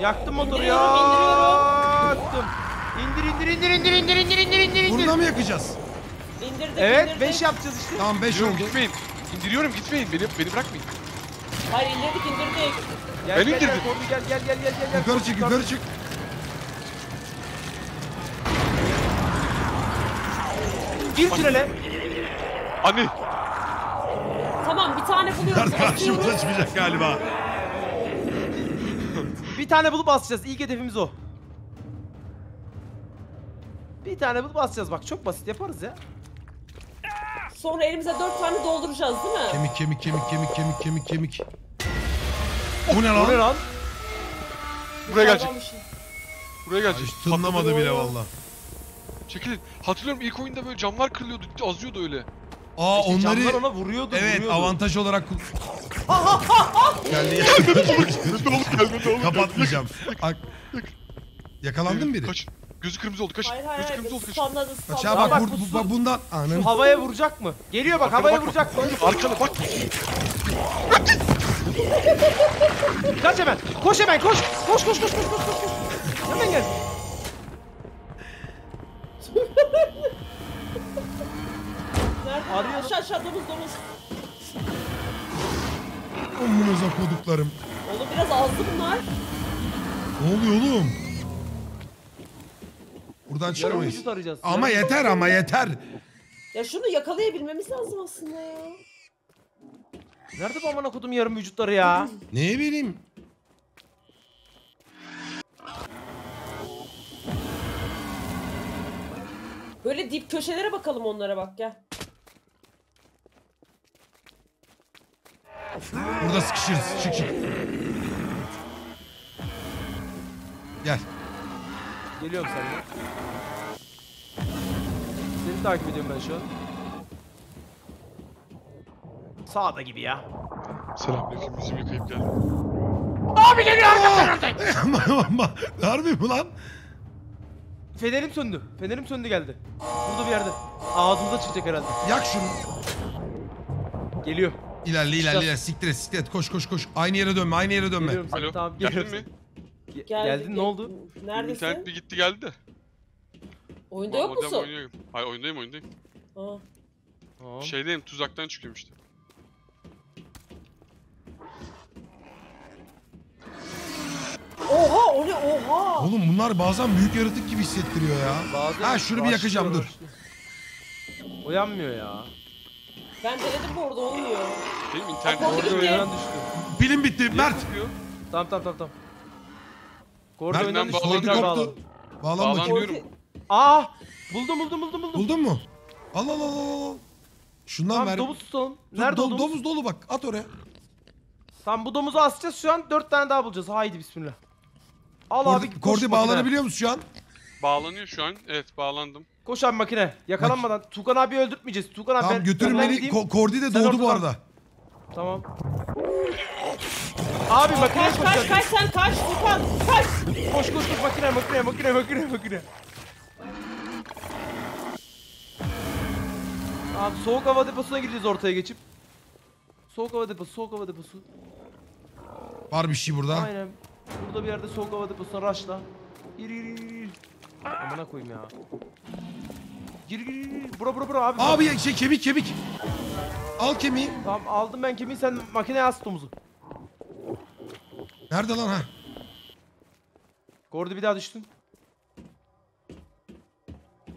S2: Yaktım motoru
S4: İndiriyorum,
S2: ya.
S4: indiriyorum.
S2: Yaktım. İndir indir indir indir indir indir indir indir indir.
S1: Burada mı yakacağız?
S4: İndirdik
S2: Evet
S4: indirdik.
S2: 5 yapacağız işte.
S1: Tamam 5
S3: Gitmiyorum,
S1: oldu.
S3: gitmeyin. İndiriyorum gitmeyin. Beni, beni bırakmayın.
S4: Hayır indirdik indirdik.
S2: Gel,
S3: Ben
S2: gel,
S3: indirdim.
S2: Gel, gel gel gel gel gel. gel.
S1: Yukarı çık yukarı çık.
S2: Gir tünele.
S3: Anne.
S4: Tamam bir tane buluyoruz.
S1: Karşımıza çıkacak galiba.
S2: Bir tane bulup basacağız. İlk hedefimiz o. Bir tane bulup basacağız bak çok basit yaparız ya.
S4: Sonra elimize dört tane dolduracağız değil mi?
S1: Kemik kemik kemik kemik kemik kemik kemik. Bu ne
S2: O ne
S1: lan?
S3: Buraya gelecek. Buraya gelecek.
S1: Hiç tınlamadı bile valla.
S3: Çekilin. Hatırlıyorum ilk oyunda böyle camlar kırılıyordu. Azıyordu öyle.
S1: Aa
S2: İşte
S1: onları
S2: camlar ona vuruyordu
S1: evet
S2: vuruyordu.
S1: avantaj olarak kul- geldi geldi.
S3: ne olur gelme ne olur.
S1: Kapatmayacağım. Ak- Yakalandın biri.
S3: Kaç. Gözü kırmızı oldu kaç.
S4: Hayır hayır
S3: Gözü
S4: hayır.
S3: kırmızı oldu kaç.
S4: Stunladı
S1: Kaç
S4: stunladı.
S1: bak,
S2: bak,
S1: bu
S2: bu-
S1: bak bundan anın.
S2: Şu havaya vuracak mı? Geliyor bak havaya vuracak mı?
S3: Arkana bak.
S2: Kaç hemen. Koş hemen koş. Koş koş koş koş koş koş. koş. Hemen gel.
S4: Nerede?
S2: Arıyorum.
S4: Aşağı aşağı domuz domuz.
S1: Umunuza koduklarım.
S4: Oğlum biraz azdı bunlar.
S1: Ne oluyor oğlum? Buradan çıkamayız.
S2: vücut arayacağız.
S1: Ama
S2: Yarım-
S1: yeter ama yeter.
S4: Ya şunu yakalayabilmemiz lazım aslında ya.
S2: Nerede bu amına kodum yarım vücutları ya?
S1: Ne bileyim.
S4: Böyle dip köşelere bakalım onlara bak gel.
S1: Burada sıkışırız. Çık çık. Gel.
S2: Geliyorum seninle. Seni takip ediyorum ben şu an. Sağda gibi ya.
S3: Selamünaleyküm. Yüzümü yıkayıp geldim.
S2: Abi geliyor arkamdan
S1: Ama ama harbi mi lan?
S2: Fenerim söndü. Fenerim söndü geldi. Burada bir yerde. Ağzımıza çıkacak herhalde.
S1: Yak şunu.
S2: Geliyor.
S1: İlerle ilerle ilerle. Siktir et siktir et. Koş koş koş. Aynı yere dönme aynı yere dönme.
S2: Geliyorum sana.
S3: Alo.
S2: Tamam
S3: Geldin
S2: geliyorum.
S3: mi?
S2: Ge-
S4: Geldik,
S2: Geldin ne oldu?
S4: Neredesin?
S3: İnternet bir gitti geldi de.
S4: Oyunda yok
S3: Oradan
S4: musun?
S3: oynuyorum. Hayır oyundayım oyundayım.
S4: Ha.
S2: Tamam.
S3: Şeydeyim tuzaktan çıkıyorum işte.
S4: Oha o ne oha.
S1: Oğlum bunlar bazen büyük yaratık gibi hissettiriyor ya.
S2: Bazen
S1: Ha şunu bir yakacağım dur.
S2: Uyanmıyor ya.
S4: Ben denedim bu arada olmuyor.
S3: Benim internet
S4: Kordi gitti.
S2: oyundan düştü.
S1: Pilim bitti Mert.
S2: Tamam tamam tamam tamam. Kordi
S1: Mert
S3: ben.
S1: Kordi
S2: tekrar
S1: koptu. Bağlan bakayım.
S2: Aa! Buldum buldum buldum buldum.
S1: Buldun mu? Al al al al. Şundan
S2: Tamam
S1: ver.
S2: domuz tutalım.
S1: Dur,
S2: Nerede
S1: do-
S2: o domuz?
S1: domuz dolu bak at oraya.
S2: Tamam bu domuzu asacağız şu an. Dört tane daha bulacağız. Haydi bismillah. Al abi.
S1: Kordi,
S2: koş
S1: Kordi
S2: makine.
S1: bağlanabiliyor musun şu an?
S3: Bağlanıyor şu an. Evet bağlandım.
S2: Koş abi makine. Yakalanmadan. Tukan abi öldürtmeyeceğiz. Tukan abi
S1: Tamam
S2: ben
S1: götürün
S2: önden
S1: beni.
S2: gideyim.
S1: Ko- Kordi de
S2: Sen
S1: doğdu bu
S2: ortadan.
S1: arada.
S2: Tamam. Abi makineye
S4: Kaç kaç
S2: koşacağız.
S4: kaç sen kaç Furkan kaç.
S2: Koş koş koş makine makine makine makine makine. Abi soğuk hava deposuna gideceğiz ortaya geçip. Soğuk hava deposu, soğuk hava deposu.
S1: Var bir şey burada.
S2: Aynen. Burada bir yerde soğuk hava deposuna raşla. Gir gir gir gir. Amına koyayım ya. Gir gir gir. Bura bura bura abi.
S1: Abi ya- şey kemik kemik. Al kemiği.
S2: Tamam aldım ben kemiği sen makineye as domuzu.
S1: Nerede lan ha?
S2: Gordu bir daha düştün.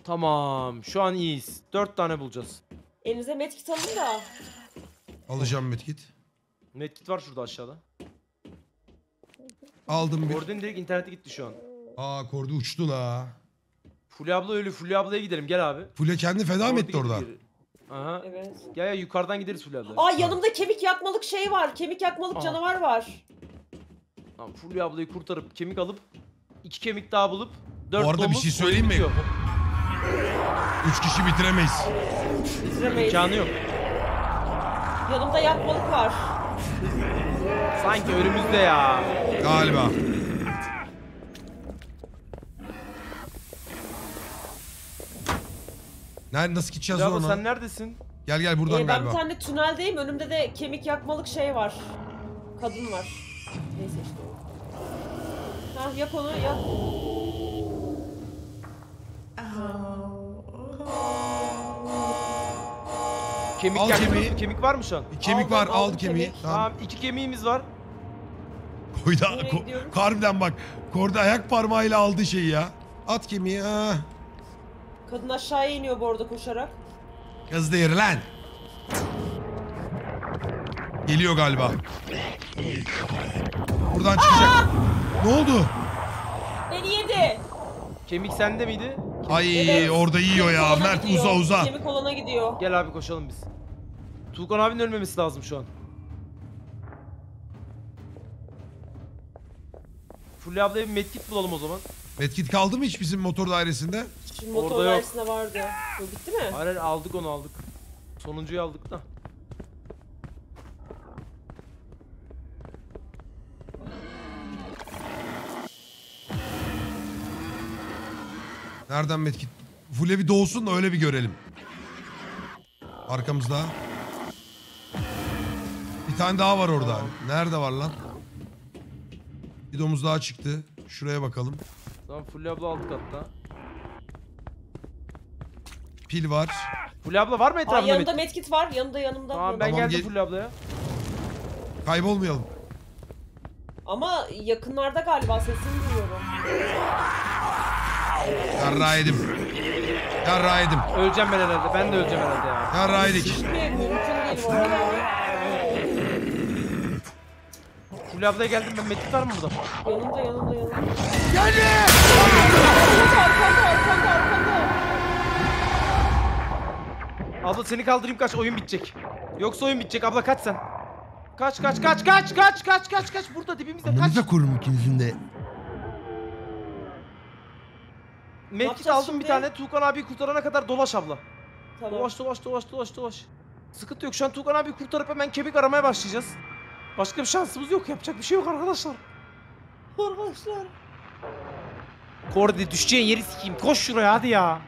S2: Tamam şu an iyiyiz. Dört tane bulacağız.
S4: Elinize medkit alın da.
S1: Alacağım medkit.
S2: Medkit var şurada aşağıda.
S1: Aldım bir.
S2: Gordon direkt internete gitti şu an.
S1: Aa kordu uçtu la.
S2: Fulya abla ölü. Fulya ablaya gidelim gel abi.
S1: Fulya kendi feda mı etti
S2: gitti
S1: orada?
S2: geri. Aha.
S4: Evet.
S2: Gel ya yukarıdan gideriz Fulya abla.
S4: Aa yanımda kemik yakmalık şey var. Kemik yakmalık
S2: Aa.
S4: canavar var.
S2: Tamam Fulya ablayı kurtarıp kemik alıp iki kemik daha bulup dört
S1: Bu arada bir
S2: domuz
S1: şey söyleyeyim mi?
S2: bitiyor.
S1: Üç kişi bitiremeyiz.
S4: Bitiremeyiz.
S2: İmkanı yok.
S4: Yanımda yakmalık var.
S2: Sanki önümüzde ya.
S1: Galiba. Nerede nasıl gideceğiz
S2: abla
S1: ona?
S2: sen neredesin?
S1: Gel gel buradan
S4: Ee, ben bir
S1: galiba.
S4: tane tüneldeyim. Önümde de kemik yakmalık şey var. Kadın var. Neyse işte. Ha yak onu yak.
S2: Kemik
S1: Al
S2: yaktınız
S1: kemiği.
S2: mı? Kemik var mı şu an?
S1: Bir kemik
S4: Aldım,
S1: var al
S4: aldım
S1: kemiği.
S4: kemik.
S1: Tamam.
S2: Tamam iki kemiğimiz var.
S1: Koyda,
S4: Nereye
S1: ko-
S4: gidiyoruz?
S1: harbiden bak. Korda ayak parmağıyla aldı şeyi ya. At kemiği ha.
S4: Kadın aşağıya iniyor bu arada koşarak.
S1: Hızlı yürü lan. Geliyor galiba. Buradan çıkacak. Ne oldu?
S4: Beni yedi.
S2: Kemik sende miydi?
S1: Ay
S4: Evet.
S1: orada yiyor ya.
S4: Olana
S1: Mert
S4: gidiyor.
S1: uza uza.
S4: Kemik olana gidiyor.
S2: Gel abi koşalım biz. Tuğkan abinin ölmemesi lazım şu an. Fulya ablaya bir medkit bulalım o zaman.
S1: Medkit kaldı mı hiç bizim motor dairesinde?
S4: Şimdi motor
S2: Orada yok.
S4: dairesinde vardı. Bu bitti mi?
S2: Hayır hayır, aldık onu aldık. Sonuncuyu aldık da.
S1: Nereden medkit? Fule bir doğsun da öyle bir görelim. Arkamızda. Bir tane daha var orada. Nerede var lan? Bir domuz daha çıktı. Şuraya bakalım.
S2: Tamam Fulya abla aldık hatta.
S1: Pil var.
S2: Fulya abla var mı
S4: Aa,
S2: etrafında
S4: yanında
S2: medkit?
S4: medkit var. Yanında yanımda.
S2: Tamam ben
S1: Tamam,
S2: geldim
S1: gel-
S2: Fulya ablaya.
S1: Kaybolmayalım.
S4: Ama yakınlarda galiba sesini duyuyorum.
S1: Yarra yedim. Yarra yedim.
S2: Öleceğim ben herhalde. Ben de öleceğim herhalde ya.
S1: Yarra yedik.
S4: Mümkün değil bu arada.
S2: Fulya ablaya geldim ben medkit var mı burada?
S4: Yanımda yanımda yanımda.
S1: Geldi!
S4: Arkanda arkanda arkanda.
S2: Abla seni kaldırayım kaç oyun bitecek. Yoksa oyun bitecek abla kaç sen. Kaç kaç kaç kaç kaç kaç kaç kaç burada dibimizde kaç.
S1: Amanıza kurum ikinizin de.
S2: Medkit
S4: yapacağız
S2: aldım
S4: şimdi?
S2: bir tane Tuğkan abi kurtarana kadar dolaş abla.
S4: Tamam.
S2: Dolaş dolaş dolaş dolaş dolaş. Sıkıntı yok şu an Tuğkan abi kurtarıp hemen kemik aramaya başlayacağız. Başka bir şansımız yok yapacak bir şey yok arkadaşlar.
S4: Arkadaşlar.
S2: Kordi düşeceğin yeri sikeyim koş şuraya hadi ya.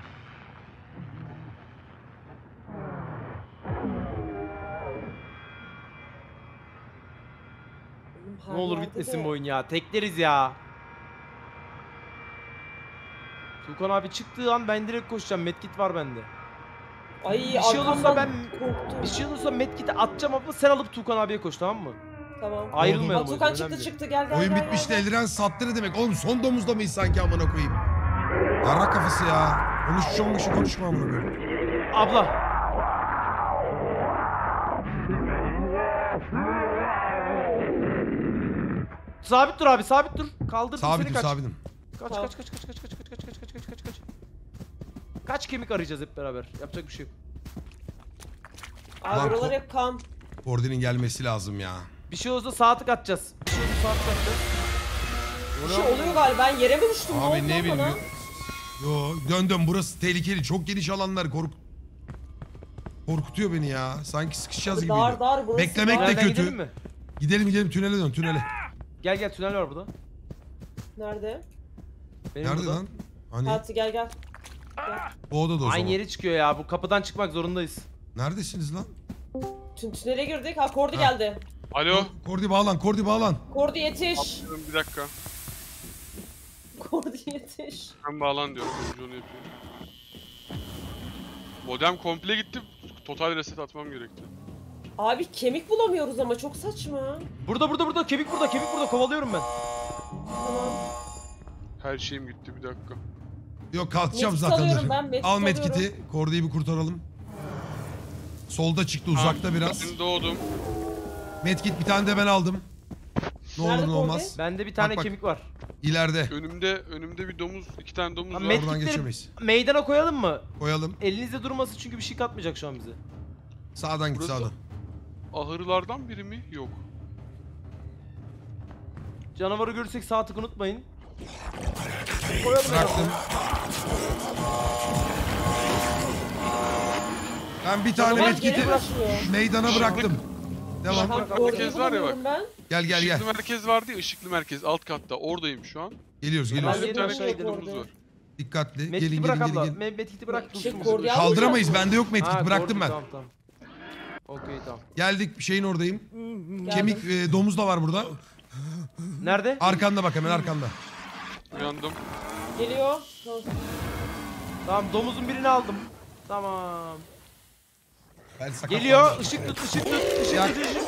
S2: Ne olur bitmesin bu oyun ya. Tekleriz ya. Tuğkan abi çıktığı an ben direkt koşacağım. Medkit var bende.
S4: Ay
S2: Bir şey olursa ben-
S4: korktum.
S2: Bir şey olursa medkit'i atacağım abla sen alıp Tuğkan abiye koş tamam mı?
S4: Tamam.
S2: Ayrılmayalım.
S4: Batukan çıktı
S2: önemli.
S4: çıktı gel gel
S1: Oyun
S4: gel,
S1: bitmişti.
S4: gel, gel.
S1: Eldiren sattı ne demek? Oğlum son domuzda mıyız sanki amına koyayım? Yarra kafası ya. Konuşacağım bir şey konuşma amına koyayım.
S2: Abla. Sabit dur abi sabit dur. Seni
S1: Sabitim
S2: kaç.
S1: sabitim.
S2: Kaç kaç kaç kaç kaç kaç kaç kaç kaç kaç kaç kaç kaç. Kaç kemik arayacağız hep beraber. Yapacak bir şey yok.
S4: Abi
S1: Lan
S4: buralar
S1: ko-
S4: hep kan.
S1: Kordi'nin gelmesi lazım ya.
S2: Bir şey olursa sağ tık atacağız. Bir şey olursa sağ tık atacağız.
S4: Bir şey oluyor galiba. Ben yere mi düştüm? ne
S1: Abi
S4: oldu
S1: ne
S4: lan
S1: bileyim.
S4: bana?
S1: Yo dön dön burası tehlikeli. Çok geniş alanlar kork korkutuyor beni ya. Sanki sıkışacağız
S4: Abi
S1: gibi.
S4: dar dar burası.
S1: Beklemek
S4: dar.
S1: de
S2: Tünelden
S1: kötü.
S2: gidelim mi?
S1: Gidelim gidelim tünele dön tünele.
S2: Gel gel tünel var burada.
S4: Nerede?
S2: Benim
S1: Nerede
S2: burada.
S1: lan? Hani
S4: Hadi gel gel.
S1: o odada o zaman.
S2: Aynı yere çıkıyor ya. Bu kapıdan çıkmak zorundayız.
S1: Neredesiniz lan?
S4: Tün tünele girdik. Ha Kordi
S1: Ha.
S4: geldi.
S3: Alo.
S1: Kordi bağlan, Kordi bağlan.
S4: Kordi yetiş.
S3: Bir dakika.
S4: Kordi yetiş.
S3: Ben bağlan diyorum. Önce onu yapıyorum. Modem komple gitti. Total reset atmam gerekti.
S4: Abi kemik bulamıyoruz ama çok saçma.
S2: Burada burada burada kemik burada kemik burada kovalıyorum ben.
S4: Tamam.
S3: Her şeyim gitti bir dakika.
S1: Yok kalkacağım
S4: Medkit
S1: zaten.
S4: alıyorum ben, medkit
S1: Al
S4: alıyorum.
S1: medkiti. Kordi'yi bir kurtaralım. Solda çıktı uzakta
S3: Tamam,
S1: biraz.
S3: Ben doğdum.
S1: Medkit bir tane de ben aldım. Ne
S4: Nerede
S1: olur ne
S4: Kordi?
S1: olmaz.
S2: Bende bir tane
S1: Bak, bak.
S2: kemik var.
S1: İleride.
S3: Önümde önümde bir domuz, iki tane domuz
S2: Lan
S3: var.
S2: med-
S1: Oradan
S2: Medkitleri-
S1: geçemeyiz.
S2: Meydana koyalım mı?
S1: Koyalım.
S2: Elinizde durması çünkü bir şey katmayacak şu an bize.
S1: Sağdan git
S3: Burası-
S1: sağdan.
S3: Ahırlardan biri mi? Yok.
S2: Canavarı görürsek sağ tık unutmayın. Koyalım
S1: Bıraktım. Ben bir tane
S2: Canavar
S1: medkiti meydana bıraktım. Devam.
S3: Merkez var ya bak.
S4: Ben.
S1: Gel gel gel.
S3: Işıklı merkez vardı ya, ışıklı merkez alt katta. Oradayım şu an.
S1: Geliyoruz geliyoruz.
S3: Bir tane domuz var.
S1: Dikkatli.
S2: Medkit'i
S1: Gelin
S2: bırak
S1: gelin
S2: abla.
S1: gelin.
S2: Me- Medkit'i bırak.
S4: Şey,
S1: Kaldıramayız. Bende yok medkit.
S2: Ha,
S1: Bıraktım ben.
S2: Tamam tamam. Okey tamam.
S1: Geldik şeyin oradayım.
S4: Geldim.
S1: Kemik e, domuz da var burada.
S2: Nerede?
S1: Arkanda bak hemen arkanda.
S3: Uyandım.
S4: Geliyor. Tamam
S2: domuzun birini aldım. Tamam.
S1: Ben sakat
S2: Geliyor. Işık tut, ışık tut, ışık tut, ışık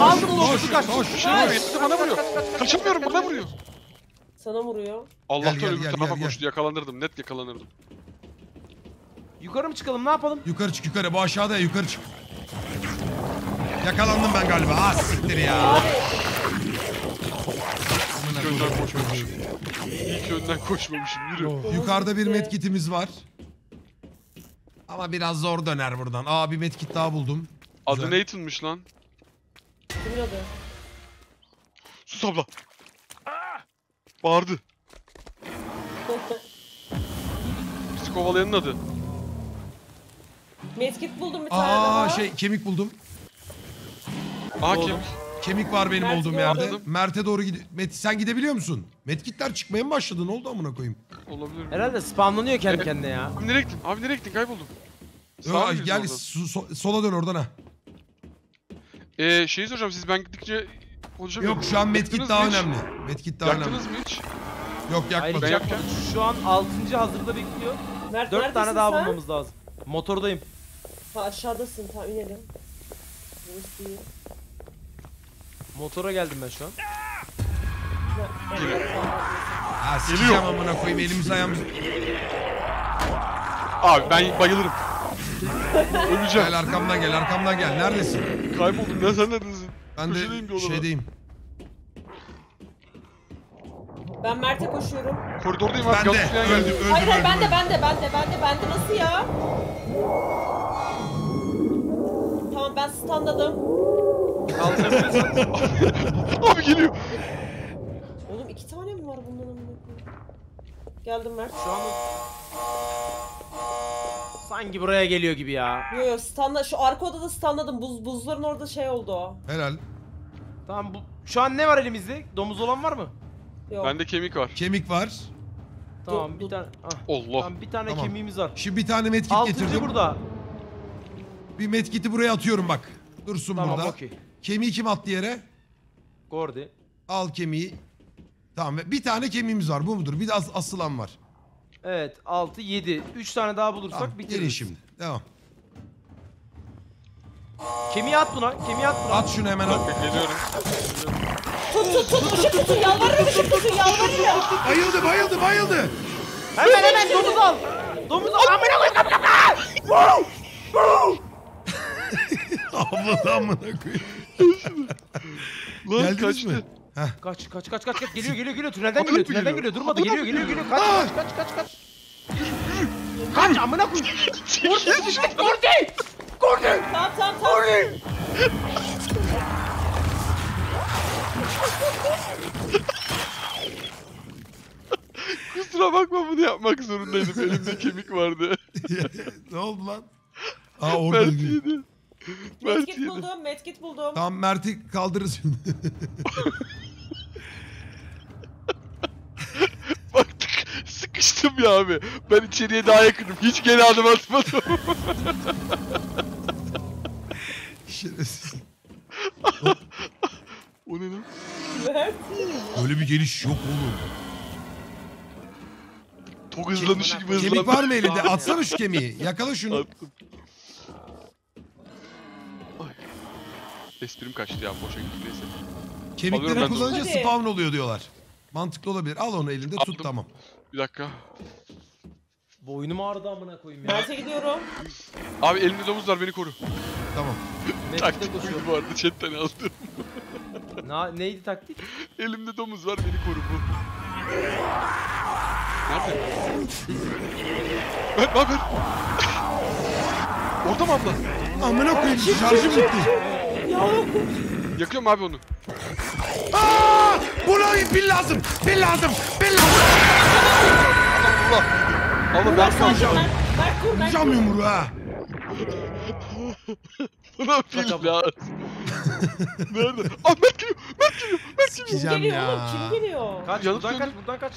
S2: Aldım
S1: Koş,
S2: domuzu kaç.
S1: koş.
S3: Bir şey vuruyor. Yetti bana vuruyor. Kaçamıyorum bana vuruyor.
S4: Sana vuruyor.
S3: Allah'tan öbür tarafa koştu. Yakalanırdım. Net yakalanırdım.
S2: Yukarı mı çıkalım ne yapalım?
S1: Yukarı çık yukarı. Bu aşağıda ya yukarı çık. Yakalandım ben galiba. Ah siktir ya.
S3: Önden koşmamışım. İlk önden koşmamışım. Yürü.
S1: Yukarıda bir medkitimiz var. Ama biraz zor döner buradan. Aa bir medkit daha buldum.
S3: Adı
S1: Güzel.
S3: Nathan'mış lan.
S4: kimin adı?
S3: Sus abla. Bağırdı. Bizi kovalayanın adı.
S4: Medkit buldum bir tane
S1: Aa
S4: daha.
S1: şey kemik buldum.
S3: Aa
S2: Doğru.
S3: kemik.
S1: Kemik var benim
S4: Mert
S1: olduğum
S4: gördüm.
S1: yerde. Mert'e doğru gid. Met sen gidebiliyor musun? Medkitler çıkmaya mı başladı? Ne oldu amına koyayım?
S3: Olabilir mi?
S2: Herhalde spamlanıyor kendi
S3: Evet.
S2: kendine ya.
S3: Abi nereye gittin? Abi nereye gittin? Kayboldum. Sağ
S1: Yo,
S3: mı girdin
S1: gel so- sola dön oradan ha.
S3: Ee, şeyi soracağım siz ben gittikçe konuşamıyorum.
S1: Yok şu an medkit
S3: Yaktınız
S1: daha
S3: mı hiç?
S1: önemli. Medkit daha
S3: Yaktınız
S1: önemli.
S3: mı hiç?
S1: Yok
S2: Hayır
S1: yakmadım.
S2: Şu an 6. hazırda bekliyor.
S4: Mert
S2: 4
S4: neredesin
S2: tane daha
S4: sen?
S2: bulmamız lazım. Motordayım.
S4: Ha aşağıdasın. Tamam inelim. Burası değil.
S2: Motora geldim ben şu an.
S1: Ha sikeceğim amına koyayım elimiz ayağımız.
S3: Abi ben bayılırım. Öleceğim.
S1: Gel arkamdan gel arkamdan gel. Neredesin?
S3: Kayboldum. Ben sen neredesin?
S1: Ben
S3: Köşedeyim bir
S1: de
S3: odada.
S1: şeydeyim.
S4: Ben Mert'e koşuyorum.
S3: Koridordayım abi.
S1: Ben de öldüm öldüm
S4: Hayır hayır
S1: öldüm.
S4: ben de ben de ben de ben de ben de nasıl ya? Tamam ben standladım.
S3: Abi geliyor.
S4: Oğlum iki tane mi var amına koyayım? Geldim Mert.
S2: Şu an sanki buraya geliyor gibi ya.
S4: Yo yo standa şu arka odada standladım. Buz buzların orada şey oldu o.
S1: Helal.
S2: Tamam bu şu an ne var elimizde? Domuz olan var mı?
S4: Yok.
S3: Bende kemik var.
S1: Kemik var.
S2: Tamam
S4: Dur,
S2: bir tane. Ah,
S3: Allah.
S2: tamam bir tane
S1: Tamam.
S2: kemiğimiz var.
S1: Şimdi bir tane medkit
S2: Altıncı
S1: getirdim.
S2: burada.
S1: Bir medkiti buraya atıyorum bak. Dursun
S2: Tamam
S1: burada.
S2: okey.
S1: Kemiği kim attı yere?
S2: Gordi.
S1: Al kemiği. Tamam ve bir tane kemiğimiz var. Bu mudur? Bir de as- asılan var.
S2: Evet 6 7. 3 tane daha bulursak
S1: Tamam,
S2: bitiririz.
S1: gelin şimdi. Devam.
S2: Kemiği at buna. Kemiği at buna.
S1: At şunu hemen at.
S3: Geliyorum.
S4: Tut tut tut ışık tutun yalvarırım ışık tutun yalvarırım.
S1: Bayıldı bayıldı bayıldı.
S2: Hemen hemen domuz al. Domuz al. Amına koy kap kap.
S1: Abla amına koyayım.
S3: Lan
S1: Geldiniz
S3: kaçtı.
S1: mi? Heh.
S2: Kaç kaç kaç kaç kaç geliyor geliyor geliyor tünelden
S3: Adam
S2: geliyor tünelden
S3: geliyor?
S2: geliyor durmadı
S3: Adam
S2: geliyor geliyor
S3: geliyor?
S2: geliyor kaç kaç kaç kaç kaç. Kaç amına koy. Gordi sıçrat Gordi. Gordi.
S4: Tamam tamam tamam.
S3: Kusura bakma bunu yapmak zorundaydım. Elimde kemik vardı.
S1: ne oldu lan? Aa orada.
S4: Medkit
S3: yedi.
S4: buldum medkit buldum.
S1: Tamam Mert'i kaldırırız şimdi.
S3: Baktık sıkıştım ya abi. Ben içeriye daha yakınım. Hiç geri adım atmadım.
S1: Şerefsiz.
S3: o ne lan?
S4: Mert.
S1: Öyle bir geliş yok oğlum.
S3: Çok hızlanmış gibi hızlandı.
S1: Kemik var mı elinde? Atsana şu kemiği. Yakala şunu.
S3: Attım. Esprim kaçtı ya boşa gitti neyse. Alıyorum
S1: Kemikleri
S3: ben
S1: kullanınca spawn oluyor diyorlar. Mantıklı olabilir. Al onu elinde tut
S3: Aldım.
S1: tamam.
S3: Bir dakika.
S2: Boynum ağrıdı amına koyayım ya.
S4: Mert'e gidiyorum.
S3: Abi elimde domuz var beni koru.
S1: Tamam.
S3: Taktik
S2: koşuyor.
S3: buydu bu arada chatten aldım.
S2: Na, neydi taktik?
S3: Elimde domuz var beni koru bu. Nerede? Evet ne haber? Orada mı abla?
S1: Amına koyayım şarjım bitti.
S4: Ya
S3: Yakıyorum abi onu.
S1: Aa! Buna pil lazım. Pil lazım. Pil lazım.
S3: Allah. Ben.
S4: Mert. Mert dur Mert
S1: Vuracağım yumruğu ha.
S3: Buna pil
S2: Kaç
S3: lazım. Nerede? Ah Mert geliyor. Mert geliyor. Mert geliyor.
S4: Kim geliyor
S1: ya.
S4: oğlum? Kim geliyor?
S2: Kaç
S3: Yanıt
S2: buradan kaç
S3: döndüm.
S2: buradan kaç.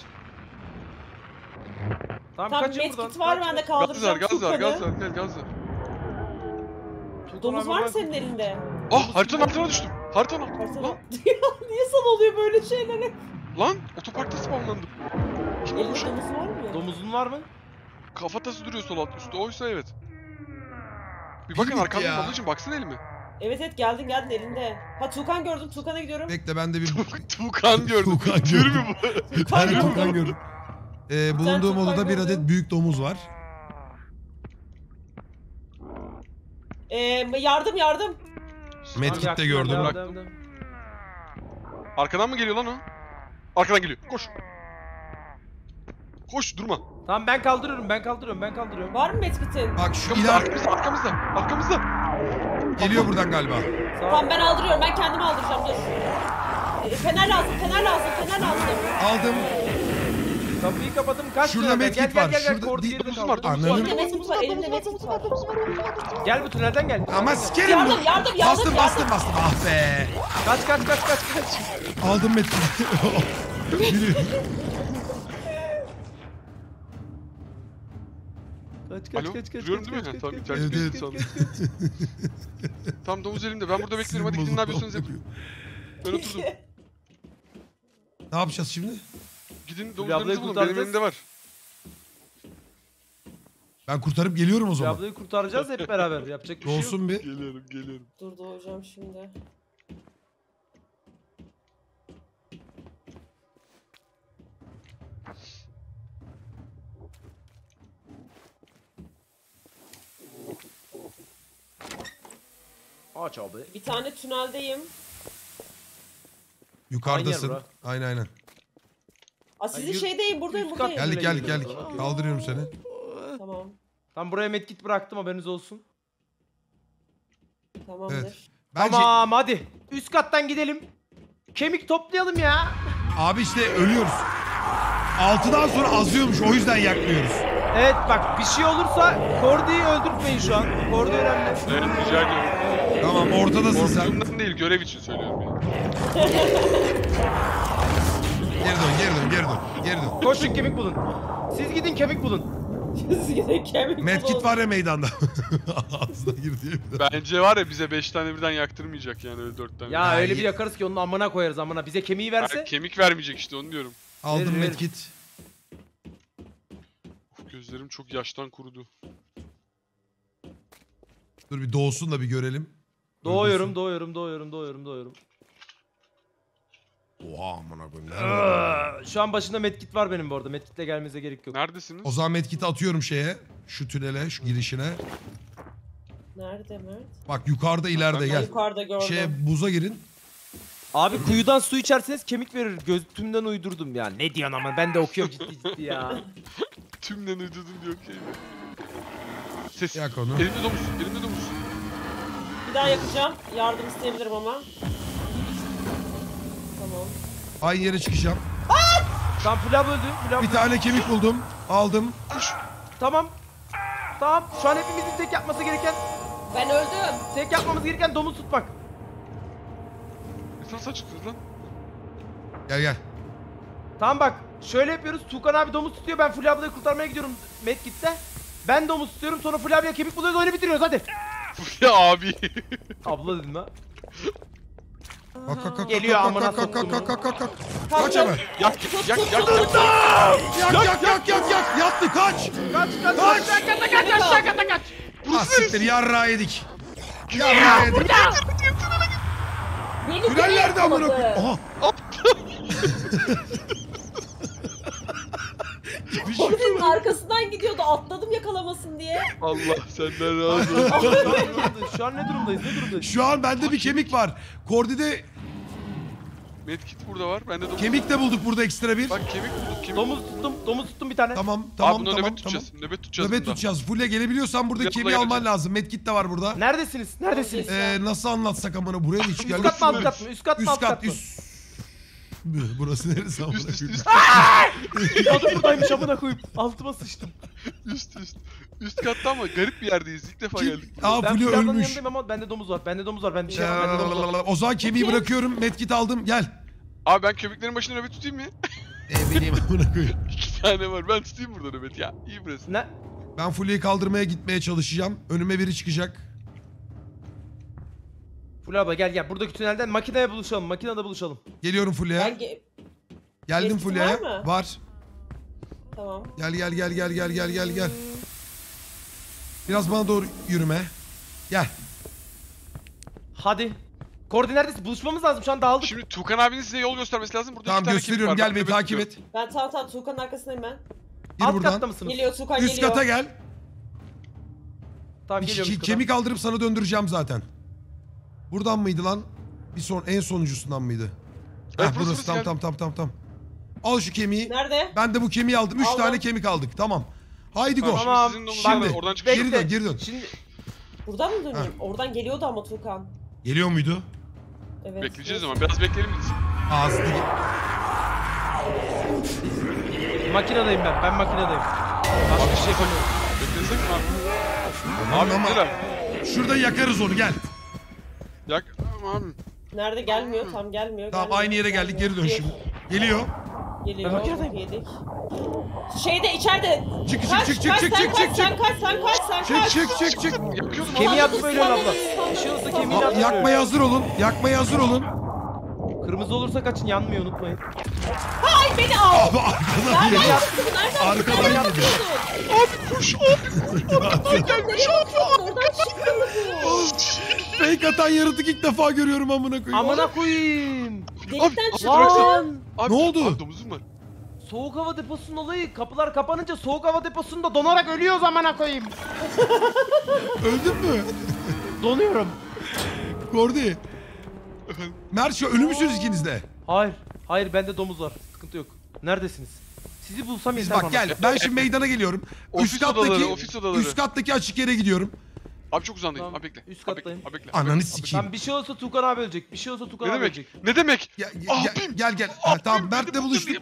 S2: Tamam,
S4: Tam
S2: kaçın
S4: medkit
S2: buradan.
S4: var
S2: kaç,
S4: bende
S2: kaç.
S3: Gaz
S4: kaldıracağım
S3: gaz ver gaz ver gel gaz ver.
S4: Domuz var mı
S2: ben-
S4: senin elinde?
S3: Ah haritanın altına düştüm. Haritanın altına. Lan,
S4: Niye sana oluyor böyle şeylere?
S3: lan otoparkta spawnlandım. Kim
S4: Elinde
S3: olmuş?
S4: domuz var mı?
S2: Domuzun var mı?
S3: Kafatası duruyor sol alt üstte. Oysa evet. Bir bakın
S1: bitti
S3: arkamda
S1: ya.
S3: ablacım baksana elime.
S4: Evet evet geldin geldin elinde. Ha Tukan gördüm Tukan'a gidiyorum.
S1: Bekle ben de bir
S3: Tuğkan gördüm.
S1: Tuğkan gördüm.
S3: mü bu?
S1: bir tane tukan gördüm. Ee, bulunduğum
S4: tukan
S1: odada bir adet büyük domuz var.
S4: Ee, yardım yardım.
S1: Medkit de
S2: Yaktım,
S1: gördüm.
S2: devam,
S3: Bak.
S2: devam, devam.
S3: Arkadan mı geliyor lan o? Arkadan geliyor. Koş. Koş durma.
S2: Tamam ben kaldırıyorum ben kaldırıyorum ben kaldırıyorum.
S4: Var mı medkitin?
S1: Bak şu
S3: Arkamızda,
S1: iler
S3: arkamızda, arkamızda, arkamızda.
S1: geliyor buradan galiba.
S4: Tamam ben aldırıyorum ben kendim aldıracağım dur. Ee, fener lazım fener lazım fener lazım.
S1: Aldım.
S2: Kapıyı kapadım kaç
S1: Şurada
S2: tünelden.
S1: medkit
S2: gel, gel,
S1: var,
S2: Gel gel
S1: şurada
S2: kordu
S1: di-
S2: geride
S3: domuzum
S2: kaldı.
S3: var, domuzum
S1: Ananı-
S4: Elimde medkit var medkit var.
S2: Gel bu tünelden gel.
S1: Ama sikerim
S4: Yardım, yardım, yardım,
S1: Bastım bastım bastım. Ah be.
S2: Kaç kaç kaç kaç kaç.
S1: Aldım metkiti.
S2: Kaç kaç
S3: Alo,
S2: kaç kaç.
S3: duyuyorum
S2: kaç,
S3: değil mi?
S2: kaç,
S3: Tamam,
S2: kaç,
S1: Evet,
S3: bir
S1: evet.
S3: sandım. Tamam domuz elimde. Ben burada bekliyorum. Hadi gidin ne yapıyorsanız yapın. Ben oturdum.
S1: Ne yapacağız şimdi?
S3: Gidin domuzlarınızı bulun. Benim
S2: kurtaracağız.
S3: elimde var.
S1: Ben kurtarıp geliyorum o zaman.
S2: ablayı kurtaracağız hep beraber. Yapacak bir şey yok.
S1: Olsun bir.
S3: Geliyorum, geliyorum.
S4: Dur doğacağım şimdi.
S2: Aç abi.
S4: Bir tane tüneldeyim.
S1: Yukarıdasın.
S2: Aynı yer
S1: Aynen aynen.
S4: Aa sizin
S2: Ay,
S4: şeydeyim buradayım
S2: üst
S4: buradayım.
S2: kat-
S1: Geldik
S2: Şöyle
S1: geldik geldik.
S2: gidiyoruz.
S1: Kaldırıyorum seni.
S4: Tamam
S2: Tam buraya medkit bıraktım haberiniz olsun.
S4: tamamdır.
S1: Evet. Bence
S2: Tamam hadi. Üst kattan gidelim. Kemik toplayalım ya.
S1: abi işte ölüyoruz. Altıdan sonra azıyormuş o yüzden yakmıyoruz.
S2: Evet bak bir şey olursa Kordi'yi öldürtmeyin şu an. Kordi önemli.
S3: Evet, rica ediyorum.
S1: Tamam ortadasın sen.
S3: Korktuğumdan değil, görev için söylüyorum ya.
S1: Geri dön geri dön geri dön. Geri dön.
S2: Koşun kemik bulun. Siz gidin kemik bulun.
S4: Sizin kemik
S1: Medkit
S4: bulun.
S1: var ya meydanda. Ağzına gir diye bir de.
S3: Bence var ya bize 5 tane birden yaktırmayacak yani öyle 4 tane.
S2: Ya
S1: Ya
S2: öyle bir yakarız ki onun amına koyarız amına. Bize kemiği verse.
S3: Yani kemik vermeyecek işte onu diyorum.
S1: Aldım
S2: Verir, verir.
S1: medkit.
S3: Of, gözlerim çok yaştan kurudu.
S1: Dur bir doğsun da bir görelim.
S2: Doğuyorum, doğuyorum, doğuyorum, doğuyorum, doğuyorum.
S1: Oha amına koyayım. nerede?
S2: Aa, Şu an başında medkit var benim bu arada. Medkitle gelmenize gerek yok.
S3: Neredesiniz?
S1: O zaman medkiti atıyorum şeye. Şu tünele, şu girişine.
S4: Nerede Mert?
S1: Bak yukarıda ileride
S3: Ben
S1: gel.
S4: Yukarıda gördüm.
S1: Şeye buza girin.
S2: Abi kuyudan su içerseniz kemik verir. Gözümden uydurdum ya. Ne diyorsun ama ben de okuyorum ciddi ciddi ya.
S3: Tümden uydurdum diyor ki. Ses.
S1: Yak onu.
S3: Elimde domuz, elimde domuz.
S4: Bir daha yakacağım. Yardım isteyebilirim ama. Tamam.
S1: Aynı yere çıkacağım.
S2: Tamam Flav öldü. Flav.
S1: Bir tane kemik buldum. Aldım.
S2: Tamam. Tamam. Şu an hepimizin tek yapması gereken,
S4: Ben öldüm.
S2: tek yapmamız gereken domuz tutmak.
S3: Nasıl çıktınız lan?
S1: Gel gel.
S2: Tamam bak. Şöyle yapıyoruz. Tukan abi domuz tutuyor. Ben Fulya ablayı kurtarmaya gidiyorum Medkit'te. Ben domuz tutuyorum. Sonra Fulya ablaya kemik buluyoruz. Öyle bitiriyoruz hadi.
S3: ya abi.
S2: Abla dedim ha.
S1: Kalk kalk kalk.
S2: Geliyor amına
S1: kalk, kalk, kalk, kalk, kalk, kalk.
S4: Kalk,
S1: Kaç hemen.
S3: Yak yak yak yak.
S1: Yak yak yak yak yak. Yattı kaç.
S2: Kaç kaç
S1: Kaç.
S2: kaç kaç kaç kaç kata kaç.
S1: Ah siktir yarrağı yedik. Yarrağı yedik. Tünel nerede amına koyayım? Aha. Bir şey-
S4: Korkunun arkasından gidiyordu. Atladım yakalamasın diye.
S3: Allah senden razı olsun.
S2: Şu an ne durumdayız ne durumdayız?
S1: Şu an bende bir kemik var. Kordide
S3: Medkit burada var. Bende de
S1: kemik de bulduk burada ekstra bir.
S3: Bak kemik bulduk kemik.
S2: Domuz tuttum domuz tuttum bir tane.
S1: Tamam
S3: Tamam,
S1: tamam
S3: Abi
S1: tamam
S3: nöbet
S1: tamam.
S3: tutacağız. Nöbet tutacağız.
S1: Nöbet
S3: bunda.
S1: tutacağız. Fulya gelebiliyorsan burada kemiği alman lazım. Medkit de var burada.
S2: Neredesiniz? Neredesiniz?
S1: Ee, nasıl anlatsak amına buraya hiç
S2: Üst
S1: geldik.
S2: kat mı alt kat mı? Üst kat mı
S1: Üst
S2: alt
S1: kat
S2: mı?
S1: üst. Burası neresi amına
S3: Üst üst
S1: koyayım?
S3: üst.
S2: Adım buradaymış amına koyup altıma sıçtım.
S3: Üst üst. Üst katta ama garip bir yerdeyiz. İlk defa
S1: Kim-
S3: geldik.
S1: Aa
S2: Ben Fulyan'ın
S1: ölmüş.
S2: yanındayım ama bende domuz var. Bende domuz var. Ben bir şey yapmam. Bende domuz var.
S1: O zaman kemiği bırakıyorum. Medkit aldım. Gel.
S3: Abi ben köpeklerin başına nöbet tutayım mı?
S1: Ne bileyim amına koyayım.
S3: İki tane var. Ben tutayım burada nöbet ya. İyi burası.
S2: Ne?
S1: Ben Fulya'yı kaldırmaya gitmeye çalışacağım. Önüme biri çıkacak.
S2: Fulya abla gel gel. Buradaki tünelden makineye buluşalım. Makinede buluşalım.
S1: Geliyorum Fulya'ya.
S4: Ben ge-
S1: Geldim Fulya'ya.
S4: var mı?
S1: Var.
S4: Tamam.
S1: Gel gel gel gel gel gel gel gel. Biraz bana doğru yürüme. Gel.
S2: Hadi. Koordinatesi buluşmamız lazım. Şu an dağıldık.
S3: Şimdi Tukan abinin size yol göstermesi lazım. Burada
S1: Tamam
S3: iki tane kemik
S1: gösteriyorum. Gel
S3: Ben
S1: beni takip et.
S4: Ben tamam tamam Tuğkan'ın arkasındayım ben.
S1: Gir
S2: Alt
S1: buradan.
S2: katta mısınız?
S4: Geliyor Tuğkan
S1: Üst
S4: geliyor.
S1: kata gel.
S2: Tamam
S1: Bir
S2: geliyorum. üst kata.
S1: kemik aldırıp sana döndüreceğim zaten. Buradan mıydı lan? Bir son en sonuncusundan mıydı?
S3: Evet,
S1: Heh,
S3: burası,
S1: burası tam tam tam tam tam. Al şu kemiği.
S4: Nerede?
S1: Ben de bu kemiği aldım. Üç
S4: Aldım.
S1: tane kemik aldık. Tamam. Haydi go.
S3: Tamam. Şimdi oradan çıkış.
S1: Geri dön, geri dön.
S2: Şimdi
S4: Buradan mı döneyim? Oradan geliyordu ama Tuğkan.
S1: Geliyor muydu?
S4: Evet.
S3: Bekleyeceğiz ama biraz bekleyelim biz.
S1: Ağzını
S2: makinedeyim ben. Ben makinedeyim. Başka bir şey yapamıyorum.
S3: Beklesek mi abi?
S1: Tamam
S3: Abi
S1: ama şurada yakarız onu gel.
S3: Yak. Tamam abi.
S4: Nerede gelmiyor? Tam gelmiyor.
S1: Tamam
S4: gelmiyor,
S1: aynı yere geldik geri dön şimdi. Geliyor.
S4: Geliyor.
S2: Ben makinedeyim.
S4: Yedik. Şeyde içeride.
S1: Çık çık
S4: Kaç,
S1: çık çık
S4: kaç,
S1: çık
S4: sen
S1: çık
S4: kaç,
S1: çık
S4: sen
S1: çık.
S4: kaç, sen kaç, sen
S1: Çık
S4: kaç.
S1: çık çık çık.
S3: Yakıyordum.
S2: Kemiği
S4: Anladım,
S2: atıp ölüyorum abla. şey kemiğini
S1: Aa,
S2: atıp
S1: Yakmaya hazır olun. Yakmaya hazır olun.
S2: Kırmızı olursa kaçın yanmıyor unutmayın.
S4: Ay beni al.
S1: Abi arkadan
S4: Nereden yaptın? Nereden
S1: Arkadan
S4: Nereden
S1: yaptı.
S4: yaptın?
S3: Abi kuş abi.
S4: Nereye bakıyorsun? Oradan çıkmadı bu.
S1: Fake atan yaratık ilk defa görüyorum amına koyayım.
S2: Amına koyayım.
S4: Delikten
S3: Abi,
S4: çıktı.
S2: Lan.
S3: Abi,
S1: Ne oldu?
S3: Abi domuzum var.
S2: Soğuk hava deposunun olayı. Kapılar kapanınca soğuk hava deposunda donarak ölüyoruz amına koyayım.
S1: Öldün mü?
S2: Donuyorum.
S1: Gordi. Mert şu ölü müsünüz ikiniz de?
S2: Hayır. Hayır bende domuz var. Sıkıntı yok. Neredesiniz? Sizi bulsam
S1: Biz
S2: yeter
S1: bak
S2: bana.
S1: gel ben şimdi meydana geliyorum.
S3: Ofis
S1: üst kattaki
S3: odaları, ofis odaları.
S1: üst kattaki açık yere gidiyorum.
S3: Abi çok uzandayım.
S2: Tamam,
S3: Abi bekle.
S2: üst
S3: Abi bekle,
S2: kattayım.
S3: Abi bekle.
S1: Ananı sikeyim.
S2: Bir şey olsa Tukan abi ölecek. Bir şey olsa Tukan
S3: Ne
S2: abi
S3: demek?
S2: ölecek.
S3: Ne demek?
S1: Gel gel gel, gel, gel. Ha, tamam Mert'le buluştuk.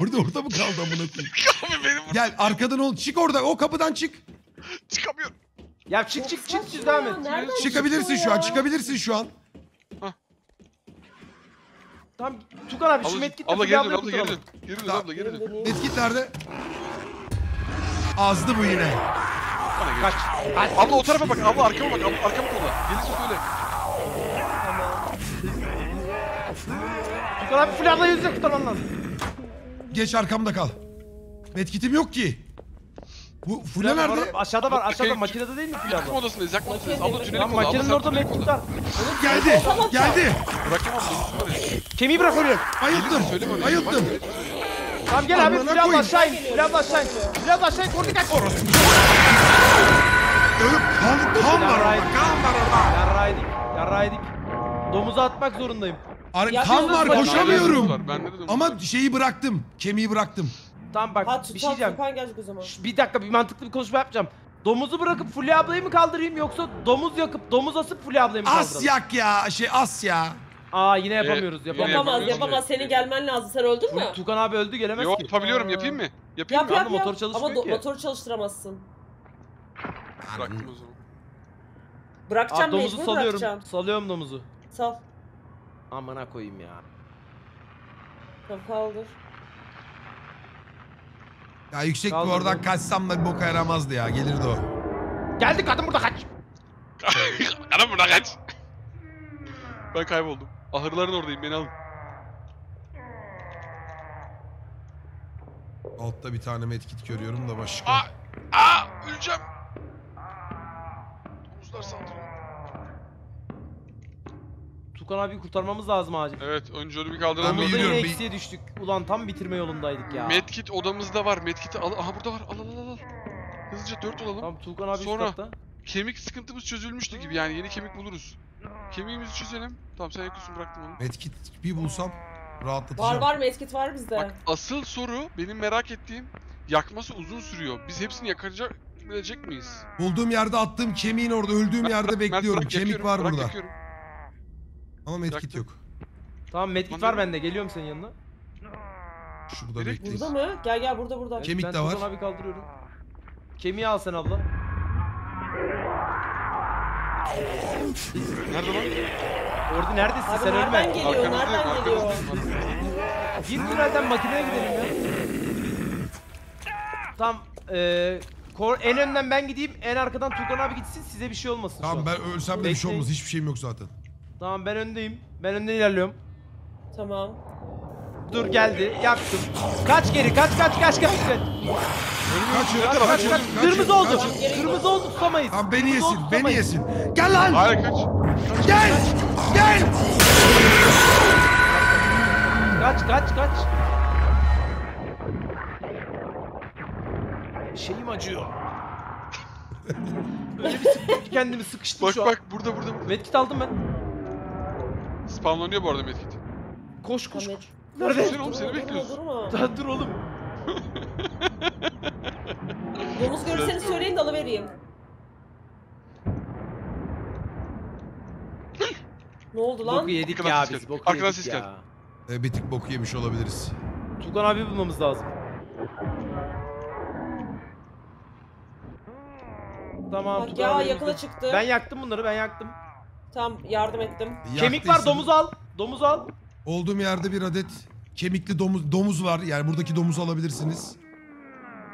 S1: Orada orada mı kaldı amına koyayım?
S3: Abi benim
S1: Gel arkadan ol. Çık orada. O kapıdan çık.
S3: çıkamıyorum.
S2: Ya çık çık çık siz devam et.
S1: Çıkabilirsin şu an.
S4: ya?
S1: Çıkabilirsin şu an.
S2: Tamam Tukan abi şu
S3: Abla,
S2: medkitle
S3: abla geri dön, abla geri dön. Geri dön, abla geri dön.
S1: Medkit nerede? Azdı bu yine.
S3: Bana gel.
S2: Kaç. Kaç.
S3: Abla o tarafa bak, abla arkama bak, abla arkama kolla. Gelirse söyle.
S2: Tukan abi Fulya ablayı yüzüne kurtarman lazım.
S1: Geç arkamda kal. Medkitim yok ki. Bu Fulya
S2: Fulya abla
S1: nerede?
S2: var, Aşağıda var aşağıda makinede değil mi Fulya
S3: Yakma
S2: abla?
S3: odasındayız, yakma odasındayız. Abla tüneli
S2: Tamam
S3: kolla.
S2: makinenin
S3: abla,
S2: orada var.
S1: Geldi. Geldi.
S3: Bırakacağım abla.
S2: Kemiği bırak ölüyorum.
S1: Ayılttım.
S3: Söyleme öyle.
S1: Ayılttım.
S2: Tamam gel abi
S1: Amına
S2: Fulya abla
S1: koyayım.
S2: aşağı in. Fulya abla aşağı in. Fulya abla aşağı in. Kordi kaç.
S1: Kan, kan var orada. Kan var orada.
S2: Yarraydık. Yarraydık. Domuza atmak zorundayım.
S1: Ar-
S4: Ya
S1: kan
S4: biz
S1: var
S4: nasıl-
S1: koşamıyorum.
S3: Var, bende de domuz
S1: Ama şeyi bıraktım. Kemiği bıraktım.
S2: Tamam bak
S4: Ha
S2: bir şey diyeceğim.
S4: Tuğkan gelecek o zaman.
S2: Şş, Bir dakika bir mantıklı bir konuşma yapacağım. Domuzu bırakıp Fulya ablayı mı kaldırayım yoksa domuz yakıp domuz asıp Fulya ablayı mı kaldıralım?
S1: Asyak ya. Şey Asya.
S2: Aa yine yapamıyoruz.
S3: Yine
S2: Yapamıyoruz.
S4: Yapamaz
S3: yapamıyoruz.
S4: yapamaz. Senin gelmen lazım. Sen öldün mü?
S2: Tukan abi öldü gelemez
S3: Yo
S2: ki.
S3: yapabiliyorum, yapayım mı? Yapayım
S4: Yap
S3: mı?
S4: yap
S2: Ama
S4: yap.
S2: motor çalışmıyor
S4: Ama do-
S2: ki.
S4: motoru çalıştıramazsın.
S3: Bıraktım o zaman.
S4: Bırakacağım
S2: domuzu
S4: mecbur
S2: salıyorum.
S4: bırakacağım.
S2: Salıyorum domuzu.
S4: Sal.
S2: Amına koyayım ya.
S4: Tamam kaldır.
S1: Ya yüksek bir oradan kaçsam da bir boka yaramazdı ya. Gelirdi o.
S2: Geldik kadın burada kaç.
S3: Anam buna kaç. Ben kayboldum. Ahırların oradayım beni alın.
S1: Altta bir tane medkit görüyorum da başka.
S3: Aa! Aa! Öleceğim. Domuzlar saldırıyor.
S2: Tukan abi kurtarmamız lazım acil.
S3: Evet önce onu bir
S1: Ben
S3: kaldıralım.
S2: Orada
S1: yürüyorum,
S2: yine
S1: bir-
S2: eksiye düştük. Ulan tam bitirme yolundaydık ya.
S3: Medkit odamızda var. Medkit'i al. Aha burada var. Al al al al. Hızlıca 4 olalım.
S2: Tamam Tukan abi
S3: Sonra-
S2: üst katta.
S3: Kemik sıkıntımız çözülmüştü gibi yani yeni kemik buluruz. Kemiğimizi çözelim. Tamam sen yakıyorsun bıraktım onu.
S1: Medkit bir bulsam
S4: Var
S1: rahatlatacağım.
S4: var medkit var bizde.
S3: Bak asıl soru benim merak ettiğim yakması uzun sürüyor. Biz hepsini yakacak bilecek miyiz?
S1: Bulduğum yerde attığım kemiğin orada öldüğüm
S3: Mert,
S1: yerde
S3: Mert,
S1: bekliyorum.
S3: bırak,
S1: Kemik var burada.
S3: yakıyorum.
S1: Ama medkit yok.
S2: Tamam medkit var bende. Geliyorum senin yanına.
S1: Şurada
S3: Nereye
S1: bekleyiz.
S4: Burada mı? Gel gel burada burada.
S2: Evet,
S1: Kemik
S2: ben
S1: de var.
S2: Tukan abi kaldırıyorum. Kemiği al sen abla.
S3: Nerede lan?
S2: Orada neredesin
S4: Abi
S2: sen
S4: nereden
S2: ölme.
S4: geliyor?
S3: Arkamızdayım,
S4: Nereden geliyor?
S2: Gir tünelden makineye gidelim ya. Tam eee kor en önden ben gideyim, en arkadan Tukan abi gitsin size bir şey olmasın şu
S1: Tamam
S2: an.
S1: ben ölsem de bir şey
S2: Bekleyin.
S1: olmaz. Hiçbir şeyim yok zaten.
S2: Tamam ben öndeyim. Ben önden ilerliyorum.
S4: Tamam.
S2: Dur geldi, yaktım. Kaç geri, kaç kaç kaç kaç kaç.
S1: Kaç
S2: Kaç kaç kaç. Kırmızı oldu. Kırmızı oldu tutamayız.
S1: Tamam beni
S2: Kırmızı oldu,
S1: yesin. Beni
S2: tutamayız.
S1: yesin. Gel lan.
S3: Hayır kaç.
S1: Gel. Gel.
S2: Kaç kaç kaç. Şeyim acıyor. Öyle bir ki kendimi sıkıştım
S3: Bak
S2: şu an.
S3: bak burada burada. burada.
S2: Medkit aldım ben.
S3: Spamlanıyor bu arada medkit.
S2: Koş koş. Koş. Nerede?
S3: Sen oğlum seni bekliyoruz.
S4: Durma.
S2: Daha dur oğlum.
S4: Domuz görürseniz söyleyin de alıvereyim. ne oldu lan?
S2: Boku yedik
S3: Arkadan
S2: ya
S3: ses
S2: biz.
S3: geldi.
S2: Boku
S3: Arkadan
S2: yedik
S3: ses
S2: ya.
S3: geldi.
S1: Ee, bir tık boku yemiş olabiliriz.
S2: Tugan abi bulmamız lazım. Tamam
S4: Bak ya yakına çıktı.
S2: Ben yaktım bunları ben yaktım.
S4: Tam yardım ettim.
S2: Kemik var domuz al. Domuz al.
S1: Olduğum yerde bir adet kemikli domuz domuz var. Yani buradaki domuzu alabilirsiniz.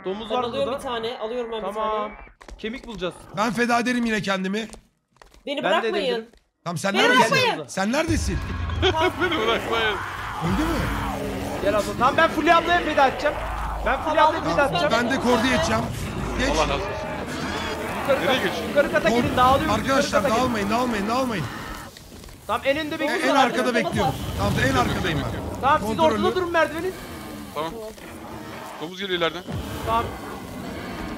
S2: Domuz
S4: Ben
S2: var
S4: alıyorum
S2: burada.
S4: bir tane. Alıyorum ben bir
S2: Tamam.
S4: tane.
S2: Kemik bulacağız.
S1: Ben feda ederim yine kendimi.
S4: Beni
S2: Ben
S4: bırakmayın.
S1: Tamam sen
S4: Beni
S1: neredesin?
S4: bırakmayın.
S1: Sen neredesin?
S3: Beni bırakmayın.
S1: Öldü mü?
S2: Gel abla. Tamam ben Fulya ablaya feda edeceğim. Ben Fulya
S4: Tamam,
S2: ablaya feda
S4: tamam.
S2: edeceğim.
S1: Ben de kordi edeceğim. Geç.
S3: Allah razı olsun.
S2: Yukarı,
S3: Nereye
S2: kat,
S3: geçiyorsun?
S2: yukarı kata gelin dağılıyoruz.
S1: Arkadaşlar
S2: yukarı kata gelin.
S1: dağılmayın, dağılmayın, dağılmayın.
S2: Tamam en önde
S1: En,
S2: bekliyoruz.
S1: en
S2: abi.
S1: arkada bekliyorum. Tamam en arkadayım ben.
S2: Tamam siz
S1: Kontrollü.
S2: ortada durun merdivenin.
S3: Tamam. Domuz geliyor ileriden.
S2: Tamam.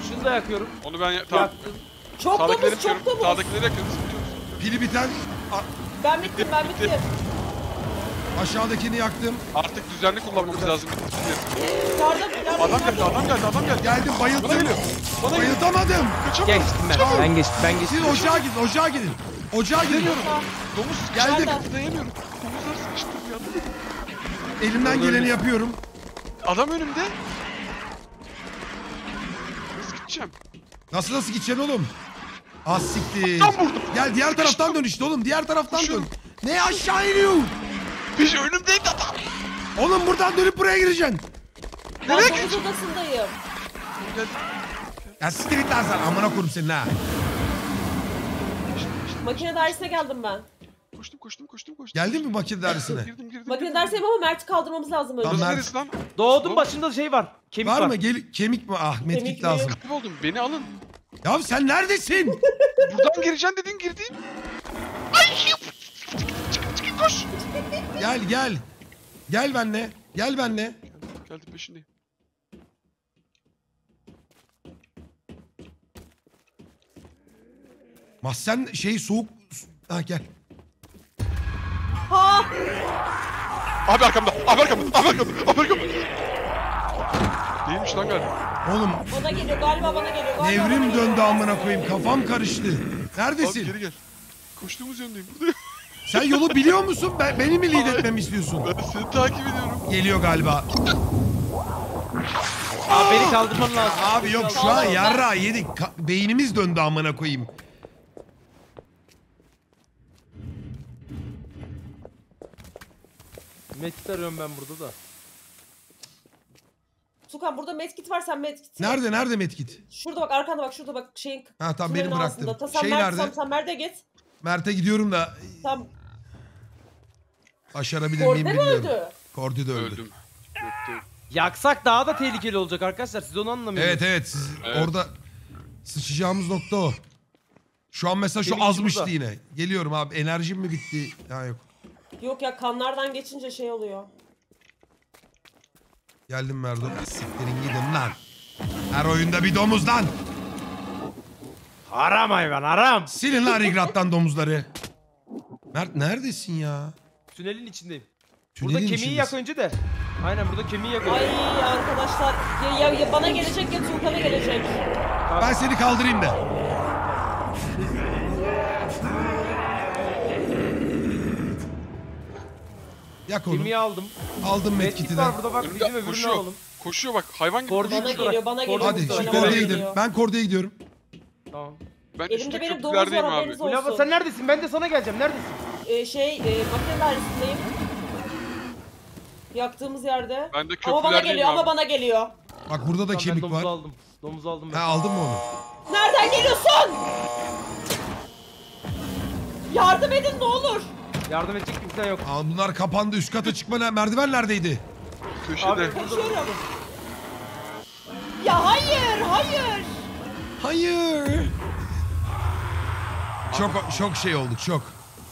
S2: Şunu da yakıyorum.
S3: Onu ben ya- tamam.
S2: Yaktım.
S4: Çok domuz çok
S3: yakıyorum.
S4: domuz.
S3: Sağdakileri yakıyorum.
S1: Pili biten
S4: Ben bittim ben bittim.
S1: Aşağıdakini yaktım.
S3: Artık düzenli kullanmamız lazım.
S4: Yukarıda yardım
S3: Adam geldi, adam geldi, adam geldi.
S1: Geldim bayılttım.
S3: Bana geliyor. Bana geliyor.
S1: Bayıltamadım.
S3: Kaçamıyorum.
S2: Geçtim ben. Ben geçtim. Ben geçtim.
S1: Siz ocağa gidin, ocağa gidin. Ocağa gidin.
S3: Domuz
S1: Geldim.
S3: sıkıştı. Dayanamıyorum. Domuzlar sıkıştı bir.
S1: Elimden geleni yapıyorum.
S3: Adam önümde. Nasıl gideceğim?
S1: Nasıl nasıl gideceksin oğlum? Az siktir. Gel diğer taraftan dön işte oğlum. Diğer taraftan dön.
S3: Koşuyorum.
S1: Ne aşağı iniyor?
S3: Bir şey önümdeydi adam.
S1: Oğlum buradan dönüp buraya gireceksin.
S4: Ben domuz odasındayım.
S3: Geldi.
S1: Ya siktir git lan sen. Amına koyayım senin ha.
S4: Makine dairesine geldim ben.
S3: Koştum, koştum, koştum, koştum.
S1: Geldin mi makine dairesine?
S3: Girdim, girdim.
S4: Makine
S3: girdim.
S4: dairesine ama Mert'i kaldırmamız lazım önce.
S1: Tamam.
S3: Burası
S1: Mert.
S3: neresi lan?
S2: Doğdum başında şey var. Kemik var.
S1: Var mı? Gel kemik mi? Ah medkit
S4: Kemik mi?
S1: lazım.
S3: Kayboldum. Beni alın.
S1: Ya sen neredesin?
S3: Buradan gireceksin dedin girdim. Ay! Koş.
S1: gel gel. Gel benle. Gel benle.
S3: Geldim peşindeyim.
S1: Mahsen şey soğuk. Ha gel.
S4: Ha!
S3: Abi arkamda, abi arkamda, abi arkamda, abi arkamda. Değilmiş lan galiba.
S1: Oğlum
S4: Bana geliyor galiba bana geliyor. Galiba bana
S1: nevrim
S4: geliyor.
S1: döndü amına koyayım. Kafam karıştı.
S3: Abi
S1: Neredesin?
S3: geri gel. Koştuğumuz yöndeyim.
S1: Sen yolu biliyor musun? Ben, beni mi lead etmemi istiyorsun?
S3: ben seni takip ediyorum.
S1: Geliyor galiba.
S2: Abi beni kaldırman lazım.
S1: Abi yok şu an yarra yedik. Ka- beynimiz döndü amına koyayım.
S2: Medkit arıyorum ben burada da.
S4: Tukan burada medkit var sen medkit.
S1: Nerede nerede medkit?
S4: Şurada bak arkanda bak şurada bak şeyin.
S1: Ha tamam beni
S4: sen
S1: Şey
S4: Mert,
S1: nerede?
S4: Sen, sen Mert'e git.
S1: Mert'e gidiyorum da
S4: Tam
S1: Başarabilir
S4: Korde
S1: miyim
S4: mi
S1: bilmiyorum.
S4: öldü?
S1: Kordi de öldü.
S3: Öldüm.
S2: Yaksak daha da tehlikeli olacak arkadaşlar. Siz onu anlamıyorsunuz.
S1: Evet evet siz
S3: Evet.
S1: orada sıçacağımız nokta o. Şu an mesela şu
S2: için
S1: azmıştı
S2: burada.
S1: yine. Geliyorum abi enerjim mi bitti? Ha yok.
S4: Yok ya kanlardan geçince şey oluyor.
S1: Geldim Merdo. Siktirin gidin lan. Her oyunda bir domuz lan.
S2: Haram hayvan haram.
S1: Silin lan Rigrat'tan domuzları. Mert neredesin ya?
S2: Tünelin içindeyim.
S1: Tünelin
S2: burada kemiği
S1: içindesin.
S2: yak önce de. Aynen burada kemiği yak önce.
S4: Ay arkadaşlar ya, ya, ya bana gelecek ya Tuğkan'a gelecek.
S1: Ben seni kaldırayım da. Yak onu.
S2: Kemiği aldım.
S1: Aldım
S2: Medkit
S1: medkiti de.
S2: var burada bak bizim öbürünü
S3: koşuyor.
S2: alalım.
S3: Koşuyor bak hayvan gibi.
S2: Kordi
S4: Bana
S2: Hiç
S4: geliyor bana geliyor.
S1: Hadi şu.
S4: Bana geliyor.
S1: gidelim. Ben Kordi'ye gidiyorum.
S2: Tamam.
S3: Ben
S4: Elimde benim domuz var haberiniz olsun.
S2: Lava sen neredesin? Ben de sana geleceğim. Neredesin?
S4: Ee, şey e, makine dairesindeyim. Yaktığımız yerde.
S3: Ben de
S4: Ama bana
S3: köprülerdeyim
S4: geliyor
S3: abi.
S4: ama bana geliyor.
S1: Bak burada da
S2: ben
S1: kemik
S2: domuzu
S1: var.
S2: aldım. Domuzu aldım ben.
S1: Ha aldın mı onu?
S4: Nereden geliyorsun? Yardım edin ne olur.
S2: Yardım edecek kimsen yok.
S1: Aa, bunlar kapandı. Üst kata çıkma ne- merdiven neredeydi?
S3: Köşede.
S2: Abi
S4: Koşuyorum. Ya hayır hayır.
S1: Hayır. Çok çok şey olduk çok.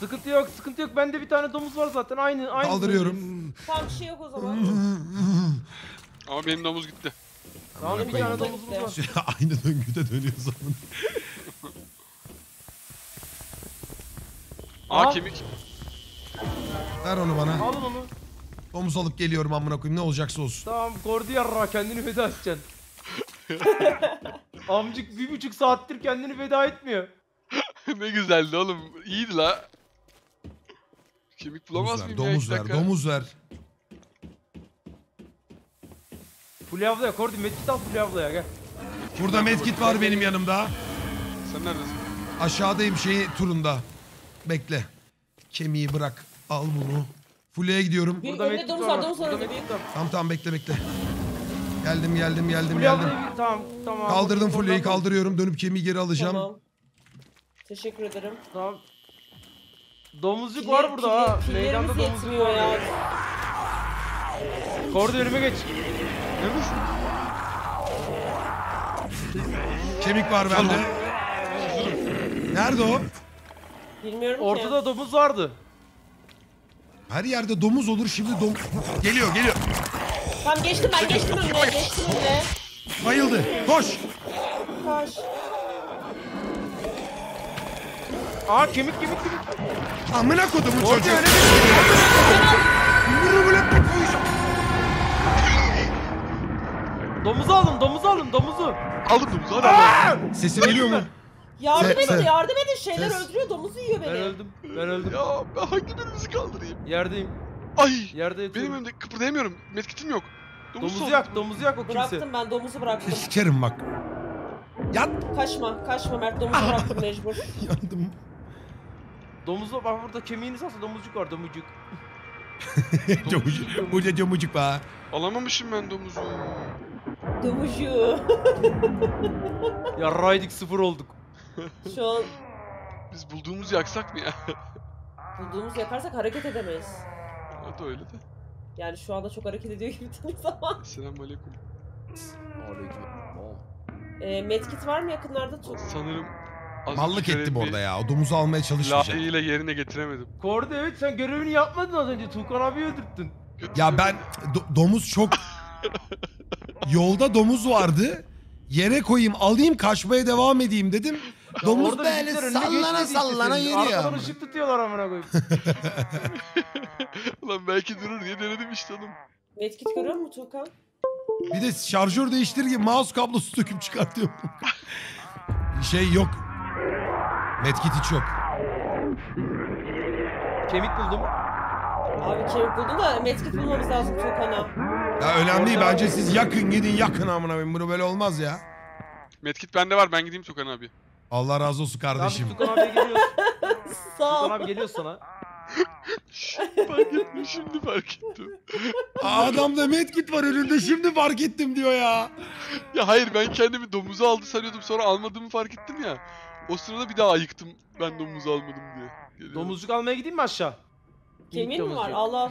S2: Sıkıntı yok, sıkıntı yok. Bende bir tane domuz var zaten. Aynı aynı.
S1: Kaldırıyorum.
S4: Tam bir şey yok o zaman.
S3: Ama benim domuz gitti.
S2: Tamam bir tane
S4: domuz
S2: domuzumuz var.
S1: Aynı döngüde dönüyor zaman.
S3: Aa
S2: Aa.
S3: kemik.
S1: Ver onu bana.
S2: Alın onu.
S1: Domuz alıp geliyorum amına koyayım ne olacaksa olsun.
S2: Tamam Gordi yarra kendini feda edeceksin. Amcık bir buçuk saattir kendini feda etmiyor.
S3: ne güzeldi oğlum. İyiydi la. Kemik bulamaz mıyım ya?
S1: domuz
S3: iki
S1: ver,
S3: dakika?
S1: domuz ver.
S2: Fulya ablaya Gordi medkit al Fulya ablaya gel.
S1: Burada medkit var benim yanımda.
S3: Sen neredesin?
S1: Aşağıdayım şeyi turunda. Bekle. Kemiği bırak. Al bunu. Fulya'ya gidiyorum.
S4: Bir
S2: Burada
S4: önde
S2: medkit
S4: domuz
S2: var.
S4: var domuz var
S2: Burada
S4: önde bir.
S2: medkit var.
S1: Tamam tamam bekle bekle. Geldim geldim geldim
S2: Fulya
S1: geldim.
S2: ablayı bir- tamam tamam.
S1: Kaldırdım Fulya'yı kaldırıyorum. Dönüp kemiği geri alacağım.
S4: Tamam. Teşekkür ederim.
S2: Tamam. Domuzcuk
S4: Piller-
S2: var burada ha.
S4: piller-
S2: Meydanda domuzcuk var.
S4: ya.
S2: Gordi önüme geç.
S3: Neredesin?
S1: Kemik var bende. Nerede o?
S4: Bilmiyorum ki.
S2: Ortada domuz vardı.
S1: Her yerde domuz olur şimdi dom... Geliyor geliyor.
S4: Tamam geçtim ben geçtim önüne geçtim önüne.
S1: Bayıldı. Koş.
S4: Koş.
S2: Aa kemik kemik kemik.
S1: Amına kodumun çocuğu.
S2: öne geç.
S1: Bunu böyle koyacağım.
S2: Domuzu alın domuzu alın domuzu.
S3: Aldım domuzu hadi hadi.
S1: Sesim geliyor mu?
S4: Yardım edin
S1: se-
S4: yardım edin şeyler
S1: ses.
S4: öldürüyor domuzu yiyor
S2: Ben
S4: beni.
S2: öldüm. Ben öldüm.
S3: Ya ben hangi birinizi kaldırayım?
S2: Yerdeyim.
S3: Ay.
S2: Yerde
S3: Benim
S2: yatıyorum.
S3: önümde kıpırdayamıyorum. Medkitim yok. Domuz
S2: Domuzu
S3: oldu.
S2: yak, domuzu yak o kimse.
S4: Bıraktım ben domuzu bıraktım.
S1: Sikerim bak. Yat.
S4: Kaçma kaçma Mert domuzu bıraktım mecbur.
S1: Yandım.
S2: Domuzu bak burada kemiğini satsa domuzcuk var domuzcuk.
S1: Comucuk. Burada comucuk var.
S3: Alamamışım ben domuzu.
S4: Domuzcu.
S2: Yarraydık sıfır olduk.
S4: Şu an
S3: Biz bulduğumuzu yaksak mı ya?
S4: bulduğumuz yakarsak hareket edemeyiz.
S3: Hadi öyle de.
S4: Yani şu anda çok hareket ediyor gibi tanıyoruz ama.
S3: Selamun aleyküm.
S4: E, medkit var mı yakınlarda? Tut.
S3: Sanırım az
S1: Mallık
S3: önce
S1: ettim orada ya. O domuzu almaya çalışmayacak.
S3: Layığıyla yerine getiremedim.
S2: Kordi evet sen görevini yapmadın az önce. Tuğkan abi öldürttün.
S1: Ya ben do- domuz çok yolda domuz vardı. Yere koyayım alayım kaçmaya devam edeyim dedim. Domuz
S2: Orada
S1: böyle
S2: bizimkiler önüne
S1: sallana
S2: işte
S1: sallana
S2: senin.
S1: yürüyor.
S2: Arkadan
S1: ama.
S2: ışık tutuyorlar amına koyayım.
S3: Ulan belki durur diye denedim işte oğlum.
S4: Medkit görüyor musun Tuğkan?
S1: Bir de şarjör değiştir gibi mouse kablosu döküp çıkartıyorum. şey yok. Medkit hiç yok.
S2: Kemik buldum.
S4: Abi kemik buldum da medkit bulmamız lazım Tuğkan'a.
S1: Ya önemli değil bence siz yakın gidin yakın amına koyayım. Bunu böyle olmaz ya.
S3: Medkit bende var ben gideyim Tukan abi.
S1: Allah razı olsun kardeşim.
S2: biz Tuğkan abiye geliyoruz.
S4: Sağ
S2: Tuğkan
S4: ol.
S2: abi geliyor sana.
S3: fark ettim şimdi fark ettim.
S1: Aa, Adamda medkit var önünde şimdi fark ettim diyor ya.
S3: Ya hayır ben kendimi domuzu aldı sanıyordum sonra almadığımı fark ettim ya. O sırada bir daha ayıktım ben domuzu almadım diye. Geliyorum.
S2: Domuzcuk almaya gideyim mi aşağı?
S4: Kemiğin mi var? Al al.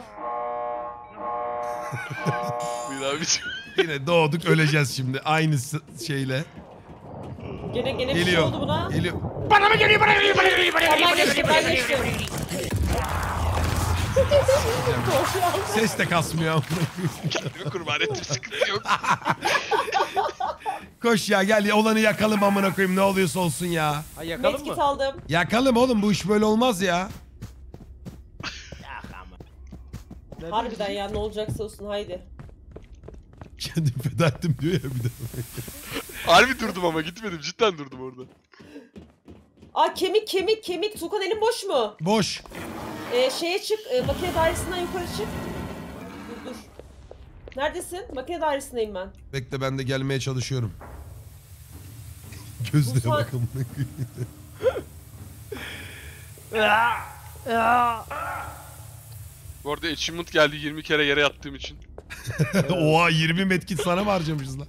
S3: Buyur abiciğim.
S1: Yine doğduk öleceğiz şimdi aynı s- şeyle.
S4: Gene gene bir şey
S1: Geliyor.
S4: oldu buna.
S1: Geliyor.
S2: Bana mı geliyor bana geliyor bana geliyor bana geliyor.
S4: ben geçtim ben geçtim. Korkuyor.
S1: Ses de kasmıyor.
S3: Kendimi kurban ettim sıkıntı yok.
S1: Koş ya gel olanı yakalım amına koyayım ne oluyorsa olsun ya.
S2: Ha yakalım
S4: Medkit
S2: mı?
S4: aldım.
S1: Yakalım oğlum bu iş böyle olmaz ya.
S4: Harbiden ya ne olacaksa olsun haydi.
S1: Kendim feda ettim diyor ya bir de.
S3: Harbi durdum ama gitmedim cidden durdum orada.
S4: Aa kemik kemik kemik. Tukan elin boş mu?
S1: Boş.
S4: Ee, şeye çık. E, makine dairesinden yukarı çık. Neredesin? Makine dairesindeyim ben.
S1: Bekle ben de gelmeye çalışıyorum. Gözlere
S4: Mutfağa-
S1: bak amına koyayım.
S3: Bu arada achievement geldi 20 kere yere yattığım için.
S1: Oha 20 medkit sana mı harcamışız lan?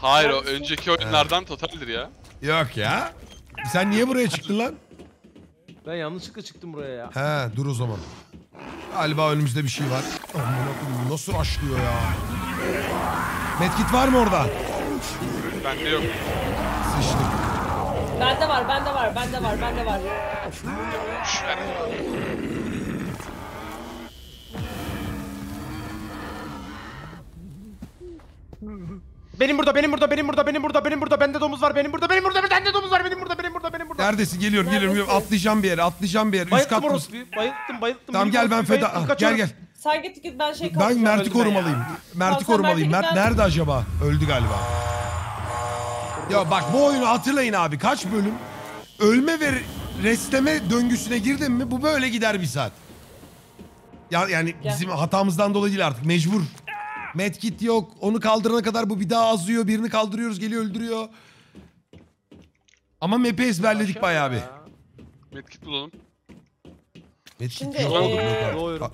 S3: Hayır o önceki oyunlardan totaldir ya.
S1: Yok ya. Sen niye buraya çıktın lan?
S2: Ben yanlışlıkla çıktım buraya ya.
S1: He dur o zaman. Galiba önümüzde bir şey var. Koyayım nasıl açlıyor ya? Medkit var mı orada?
S3: Bende yok.
S1: Sıçtık.
S4: Bende var, bende var, bende var, bende var.
S3: Ver.
S2: Benim burada, benim burada, benim burada, benim burada, benim burada, bende domuz var, benim burada, benim burada, bende domuz var, benim burada, benim burada, benim burada.
S1: Neredesin? Geliyorum, geliyorum, geliyorum.
S4: Neredesin?
S1: Atlayacağım bir yere, atlayacağım bir yere. Üst
S2: Bayılttım
S1: kat
S2: orospuyu, bayılttım, bayılttım.
S1: Tamam gel ben feda... Ah, Gel gel.
S4: Sen git git ben şey
S1: Ben. Mert'i korumalıyım. Mert'i
S4: sen
S1: korumalıyım. Mert
S4: ben-
S1: nerede acaba? Öldü galiba. Ya bak bu oyunu hatırlayın abi. Kaç bölüm? Ölme ve restleme döngüsüne girdin mi bu böyle gider bir saat. Ya yani
S4: Gel.
S1: bizim hatamızdan dolayı değil artık. Mecbur. Medkit yok. Onu kaldırana kadar bu bir daha azıyor. Birini kaldırıyoruz geliyor öldürüyor. Ama map'i ezberledik bayağı bir.
S3: Medkit bulalım.
S1: Medkit
S4: Şimdi,
S1: yok.
S4: ee,
S2: Doğuyorum.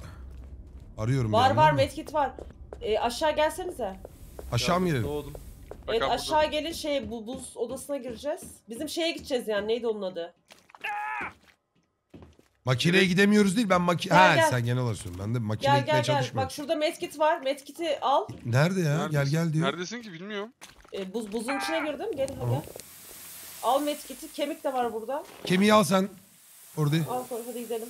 S1: A- Arıyorum.
S4: Var
S1: yani.
S4: var medkit var. Ee, aşağı gelsenize.
S1: Aşağı mı inelim?
S2: Doğdum.
S4: Evet
S3: Bakalım
S4: aşağı gelin şey bu buz odasına gireceğiz. Bizim şeye gideceğiz yani neydi onun adı?
S1: Makineye gidemiyoruz değil. Ben maki...
S4: Gel,
S1: ha
S4: gel.
S1: sen genel olarak söylüyorsun. Ben de makineye
S4: Gel
S1: gitmeye
S4: gel gel.
S1: çalışmıyorum.
S4: Bak şurada medkit var. Medkit'i al.
S1: Nerede ya?
S3: Neredesin?
S1: Gel gel diyor.
S3: Neredesin ki bilmiyorum.
S4: Ee, buz buzun içine girdim. Gel hadi.
S1: Tamam.
S4: Al medkit'i. Kemik de var burada.
S1: Kemiği al sen. Orada.
S4: Al koy hadi gidelim.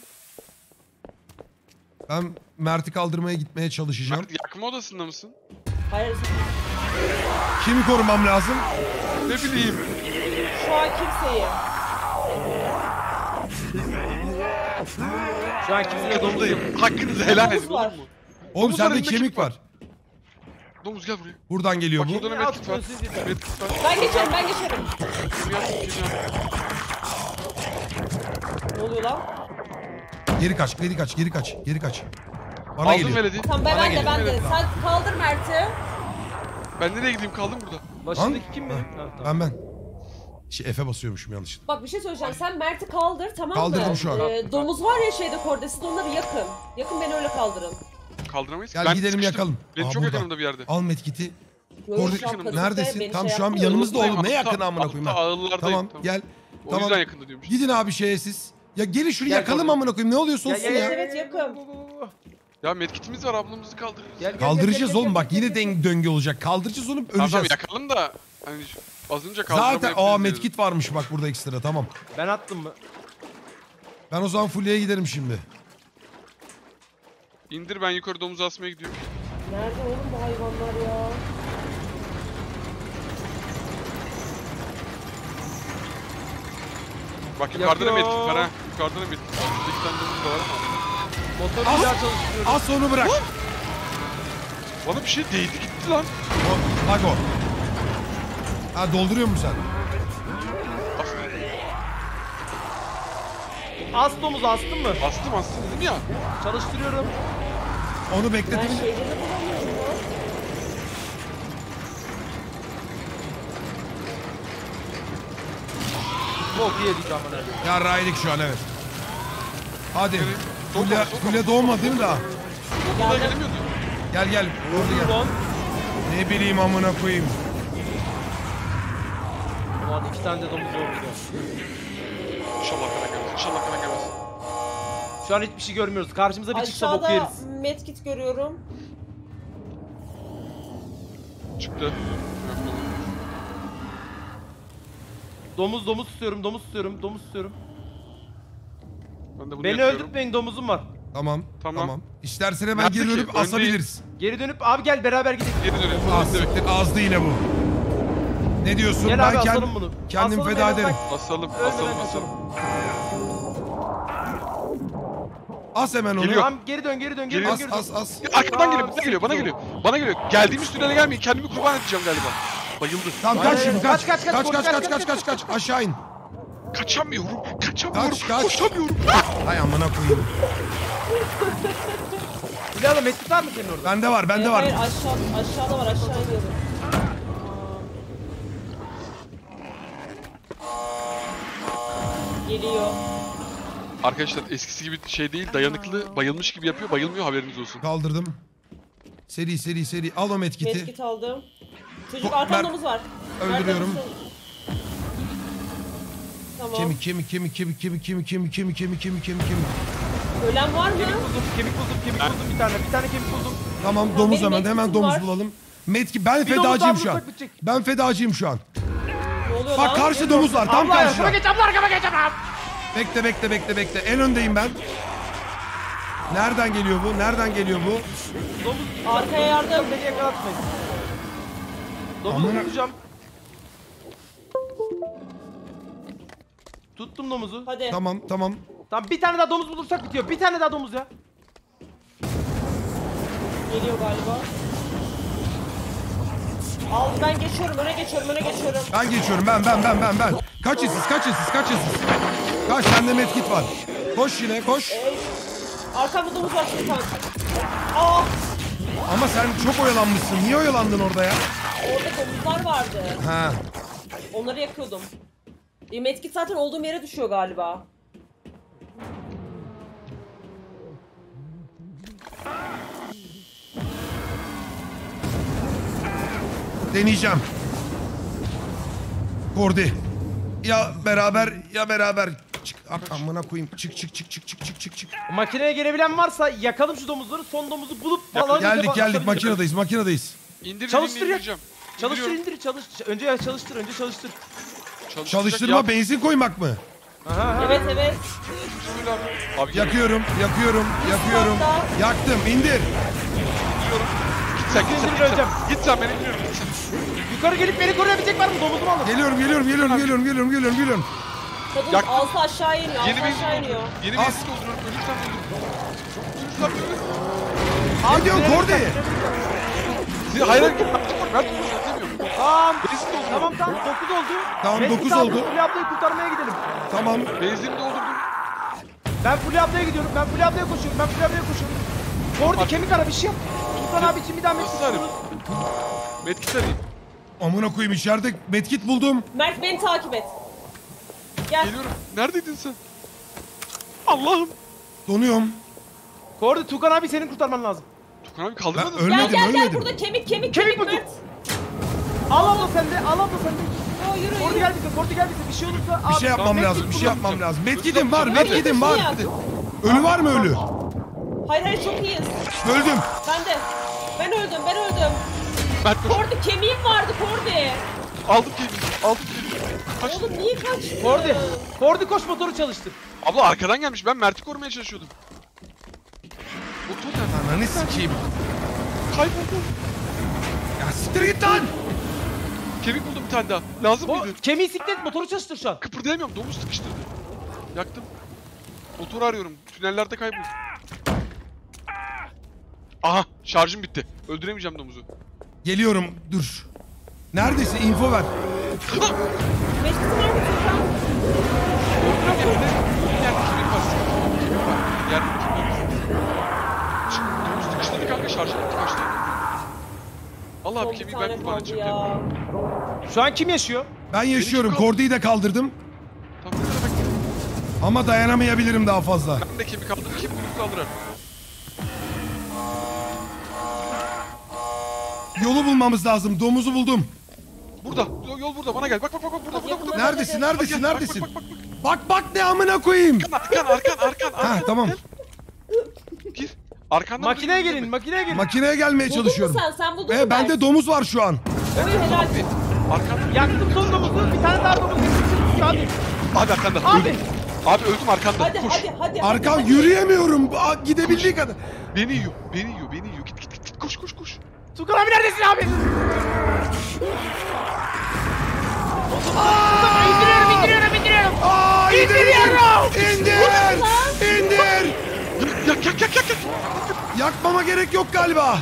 S1: Ben Mert'i kaldırmaya gitmeye çalışacağım.
S3: Mert yakma odasında mısın?
S4: Hayır
S1: Kimi korumam lazım?
S3: Ne bileyim.
S4: şu an kimseyi.
S2: Şu an yok.
S3: Domuzdayım. Hakkınızı helal edin olur mu?
S1: Oğlum
S3: Domuz
S1: sende
S3: arasında
S1: kemik
S3: kim var?
S1: var.
S3: Domuz gel buraya.
S1: Buradan geliyor
S3: Bak
S1: bu.
S3: burada
S2: Ya,
S3: medkit var.
S2: atmıyorsunuz yeter.
S3: Medkit var.
S4: Ben geçerim ben geçerim. Ne oluyor lan?
S1: Geri kaç, geri kaç, geri kaç, geri kaç. Bana
S3: Aldım
S1: geliyor.
S3: veledi.
S4: Tamam ben,
S1: Bana
S4: ben de
S1: geliyor,
S4: ben de. Sen kaldır Mert'i.
S3: Ben nereye gideyim kaldım burada.
S2: Başındaki kim benim?
S1: Ha,
S2: Ha, tamam.
S1: Ben ben. Şey F'e basıyormuşum yanlışlıkla.
S4: Bak bir şey söyleyeceğim. Sen Mert'i kaldır tamam mı?
S1: Kaldırdım şu an.
S4: Ee, domuz var ya şeyde kordesinde onları yakın. Yakın beni öyle kaldırın.
S3: Kaldıramayız.
S1: Gel
S3: Ben
S1: gidelim
S3: sıkıştım.
S1: yakalım.
S3: Benim
S1: Aa,
S3: çok
S1: burada.
S3: yakınımda bir yerde.
S1: Al medkiti.
S4: Şu an patikte,
S1: Neredesin? Tam
S4: şey
S1: şu an
S4: yapmıyor.
S1: yanımızda oğlum. Ne
S3: Altta-
S1: yakın amına koyayım
S3: altta
S1: ha.
S3: ağırlardayım,
S1: Tamam gel.
S3: O
S1: Tamam.
S3: yüzden yakında diyormuş.
S1: Gidin abi şeye siz. Ya gelin şunu
S2: Gel
S1: yakalım
S2: oraya.
S1: amına koyayım. Ne oluyorsa olsun ya.
S2: gel,
S4: Evet, yakın.
S3: Ya medkitimiz var ablamızı kaldırırız.
S2: Gel, gel,
S1: Kaldıracağız
S4: gel,
S1: oğlum
S4: gel,
S1: bak
S4: gel,
S1: yine
S4: gel,
S1: den- döngü olacak. Kaldıracağız onu
S3: Tamam tamam
S1: öleceğiz.
S3: yakalım da hani az önce
S1: Zaten
S3: kaldıramayabiliriz.
S1: aa medkit varmış bak burada ekstra tamam.
S2: Ben attım mı?
S1: Ben o zaman Fulya'ya giderim şimdi.
S3: İndir ben yukarı domuzu asmaya gidiyorum.
S4: Nerede oğlum bu hayvanlar ya?
S3: Bak yukarıda da medkit var ha. Yukarıda da medkit var. İki tane domuz da var ama.
S2: Motoru bir daha çalıştırıyorum.
S1: As onu bırak.
S3: Bana bir şey değdi gitti lan.
S1: Bak o. Ha dolduruyor musun sen?
S2: As domuzu astın mı?
S3: Astım astım dedim ya.
S2: Çalıştırıyorum.
S1: Onu
S4: Ben
S1: bekletelim.
S4: şeyleri bulamıyorum.
S2: Bok yedik amına.
S1: Ya raydik şu an evet. Hadi.
S3: Doğma,
S1: Fulya,
S3: doğma.
S1: Fulya doğma değil mi daha?
S3: Gelemiyordu.
S1: Gel gel. Gel. Ne bileyim amına koyayım.
S2: Ulan iki tane de domuz oldu.
S3: İnşallah kana gelmez. İnşallah kana gelmez.
S2: Şu an hiçbir şey görmüyoruz. Karşımıza bir çıksa boku
S4: Aşağıda
S2: yeriz.
S4: medkit görüyorum.
S3: Çıktı.
S2: Domuz domuz tutuyorum, domuz tutuyorum, domuz tutuyorum.
S3: Ben de bunu
S2: Beni
S3: yapıyorum.
S2: öldürtmeyin domuzum var.
S1: Tamam.
S3: Tamam.
S1: Tamam. İstersen hemen
S3: Nerede
S1: geri
S3: ki?
S1: dönüp
S3: Öndeyiz.
S1: asabiliriz.
S2: Geri dönüp abi gel beraber gidelim.
S3: Geri dönelim.
S1: Az azdı yine bu. Ne diyorsun?
S2: Gel
S1: ben
S2: abi
S1: kend-
S2: asalım bunu.
S1: kendim
S2: Asalım
S1: feda ederim.
S2: bak.
S3: Asalım, asalım, asalım.
S1: As hemen onu.
S3: Geliyor.
S2: Tamam geri dön geri dön geri dön
S1: As
S2: geri dön.
S1: as as.
S3: Arkadan geliyor, bana geliyor, bana geliyor. Bana geliyor. Geldiğimiz tünele gelmeyin. Kendimi kurban edeceğim galiba. Bayıldı.
S1: Tamam kaç şimdi
S2: aynen.
S1: kaç.
S2: Kaç,
S1: Kaç
S2: kaç,
S1: kaç
S2: kaç,
S1: kaç
S2: kaç,
S1: kaç aşağı in.
S3: Kaçamıyorum. Kaçamıyorum.
S1: Kaç, kaç.
S3: Koşamıyorum.
S1: Hay amına koyayım.
S2: Bilal medkit var mı senin orada?
S1: Bende var bende
S4: Ee,
S1: var.
S4: Hayır aşağı, aşağıda var aşağı iniyorum. Geliyor.
S3: Arkadaşlar eskisi gibi şey değil, dayanıklı, bayılmış gibi yapıyor. Bayılmıyor haberiniz olsun.
S1: Kaldırdım. Seri seri seri. Al o medkiti.
S4: Medkit aldım. Çocuk
S1: Ko-
S4: arkamdamız var.
S1: Öldürüyorum.
S4: Tamam.
S1: Kemik kemik kemik kemik kemik kemik kemik kemik kemik kemik kemik kemik.
S4: Ölen var mı?
S2: Kemik buldum, kemik buldum, kemik buldum bir tane. Bir tane kemik buldum.
S1: Tamam domuz
S4: benim
S1: hemen
S4: medkitim
S1: hemen domuz
S4: var.
S1: bulalım. Medki ben
S2: Bir domuz
S1: fedacıyım şu an.
S2: bitecek.
S1: Ben fedacıyım şu an.
S4: Oluyor
S1: Bak
S4: lan?
S1: karşı domuz var tam
S2: Abla arkama
S1: karşıda.
S2: geç, abla arkama geç abla.
S1: Bekle bekle bekle bekle. En öndeyim ben. Nereden geliyor bu? Nereden geliyor bu?
S2: Domuz
S4: Arkaya yardım.
S2: beni yakalatmayın. Domuzu
S1: Amına-
S2: tutacağım. Tuttum domuzu.
S4: Hadi.
S1: Tamam tamam.
S2: Tamam bir tane daha domuz bulursak bitiyor. Bir tane daha domuz ya.
S4: Geliyor galiba. Al ben geçiyorum öne geçiyorum öne geçiyorum.
S1: Ben geçiyorum ben ben ben ben ben. Kaç siz kaç siz kaç siz. Kaç sende medkit var. Koş yine koş.
S4: Arkamda domuz var şimdi kanka. Aa
S1: Ama sen çok oyalanmışsın. Niye oyalandın orada ya?
S4: orada domuzlar vardı.
S1: Ha.
S4: Onları yakıyordum. E, medkit zaten olduğum yere düşüyor galiba.
S1: Deneyeceğim. Kordi. Ya beraber ya beraber. Çık amına koyayım. Çık çık çık çık çık çık çık çık.
S2: Makineye gelebilen varsa yakalım şu domuzları. Son domuzu bulup falan
S1: Geldik geldik makinedeyiz makinedeyiz.
S3: İndir
S2: Çalıştır ya.
S3: indireceğim.
S2: Çalıştır indir çalış. Önce ya çalıştır önce çalıştır.
S1: Çalıştırma
S3: yap.
S1: benzin koymak mı?
S2: Aha.
S4: Evet evet.
S3: Abi.
S1: Yakıyorum yakıyorum yakıyorum. Yaktım indir.
S3: Git sen git sen.
S2: İndir,
S3: Git sen,
S2: öleceğim.
S3: git sen ben indiriyorum. Git sen.
S2: Yukarı gelip beni koruyabilecek var mı? Domuzumu alın.
S1: Geliyorum geliyorum geliyorum geliyorum geliyorum geliyorum geliyorum.
S4: Kadın
S3: Yak-
S4: altı aşağı iniyor.
S3: Yeni
S4: Altı
S3: bir
S4: aşağı iniyor.
S3: Yeni
S1: As-
S3: bir eski dolduruyorum. Ölürsem ölürüm. Ölürsem ölürüm.
S1: Ne diyorsun Kordi?
S2: gideceğim.
S3: Siz hayır hayır. Ben. Demiyorum.
S2: Tamam.
S3: Benzin doldurdum.
S2: Tamam tamam 9 oldu.
S1: Tamam,
S2: Mesut
S1: dokuz
S2: abi,
S1: oldu.
S2: Fulya ablayı kurtarmaya gidelim.
S1: Tamam.
S3: Benzin doldurdum.
S2: Ben Fulya ablaya gidiyorum. Ben Fulya ablaya koşuyorum. Ben Fulya ablaya koşuyorum. Kordi kemik ara bir şey yap. Tufan abi için bir daha
S3: Nasıl arayayım? Medkit arayayım.
S1: Amına koyayım içeride medkit buldum.
S4: Mert beni takip et. Gel.
S3: Geliyorum. Neredeydin sen? Allah'ım.
S1: Donuyorum.
S2: Kordi Tukan abi senin kurtarman lazım.
S3: Tukan abi kaldırmadın mı?
S4: Gel
S1: ölmedim
S4: gel gel
S1: ölmedim.
S4: burada kemik kemik
S2: Kemik
S4: kemik,
S2: buldum.
S4: Mert.
S2: Al abla sen de. Al abla sen de.
S4: Yo, yürü
S2: Kordi
S4: yürü.
S2: gel bize. Kordi gel bize. Bir şey olursa
S1: Bir
S2: abi.
S1: şey yapmam lazım. Bir şey yapmam lazım. Medkitim var, medkitim var. Ölü var mı ölü?
S4: Hayır hayır çok iyiyiz.
S1: Öldüm.
S4: Ben de. Ben öldüm ben öldüm.
S3: Mert koş.
S4: Kordi kemiğim vardı Kordi.
S3: Aldım kendimi. Aldım kendimi. Kaç.
S4: Oğlum niye kaçtın?
S2: Kordi. Kordi koş motoru çalıştır.
S3: Abla arkadan gelmiş. Ben Mert'i korumaya çalışıyordum. Motor nerede?
S1: Ananı sikeyim.
S3: Kayboldu.
S1: Ya siktir git lan.
S3: Kemik buldum bir tane daha. Lazım
S2: O
S3: mıydı?
S2: kemiği siklet motoru çalıştır şu an.
S3: Kıpırdayamıyorum. Domuz sıkıştırdı. Yaktım. Motoru arıyorum. Tünellerde kayboldu. Aha şarjım bitti. Öldüremeyeceğim domuzu.
S1: Geliyorum dur. Neredeyse info ver.
S3: Allah
S4: bir
S3: kemiği ben kurban edeceğim.
S2: Şu an kim yaşıyor?
S1: Ben yaşıyorum. Kordi'yi de kaldırdım.
S3: Tamam,
S1: Ama dayanamayabilirim daha fazla.
S3: Ben de kemik aldım. Kim bunu kaldırar?
S1: Yolu bulmamız lazım. Domuzu buldum.
S3: Burada. Yol, yol burada. Bana gel. Bak bak bak. bak burada burada burada.
S1: Neredesin? Neredesin?
S3: Bak, bak,
S1: Neredesin?
S3: bak, bak, bak.
S1: Bak bak ne amına koyayım.
S3: Arkan arkan arkan arkan.
S1: Ha tamam.
S3: Arkandan
S2: Makineye gelin, makineye gelin.
S1: Makineye gelmeye
S4: Buldun mu
S1: çalışıyorum.
S4: sen? Sen buldun mu?
S1: E bende domuz var şu an.
S4: Oy helal.
S3: Arkandan.
S2: Yaktım son domuzu, bir tane daha domuz getirdim. Hadi.
S3: Abi arkandan.
S2: Abi.
S3: Öldüm. Abi öldüm arkanda.
S4: Hadi
S3: Koş.
S4: hadi hadi.
S1: Arkam
S4: hadi, hadi.
S1: yürüyemiyorum. Aa, Gidebildiği kadar.
S3: Beni yiyor. Beni yiyor. Beni yiyor. Git git git. git. Koş koş koş.
S2: Tukan abi neredesin abi? İndiriyorum, indiriyorum, indiriyorum.
S1: Aa,
S2: İndiriyorum.
S1: İndir! İndir!
S3: Yak yak yak yak yak.
S1: Yakmama gerek yok galiba.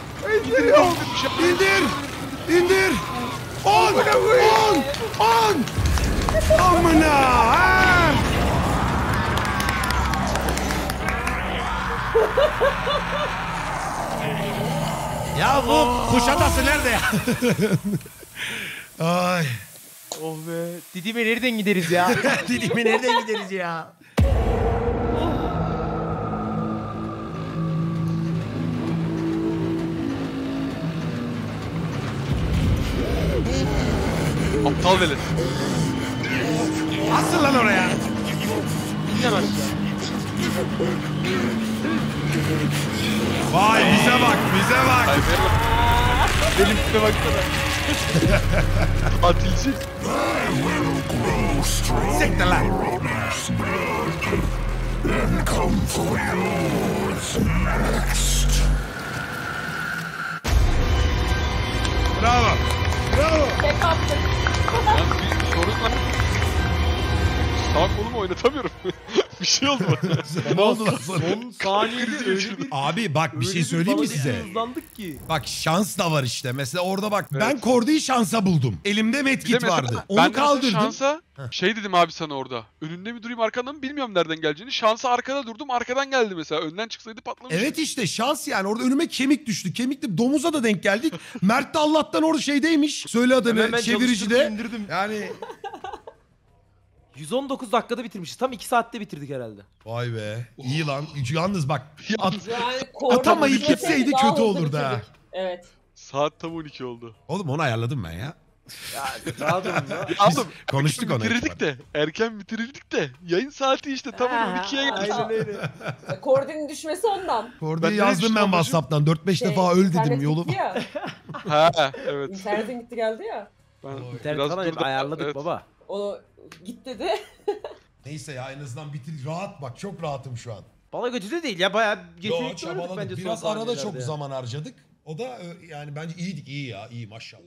S3: İndiriyorum.
S1: İndir! İndir! On! On! On! Amına! ha! ya bu Kuşadası nerede ya? Ay.
S2: Oh be. Didim'e nereden gideriz ya?
S1: Dilimi nereden gideriz ya?
S3: Aptal velet.
S1: Asıl lan oraya.
S2: İnden aşağı.
S1: Vay bize bak bize bak.
S3: Ay merhaba. Benim tipe baksana. Atilci.
S1: Siktir lan. Bravo. Bravo.
S4: Tek attık.
S3: Yalnız bir sorun var. Sağ kolumu oynatamıyorum. bir şey oldu bana.
S1: ne oldu lan sana?
S2: Son saniyede öyle bir...
S1: Abi bak bir şey söyleyeyim mi size?
S2: Hızlandık ki.
S1: Bak şans da var işte. Mesela orada bak ben
S3: Evet.
S1: Kordi'yi şansa buldum. Elimde medkit vardı.
S3: ben
S1: Onu
S3: mesela
S1: kaldırdım.
S3: Şansa şey dedim abi sana orada. Önünde mi durayım arkanda mı bilmiyorum nereden geleceğini. Şansa arkada durdum arkadan geldi mesela. Önden çıksaydı patlamıştı.
S1: Evet işte şans yani orada önüme kemik düştü. Kemikli domuza da denk geldik. Mert de Allah'tan orada şeydeymiş. Söyle adını
S2: ben
S1: çeviricide. Yani
S2: 119 dakikada bitirmişiz. Tam 2 saatte bitirdik herhalde.
S1: vay be iyi lan. Yalnız bak at-
S4: Yani
S1: Atamayıp
S4: koordinatı
S1: gitseydi
S4: daha
S1: kötü
S4: hızlı
S1: olurdu ha.
S4: bitirdik. Evet.
S3: Saat tam 12 oldu.
S1: Oğlum onu ayarladım ben ya.
S2: Ya daha durun ya.
S3: Aldım.
S1: konuştuk onu
S3: Bitirirdik de. Erken bitirirdik de. Yayın saati işte tam
S2: Ha,
S3: 12'ye geldi.
S2: Aynen öyle.
S4: Koordinin düşmesi ondan.
S3: Ben ne
S1: yazdım ben? Whatsapp'tan. 4-5
S4: Şey,
S1: defa öl dedim yolu.
S4: gitti ya.
S3: Ha evet.
S4: İnternetin gitti geldi ya.
S3: Ben
S2: İnternet
S3: biraz
S2: falan hep
S3: durdum.
S2: ayarladık
S3: Evet.
S2: baba.
S4: O git dedi.
S1: Neyse ya en azından bitir. Rahat bak çok rahatım şu an.
S2: Bana kötü de değil ya bayağı
S1: Yo çabaladık.
S2: bence son
S1: Biraz arada çok
S2: saniyelerde.
S1: zaman harcadık. O da e, yani bence iyiydik iyi ya iyi maşallah.